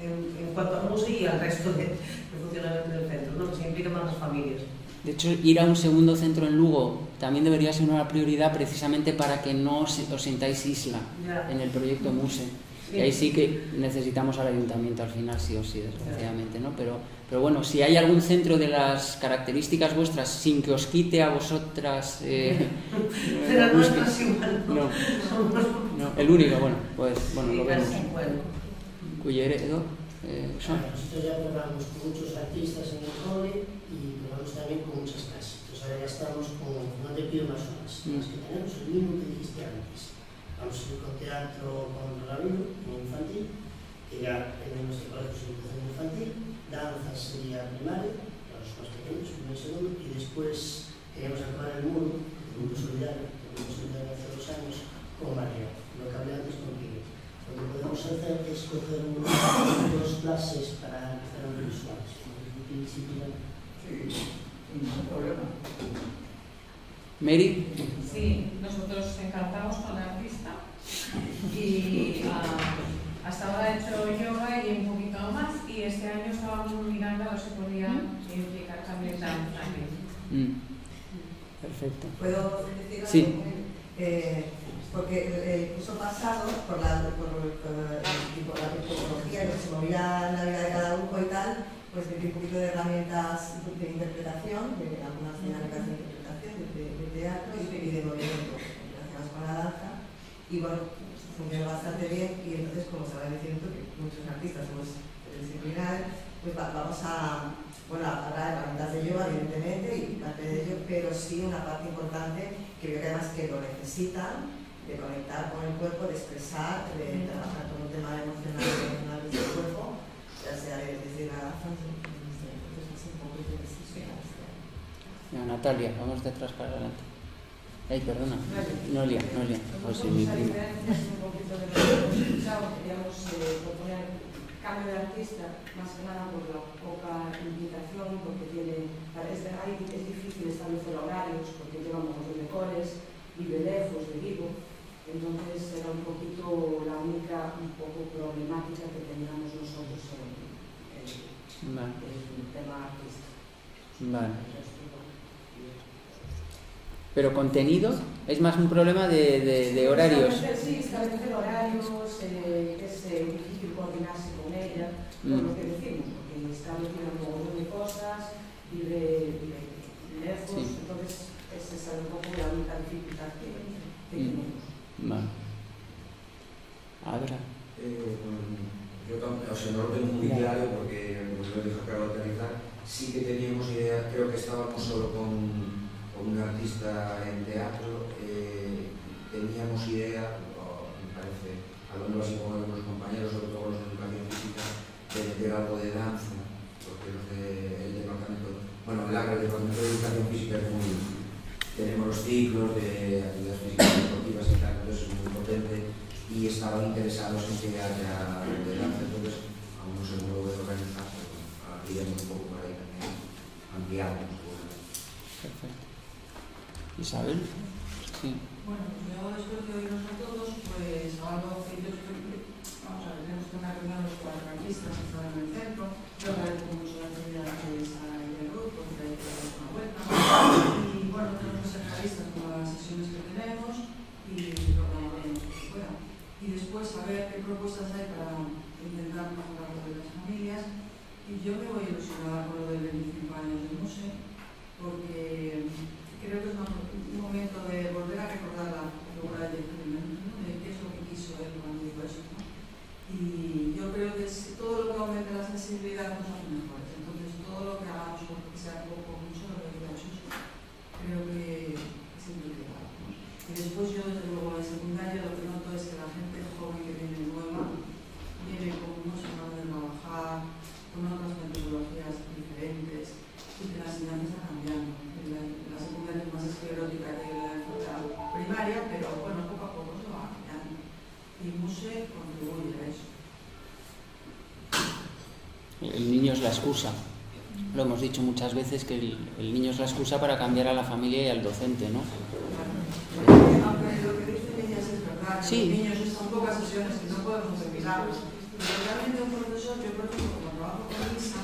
en, en cuanto a música y al resto de, de funcionamiento del centro, ¿no? que se impliquen más las familias. De hecho, ir a un segundo centro en Lugo también debería ser una prioridad precisamente para que no os os sintáis isla Ya. en el proyecto MUSE. Y ahí sí que necesitamos al ayuntamiento al final, sí o sí, desgraciadamente, ¿no? Pero, pero bueno, si hay algún centro de las características vuestras sin que os quite a vosotras... eh, Pero no es igual, ¿no? no, no, el único, bueno, pues bueno, lo vemos. Culleredo, eh, son- Nosotros ya probamos con muchos artistas en el cole y probamos también con muchas clases. Entonces ahora ya estamos con, no te pido más horas, Mm. las que tenemos, el mismo que dijiste antes. Vamos a ir con teatro con Ramiro, en infantil, que ya en nuestro colegio es educación infantil, danza sería primaria para os constituintes, primero e segundo, e después queríamos acabar el muro, el muro solidario, el muro solidario hace dos años, con María, lo que hablé antes con Lo que podemos hacer es coger unos, dos clases para realizar los visuales. ningún problema. Mary. Sí, nosotros encantados con la artista y uh, hasta ahora he hecho yoga y un poquito más y este año estábamos mirando a ver si podía implicar también danza. Mm. Perfecto. ¿Puedo decir algo? Sí. Eh, porque el curso pasado, por la, por, por, y por la metodología, que se movía la vida de cada grupo y tal, pues metí un poquito de herramientas de interpretación, de algunas dinámicas de interpretación, de, teatro y de, y de movimiento relacionadas con la danza. Y bueno, funcionó bastante bien y entonces, como se va diciendo, que muchos artistas somos disciplinares, pues va- vamos a, bueno, a hablar herramientas de yoga, evidentemente, y parte de ello, pero sí una parte importante que veo que además que lo necesitan, de conectar con el cuerpo, de expresar, de trabajar con un tema emocional y emocional desde el cuerpo, ya sea de- desde la. Ya, Natalia, vamos detrás para adelante. Ay, perdona. Noelia, Noelia. Pues sí, mi prima. un poquito de lo que hemos escuchado, queríamos eh, proponer cambio de artista, más que nada por la poca implicación, porque tiene, es, ahí es difícil establecer horarios, porque lleva un montón de coles, vive lejos de Vigo, entonces era un poquito la única un poco problemática que teníamos nosotros en, Vale. en el tema artista. Vale. Pero contenido es más un problema de, de- de horarios. Sí, establecer horarios, eh, que es eh, difícil coordinarse con ella, por Mm. lo que decimos, porque está metida en un montón de cosas, vive, vive lejos, Sí. entonces esa es un poco la única dificultad que, que Mm. tenemos. Vale. Eh, yo tam- o sea, no lo tengo muy claro porque como lo dijo acabo de aterrizar. Sí que teníamos idea, creo que estábamos solo con un artista en teatro, eh, teníamos idea, me parece, hablando así con algunos compañeros, sobre todo los de educación física, de meter algo de danza, porque los del departamento, bueno, el el departamento de educación física es muy, tenemos los ciclos de actividades físicas y deportivas y tal, entonces es muy potente y estaban interesados en que haya de danza, entonces aún no sé cómo a organizar, pero ampliamos un poco ahí también, ampliamos. Perfecto. Isabel. Sí. Bueno, yo después de oírnos a todos, pues algo que yo creo que, vamos a ver, tenemos que una reunión los cuatro artistas que están en el centro, yo agradezco mucho la actividad que está en el grupo, que hay que dar una vuelta, y bueno, tenemos que ser realistas con las sesiones que tenemos y lo como pueda. Y después a ver qué propuestas hay para intentar mejorar lo de las familias, y yo me voy a ilusionar con lo del 25 años del museo, porque creo que es una- un momento de volver a recordar la figura del crimen, ¿no? de qué es lo que quiso él cuando dijo eso. ¿no? Y yo creo que si todo lo que aumenta la sensibilidad nos hace mejores. Entonces, todo lo que hagamos, porque sea poco o mucho, lo que diga Chucho, creo que siempre queda. ¿no? Y después yo, desde luego, en secundaria lo que El niño es la excusa. Lo hemos dicho muchas veces que el, el niño es la excusa para cambiar a la familia y al docente, ¿no? Aunque lo que dice Niñas es verdad, que Sí. los niños son pocas sesiones y no podemos terminarlos. Pero realmente un profesor, yo por ejemplo, como trabajo con Lisa,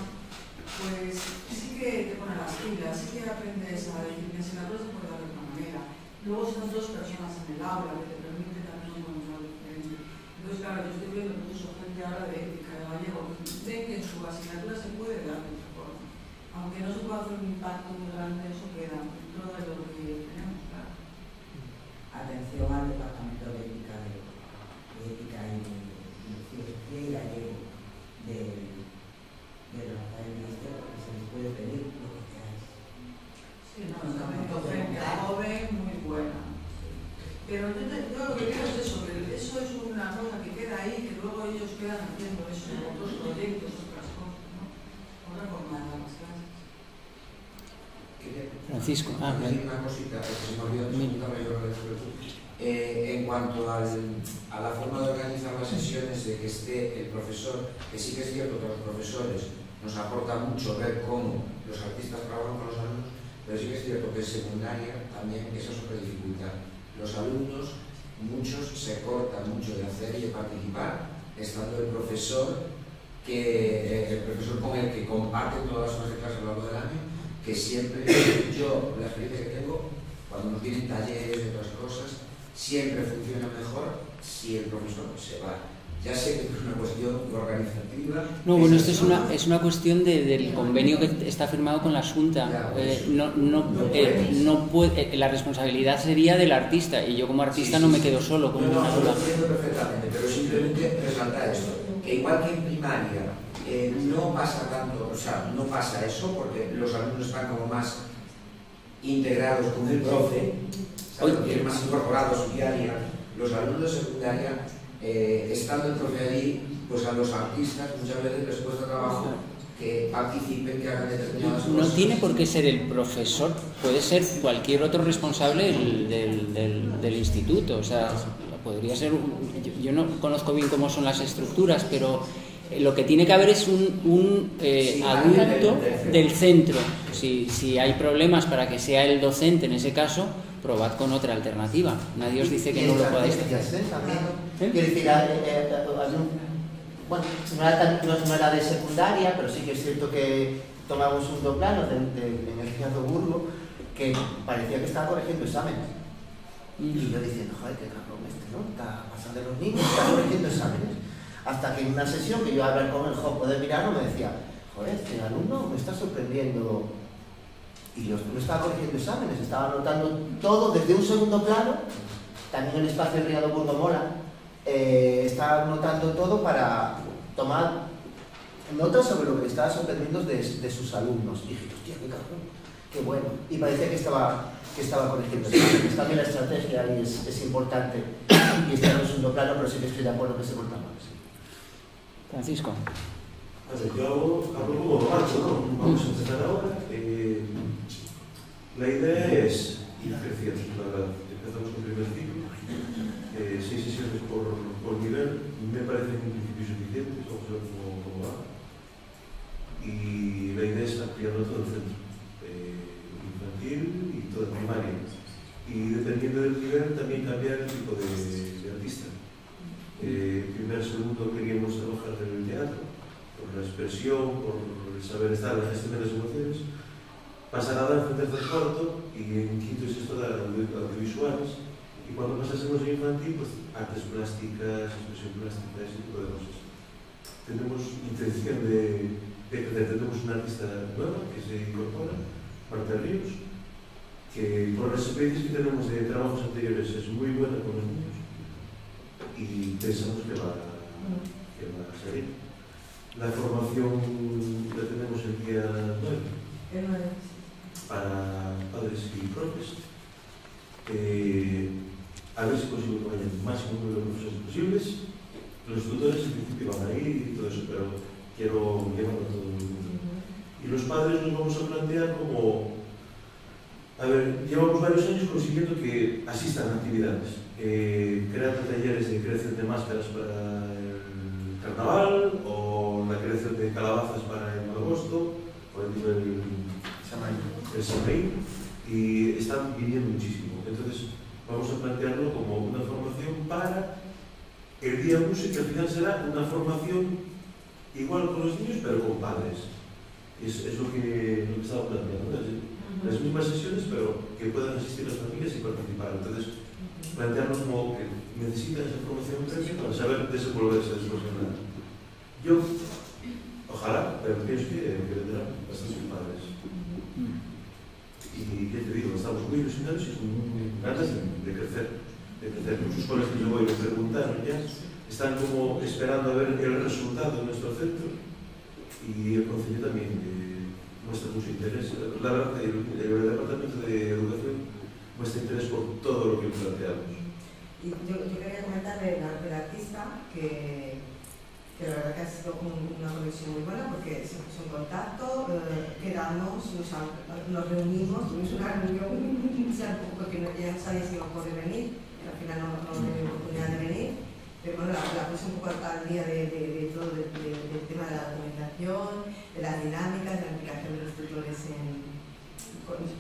pues sí que te pone las pilas, sí que aprendes a que se puede dar de otra manera. Luego son dos personas en el aula que te permite también un control diferente. Entonces, claro, yo estoy viendo incluso gente ahora de ética, de gallego, ven que en su asignatura se puede dar de otra forma. Aunque no se pueda hacer un impacto muy grande, eso queda dentro de lo que tenemos, claro. Atención al Departamento de Ética, de, de Ética y de Filosofía y Gallego de, de Rafael Ministro, porque se les puede pedir lo que queráis. Sí, no, también gente joven, muy buena. Pero yo, te- yo lo que creo es eso, que eso es una cosa que queda ahí, que luego ellos quedan haciendo eso, otros proyectos, otras cosas, ¿no? Otra forma de dar las clases. Francisco, ah, una cosita, porque se me olvidó. Eh, en cuanto al, a la forma de organizar las sesiones, de que esté el profesor, que sí que es cierto que los profesores nos aporta mucho ver cómo los artistas trabajan con los alumnos, pero sí que es cierto que en secundaria también esa es otra dificultad. Los alumnos, muchos se cortan mucho de hacer y de participar, estando el profesor que eh, el profesor con el que comparte todas las horas de clase a lo largo del año, que siempre yo, la experiencia que tengo, cuando nos tienen talleres y otras cosas, siempre funciona mejor si el profesor se va. Ya sé que es una cuestión organizativa. No, bueno, esto es una, es una cuestión de- del convenio que está firmado con la Junta. Eh, no, no, eh, no puede, eh, la responsabilidad sería del artista y yo como artista no me quedo solo con No, no, una lo entiendo perfectamente, pero simplemente resaltar esto, que igual que en primaria eh, no pasa tanto, o sea, no pasa eso porque los alumnos están como más integrados con el profe, ¿sabes? Lo tienen más incorporado a su día a día. Los alumnos de secundaria, eh, estando el profe allí, pues a los artistas muchas veces les cuesta trabajo que participen, que hagan determinadas No cosas. tiene por qué ser el profesor, puede ser cualquier otro responsable del, del- del- del instituto. O sea, podría ser. yo, yo no conozco bien cómo son las estructuras, pero lo que tiene que haber es un, un, eh, adulto del- centro. Si, si hay problemas para que sea el docente en ese caso, probad con otra alternativa. Nadie os dice que no lo podáis hacer. eh, eh, eh, bueno, no era, de secundaria, pero sí que es cierto que tomamos un doplano de, de, en el Ciudad Burgo que parecía que estaba corrigiendo exámenes. Y yo diciendo, joder, qué cabrón este, ¿no? Está pasando los niños, está corrigiendo exámenes. Hasta que en una sesión que yo hablar con el joven de mirarlo me decía, joder, este alumno me está sorprendiendo. Y yo no estaba corrigiendo exámenes, estaba anotando todo desde un segundo plano, también el espacio Riado Burgo Mola, eh, estaba anotando todo para tomar notas sobre lo que estaba sorprendiendo de, de sus alumnos. Y dije, hostia, qué cabrón, qué bueno. Y parecía que estaba, que estaba corrigiendo exámenes. También la estrategia ahí es, importante y está en un segundo plano, pero sí que estoy de acuerdo que se corta. Francisco. Yo hablo, hablo como Marco, ¿no? Vamos a empezar ahora. Eh, la idea es ir creciendo, la verdad. Empezamos con el primer ciclo, eh, seis sesiones por, por nivel, me parecen en principio suficientes, vamos a ver cómo, va. Y la idea es ampliarlo todo el centro, eh, infantil y toda primaria. Y dependiendo del nivel, también cambiar el tipo de, artista. Eh, primero, segundo, queríamos la expresión, por el saber estar la gestión de las emociones, pasar a danza tercer cuarto y en quinto y sexto da audiovisuales, Y cuando pasásemos a infantil, pues, artes plásticas, expresión plástica, ese tipo de cosas. Tenemos intención de, de crecer, tenemos una artista nueva que se incorpora, Marta Ríos, que por las experiencias que tenemos de trabajos anteriores es muy buena con los niños y pensamos que va, que va a salir. La formación la tenemos el día 9 para padres y profes. Eh, a ver si consigo que vayan el máximo número de profesores posibles. Los tutores en principio van a ir y todo eso, pero quiero llevarlo a todo el mundo. Y los padres nos vamos a plantear como A ver, llevamos varios años consiguiendo que asistan a actividades. Eh, creando talleres de creación de máscaras para el carnaval o de calabazas para el agosto o el, el, el Samaín y están viniendo muchísimo. Entonces vamos a plantearlo como una formación para el día música, al final será una formación igual con los niños pero con padres. Es, es lo que, lo que estaba planteando. ¿no? las mismas sesiones, pero que puedan asistir las familias y participar. Entonces, plantearnos como que necesitan esa formación previa para saber desenvolverse después de nada. Yo, Ojalá, pero pienso que, que eh, vendrán bastantes padres. E, ya te digo, estamos muy ilusionados y con ganas de, de crecer. De crecer. Muchos colegas que yo voy a preguntar ya, están como esperando a ver el resultado de nuestro centro y el Concello también eh, muestra mucho interés. La verdad que el, el Departamento de Educación muestra interés por todo lo que planteamos. Y yo, yo quería comentar del artista que que la verdad que ha sido un, una conexión muy buena porque se puso en contacto, eh, quedamos, nos, nos, reunimos, tuvimos una reunión, porque ya no sabía si iba a poder venir, al final no, no oportunidad de venir pero bueno, la, la puse un poco al día de, de, de todo, de, del tema de la documentación, de las dinámicas, de la implicación de los tutores en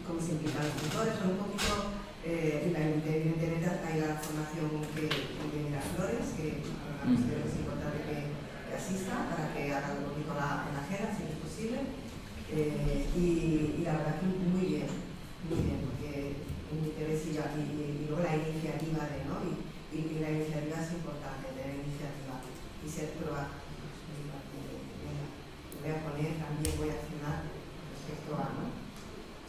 cómo se implican los tutores, son un poquito, eh, evidentemente hay la formación que contiene las flores, que para mm. es para que haga un poquito la, ajena, si es posible. Eh, y, la verdad que muy bien, muy bien, porque me interés y, y, luego la iniciativa de, ¿no? Y, la iniciativa es importante, tener iniciativa y ser proactivos. voy a poner, también voy a accionar respecto a, ¿no?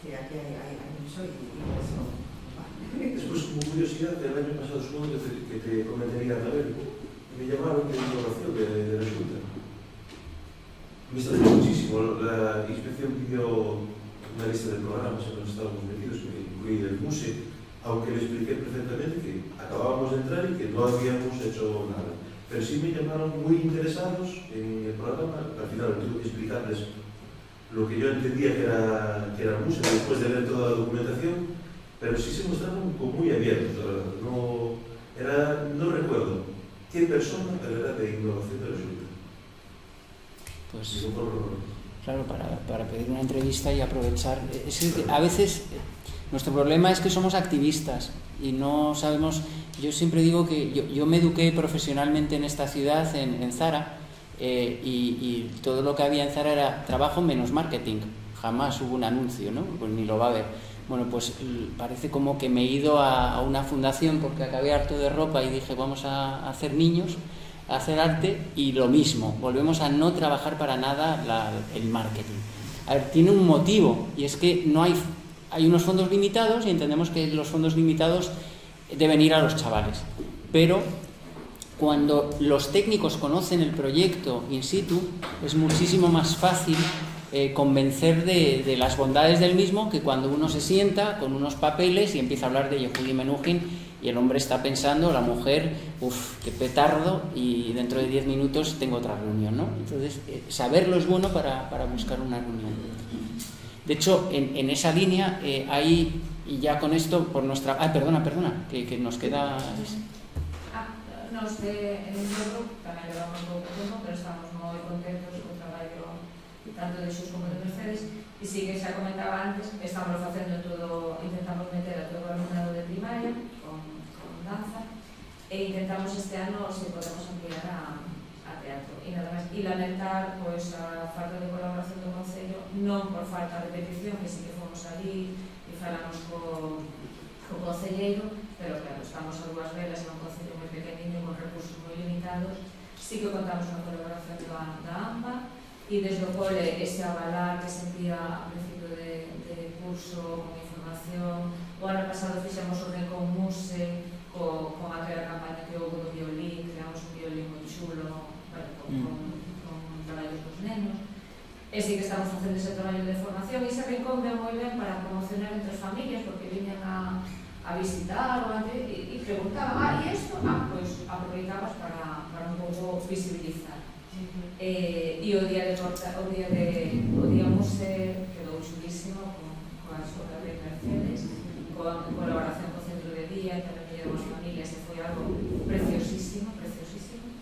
Que aquí hay, hay, mucho y, y eso. Después, como curiosidad, el año pasado supongo que te, que te comentaría también, me llamaron de información de, de la Junta. Me extrañó muchísimo. La inspección pidió una lista de programas en los que estábamos metidos, que incluía el MUSE, aunque le expliqué perfectamente que acabábamos de entrar y que no habíamos hecho nada. Pero sí me llamaron muy interesados en el programa, al final tuve que explicarles lo que yo entendía que era, que era el MUSE después de ver toda la documentación, pero sí se mostraron como muy abiertos, no, era, no recuerdo, qué persona, era de innovación de la. Pues, claro, para, para pedir una entrevista y aprovechar. Es, a veces nuestro problema es que somos activistas y no sabemos. Yo siempre digo que yo, yo me eduqué profesionalmente en esta ciudad, en, en Zara, eh, y, y, todo lo que había en Zara era trabajo menos marketing. Jamás hubo un anuncio, ¿no? Pues ni lo va a haber. Bueno, pues parece como que me he ido a, una fundación porque acabé harto de ropa y dije, vamos a, a hacer niños, a hacer arte, y lo mismo, volvemos a no trabajar para nada la, el marketing. A ver, tiene un motivo, y es que no hay hay unos fondos limitados y entendemos que los fondos limitados deben ir a los chavales. Pero cuando los técnicos conocen el proyecto in situ, es muchísimo más fácil eh, convencer de, de, las bondades del mismo que cuando uno se sienta con unos papeles y empieza a hablar de Yehudi Menuhin y el hombre está pensando, la mujer, uff, qué petardo, y dentro de 10 minutos tengo otra reunión, ¿no? Entonces, eh, saberlo es bueno para, para buscar una reunión. De hecho, en, en esa línea eh, hay, y ya con esto, por nuestra... Ah, perdona, perdona, que, que nos queda... Ah, no sé, en el grupo tamén levamos pouco tempo, pero estamos moi contentos tanto de Xus como de Mercedes, e sí que xa comentaba antes, estamos facendo todo, intentamos meter a todo o alumnado de primaria con, con danza, e intentamos este ano se podemos ampliar a, a teatro. E nada máis, e lamentar pois, a falta de colaboración do Concello, non por falta de petición, que si que fomos ali e falamos co, co Concelleiro, pero claro, estamos a dúas velas nun Concello moi pequeniño, con recursos moi limitados, si que contamos con colaboración da, da AMBA, e desde o cole ese avalar que sentía a principio de, de curso con información. O ano pasado fixemos o Recon Muse co, con aquela campaña que houve do violín creamos un violín moi chulo bueno, con, mm. con, con traballos dos nenos. E sí que estamos facendo ese traballo de formación. E ese Recon moi ben para promocionar entre familias porque viñan a, a visitar ou e, e preguntaban, ah, e isto? Ah, pois aproveitabas para, para un pouco visibilizar. -huh. eh, e o día de Porta, o día de o día Muse quedou chulísimo con, coa súa de Mercedes, coa colaboración co Centro de Día, tamén de llevamos familias, e foi algo preciosísimo, preciosísimo.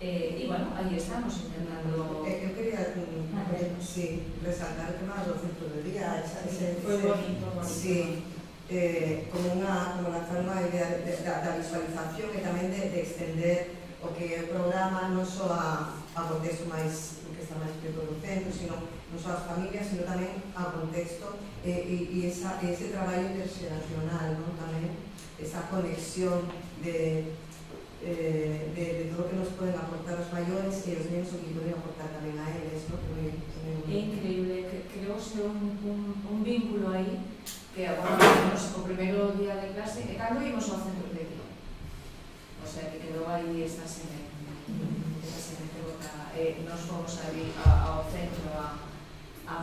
Eh, e, bueno, aí estamos intentando... Eh, eu quería mm, ah, eh, sí, resaltar que máis do Centro de Día, esa, ese, foi bonito, bonito. Sí, eh, como unha, como unha forma de, de, da, da visualización e tamén de, de extender o que o programa non só a, a contexto máis que está máis preto do centro, sino non só as familias, sino tamén ao contexto e, e, e esa, ese traballo interxeracional, non? tamén esa conexión de, eh, de, de todo o que nos poden aportar os maiores e os nenos o que poden aportar tamén a eles. Non? Porque, tamén... É increíble, creouse un, un, un vínculo aí que, bueno, o primeiro día de clase, e cando vimos ao centro o sea que quedou aí esa semente esa semente botada e nos ali a, ao centro a,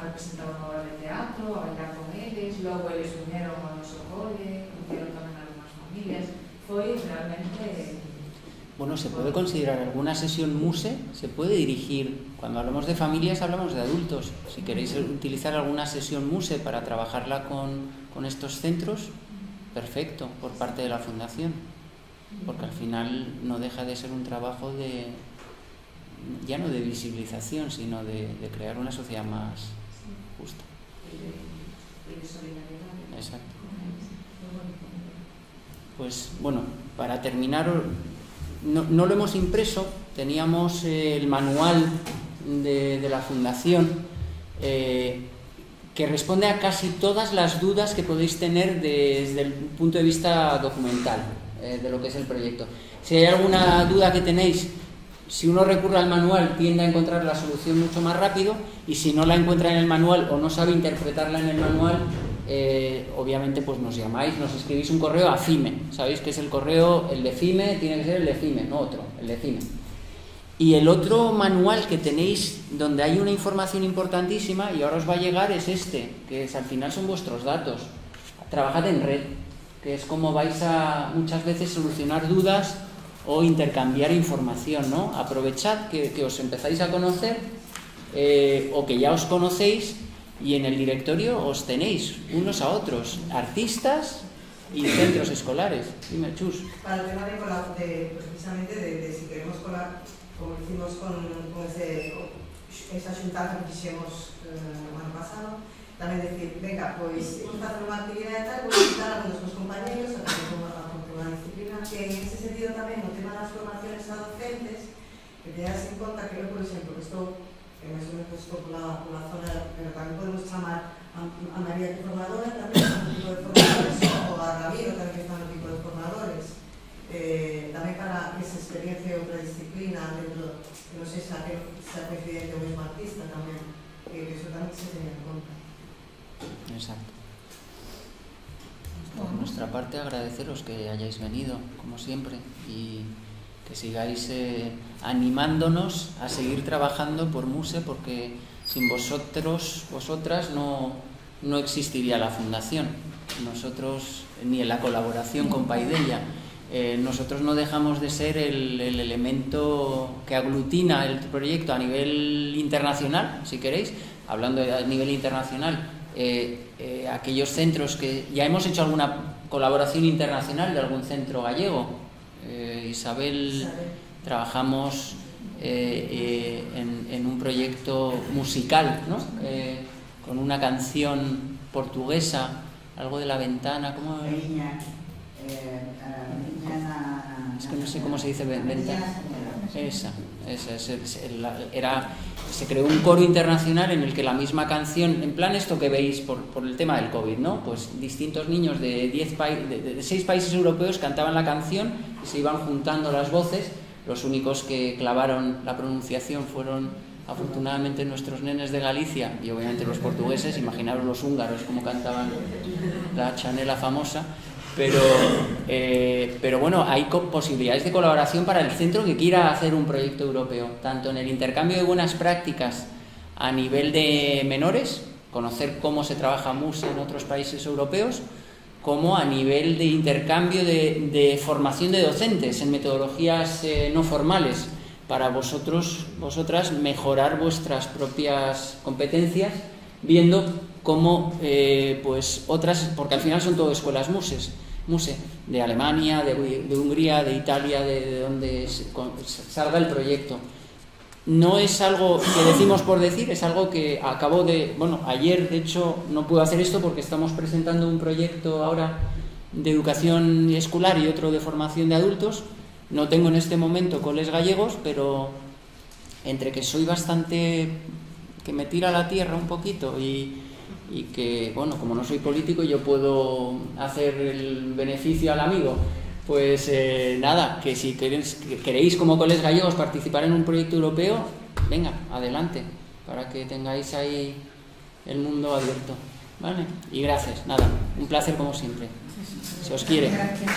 representar unha obra de teatro, a bailar con eles, logo eles vinieron ao noso cole, vinieron tamén algunhas familias, foi realmente... Bueno, se puede considerar alguna sesión muse, se puede dirigir, cuando hablamos de familias hablamos de adultos, si queréis utilizar alguna sesión muse para trabajarla con, con estos centros, perfecto, por parte de la fundación, porque al final no deja de ser un trabajo de, ya no de visibilización, sino de, crear una sociedad más justa. Exacto. Pues bueno, para terminar, no, no lo hemos impreso, teníamos eh, el manual de, de la Fundación eh, que responde a casi todas las dudas que podéis tener desde el punto de vista documental eh, de lo que es el proyecto. Si hay alguna duda que tenéis, si uno recurre al manual tiende a encontrar la solución mucho más rápido y si no la encuentra en el manual o no sabe interpretarla en el manual, eh, obviamente pues nos llamáis, nos escribís un correo a FIME, sabéis que es el correo, el de FIME tiene que ser el de FIME, no otro, el de FIME. Y el otro manual que tenéis donde hay una información importantísima y ahora os va a llegar es este, que es, al final son vuestros datos. Trabajad en red, que es como vais a muchas veces solucionar dudas o intercambiar información, ¿no? Aprovechad que, os empezáis a conocer eh, o que ya os conocéis y en el directorio os tenéis unos a otros, artistas y centros escolares. Dime, Chus. Para el tema de, de precisamente de, si queremos colar, como hicimos con, ese, esa que hicimos eh, el ano pasado, tamén decir, venga, pois, vamos facer unha actividade tal, vou invitar a dos compañeros a que a unha disciplina que en ese sentido tamén o tema das formaciones a docentes que te das en conta que por exemplo, que estou que máis ou menos estou pola, pola zona pero tamén podemos chamar a, a María formadora tamén no tipo de formadores ou a Ramiro tamén que está tipo de formadores. Eh, tamén para que se experiencia outra disciplina dentro que non sei se a coincidente o mesmo artista tamén que, eso tamén se tenha en conta Exacto. Por nuestra parte agradeceros que hayáis venido, como siempre, y que sigáis eh, animándonos a seguir trabajando por Muse, porque sin vosotros, vosotras, no, no existiría la fundación. Nosotros, ni en la colaboración con Paidella, eh, nosotros no dejamos de ser el, el elemento que aglutina el proyecto a nivel internacional, si queréis, hablando a nivel internacional, eh, eh, aquellos centros que ya hemos hecho alguna colaboración internacional de algún centro gallego. Eh, Isabel, Isabel, trabajamos en, en, un proyecto musical, ¿no? Con una canción portuguesa, algo de la ventana, ¿cómo? es que no sé cómo se dice ventana. Esa, esa, esa, esa era se creó un coro internacional en el que la misma canción, en plan esto que veis por, por el tema del COVID, ¿no? Pues distintos niños de, diez de, de seis países europeos cantaban la canción y se iban juntando las voces. Los únicos que clavaron la pronunciación fueron afortunadamente nuestros nenes de Galicia y obviamente los portugueses, imaginaros los húngaros como cantaban la chanela famosa. Pero, eh, pero bueno, hay posibilidades de colaboración para el centro que quiera hacer un proyecto europeo, tanto en el intercambio de buenas prácticas a nivel de menores, conocer cómo se trabaja MUS en otros países europeos, como a nivel de intercambio de, formación de docentes en metodologías eh, no formales, para vosotros, vosotras, mejorar vuestras propias competencias, viendo como eh, pues otras, porque al final son todo escuelas muses, muse, de Alemania, de, de Hungría, de Italia, de, de donde salga el proyecto. No es algo que decimos por decir, es algo que acabo de, bueno, ayer de hecho no puedo hacer esto porque estamos presentando un proyecto ahora de educación escolar y otro de formación de adultos. No tengo en este momento coles gallegos, pero entre que soy bastante que me tira la tierra un poquito y, y que, bueno, como no soy político, yo puedo hacer el beneficio al amigo. Pues eh, nada, que si queréis, que queréis como coles gallegos participar en un proyecto europeo, venga, adelante, para que tengáis ahí el mundo abierto. ¿Vale? Y gracias, nada, un placer como siempre. Se os quiere. Gracias.